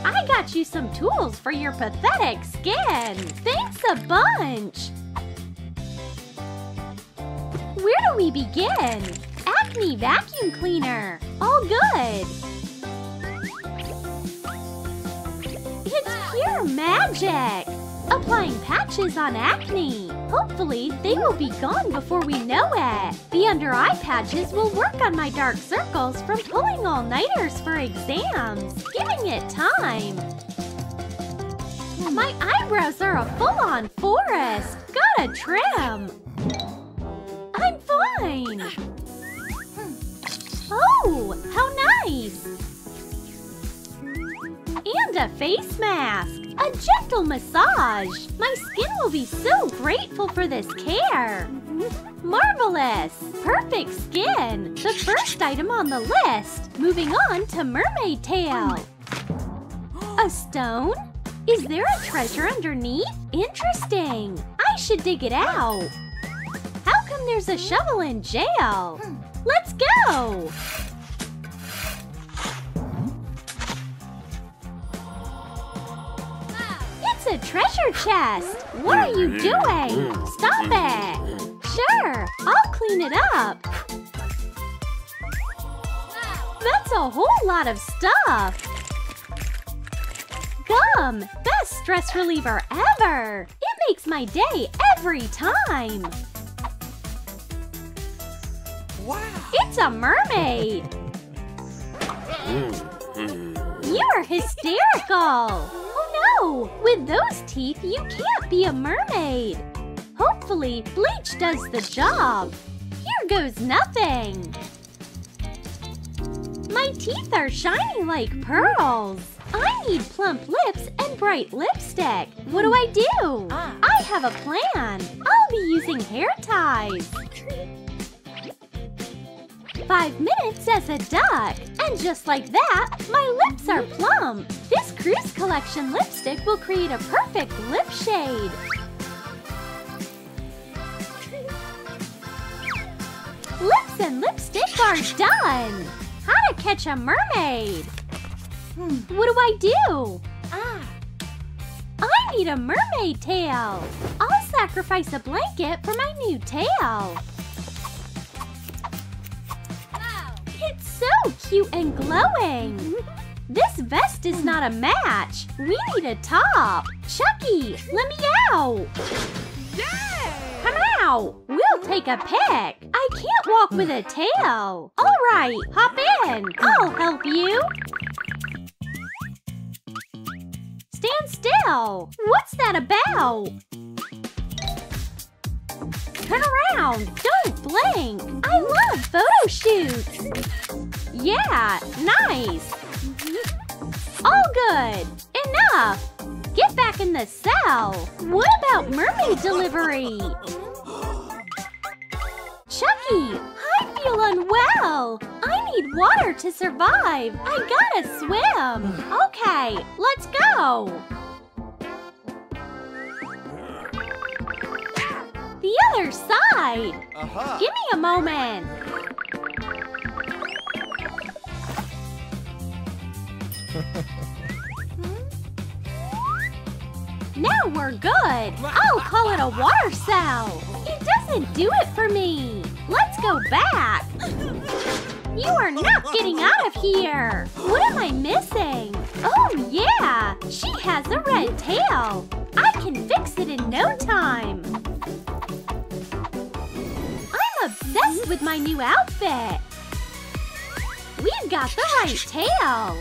I got you some tools for your pathetic skin. Thanks a bunch. Where do we begin? Acne vacuum cleaner. All good. It's pure magic! Applying patches on acne. Hopefully, they will be gone before we know it. The under eye patches will work on my dark circles from pulling all-nighters for exams. Giving it time. My eyebrows are a full-on forest. Gotta trim. I'm fine. Oh, how nice! And a face mask. A gentle massage. My skin will be so grateful for this care. Marvelous! Perfect skin. The first item on the list. Moving on to mermaid tail. A stone? Is there a treasure underneath? Interesting. I should dig it out. How come there's a shovel in jail? Let's go! It's a treasure chest! What are you doing? Stop it! Sure, I'll clean it up. That's a whole lot of stuff. Gum! Best stress reliever ever! It makes my day every time! Wow! It's a mermaid! Mm-hmm. You're hysterical! Oh no! With those teeth, you can't be a mermaid! Hopefully, bleach does the job. Here goes nothing! My teeth are shiny like pearls! I need plump lips and bright lipstick. What do I do? Hmm. Ah. I have a plan. I'll be using hair ties. Five minutes as a duck. And just like that, my lips are plump. This Cruise Collection lipstick will create a perfect lip shade. Lips and lipstick are done. How to catch a mermaid? Hmm, what do I do? Ah. I need a mermaid tail. I'll sacrifice a blanket for my new tail. Cute and glowing. This vest is not a match. We need a top. Chucky, let me out. Come out. We'll take a pic. I can't walk with a tail. All right, hop in. I'll help you. Stand still. What's that about? Turn around. Don't blink. I love photo shoots. Yeah, nice. Mm-hmm. All good. Enough. Get back in the cell. What about mermaid delivery? Chucky, I feel unwell. I need water to survive. I gotta swim. Okay, let's go. The other side. Aha! Give me a moment. Hmm? Now we're good. I'll call it a water cell. It doesn't do it for me. Let's go back. You are not getting out of here. What am I missing? Oh, yeah. She has a red tail. I can fix it in no time. I'm obsessed with my new outfit. We've got the right tail.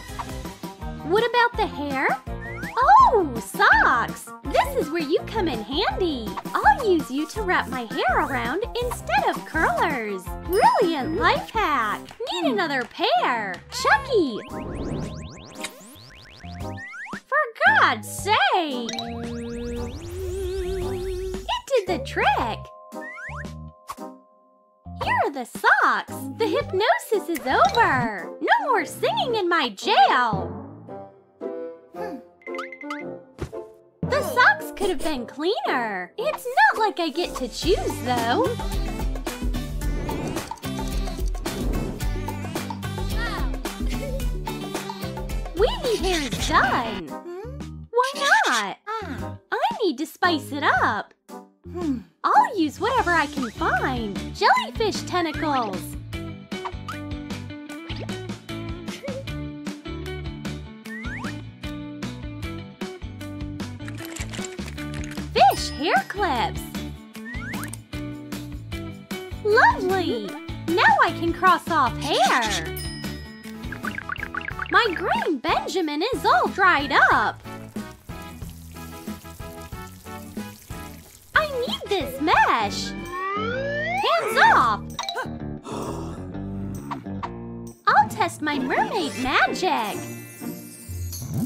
What about the hair? Oh, socks! This is where you come in handy. I'll use you to wrap my hair around instead of curlers. Brilliant life hack. Need another pair. Chucky! For God's sake! It did the trick. Here are the socks. The hypnosis is over. No more singing in my jail. The socks could have been cleaner. It's not like I get to choose, though. Weavy hair is done. Why not? I need to spice it up. I'll use whatever I can find. Jellyfish tentacles. Hair clips. Lovely. Now I can cross off hair. My green Benjamin is all dried up. I need this mesh. Hands off. I'll test my mermaid magic.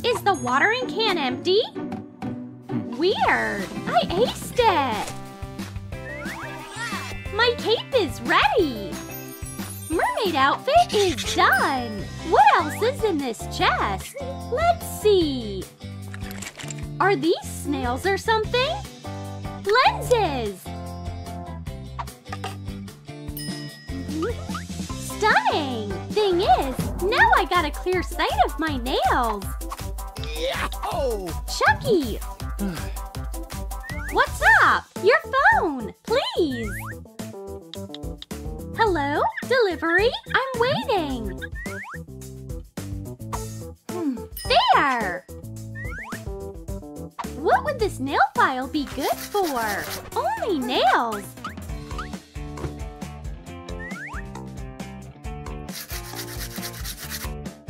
Is the watering can empty? Weird. I aced it. My cape is ready. Mermaid outfit is done. What else is in this chest? Let's see. Are these snails or something? Lenses! Stunning! Thing is, now I got a clear sight of my nails. Oh. Chucky! Hmm. What's up? Your phone, please. Hello? Delivery? I'm waiting. Hmm, There! What would this nail file be good for? Only nails.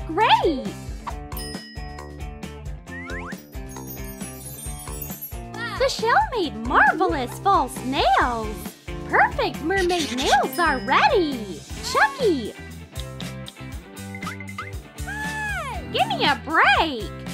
Great! The shell made marvelous false nails. Perfect mermaid nails are ready. Chucky! Hmm, give me a break.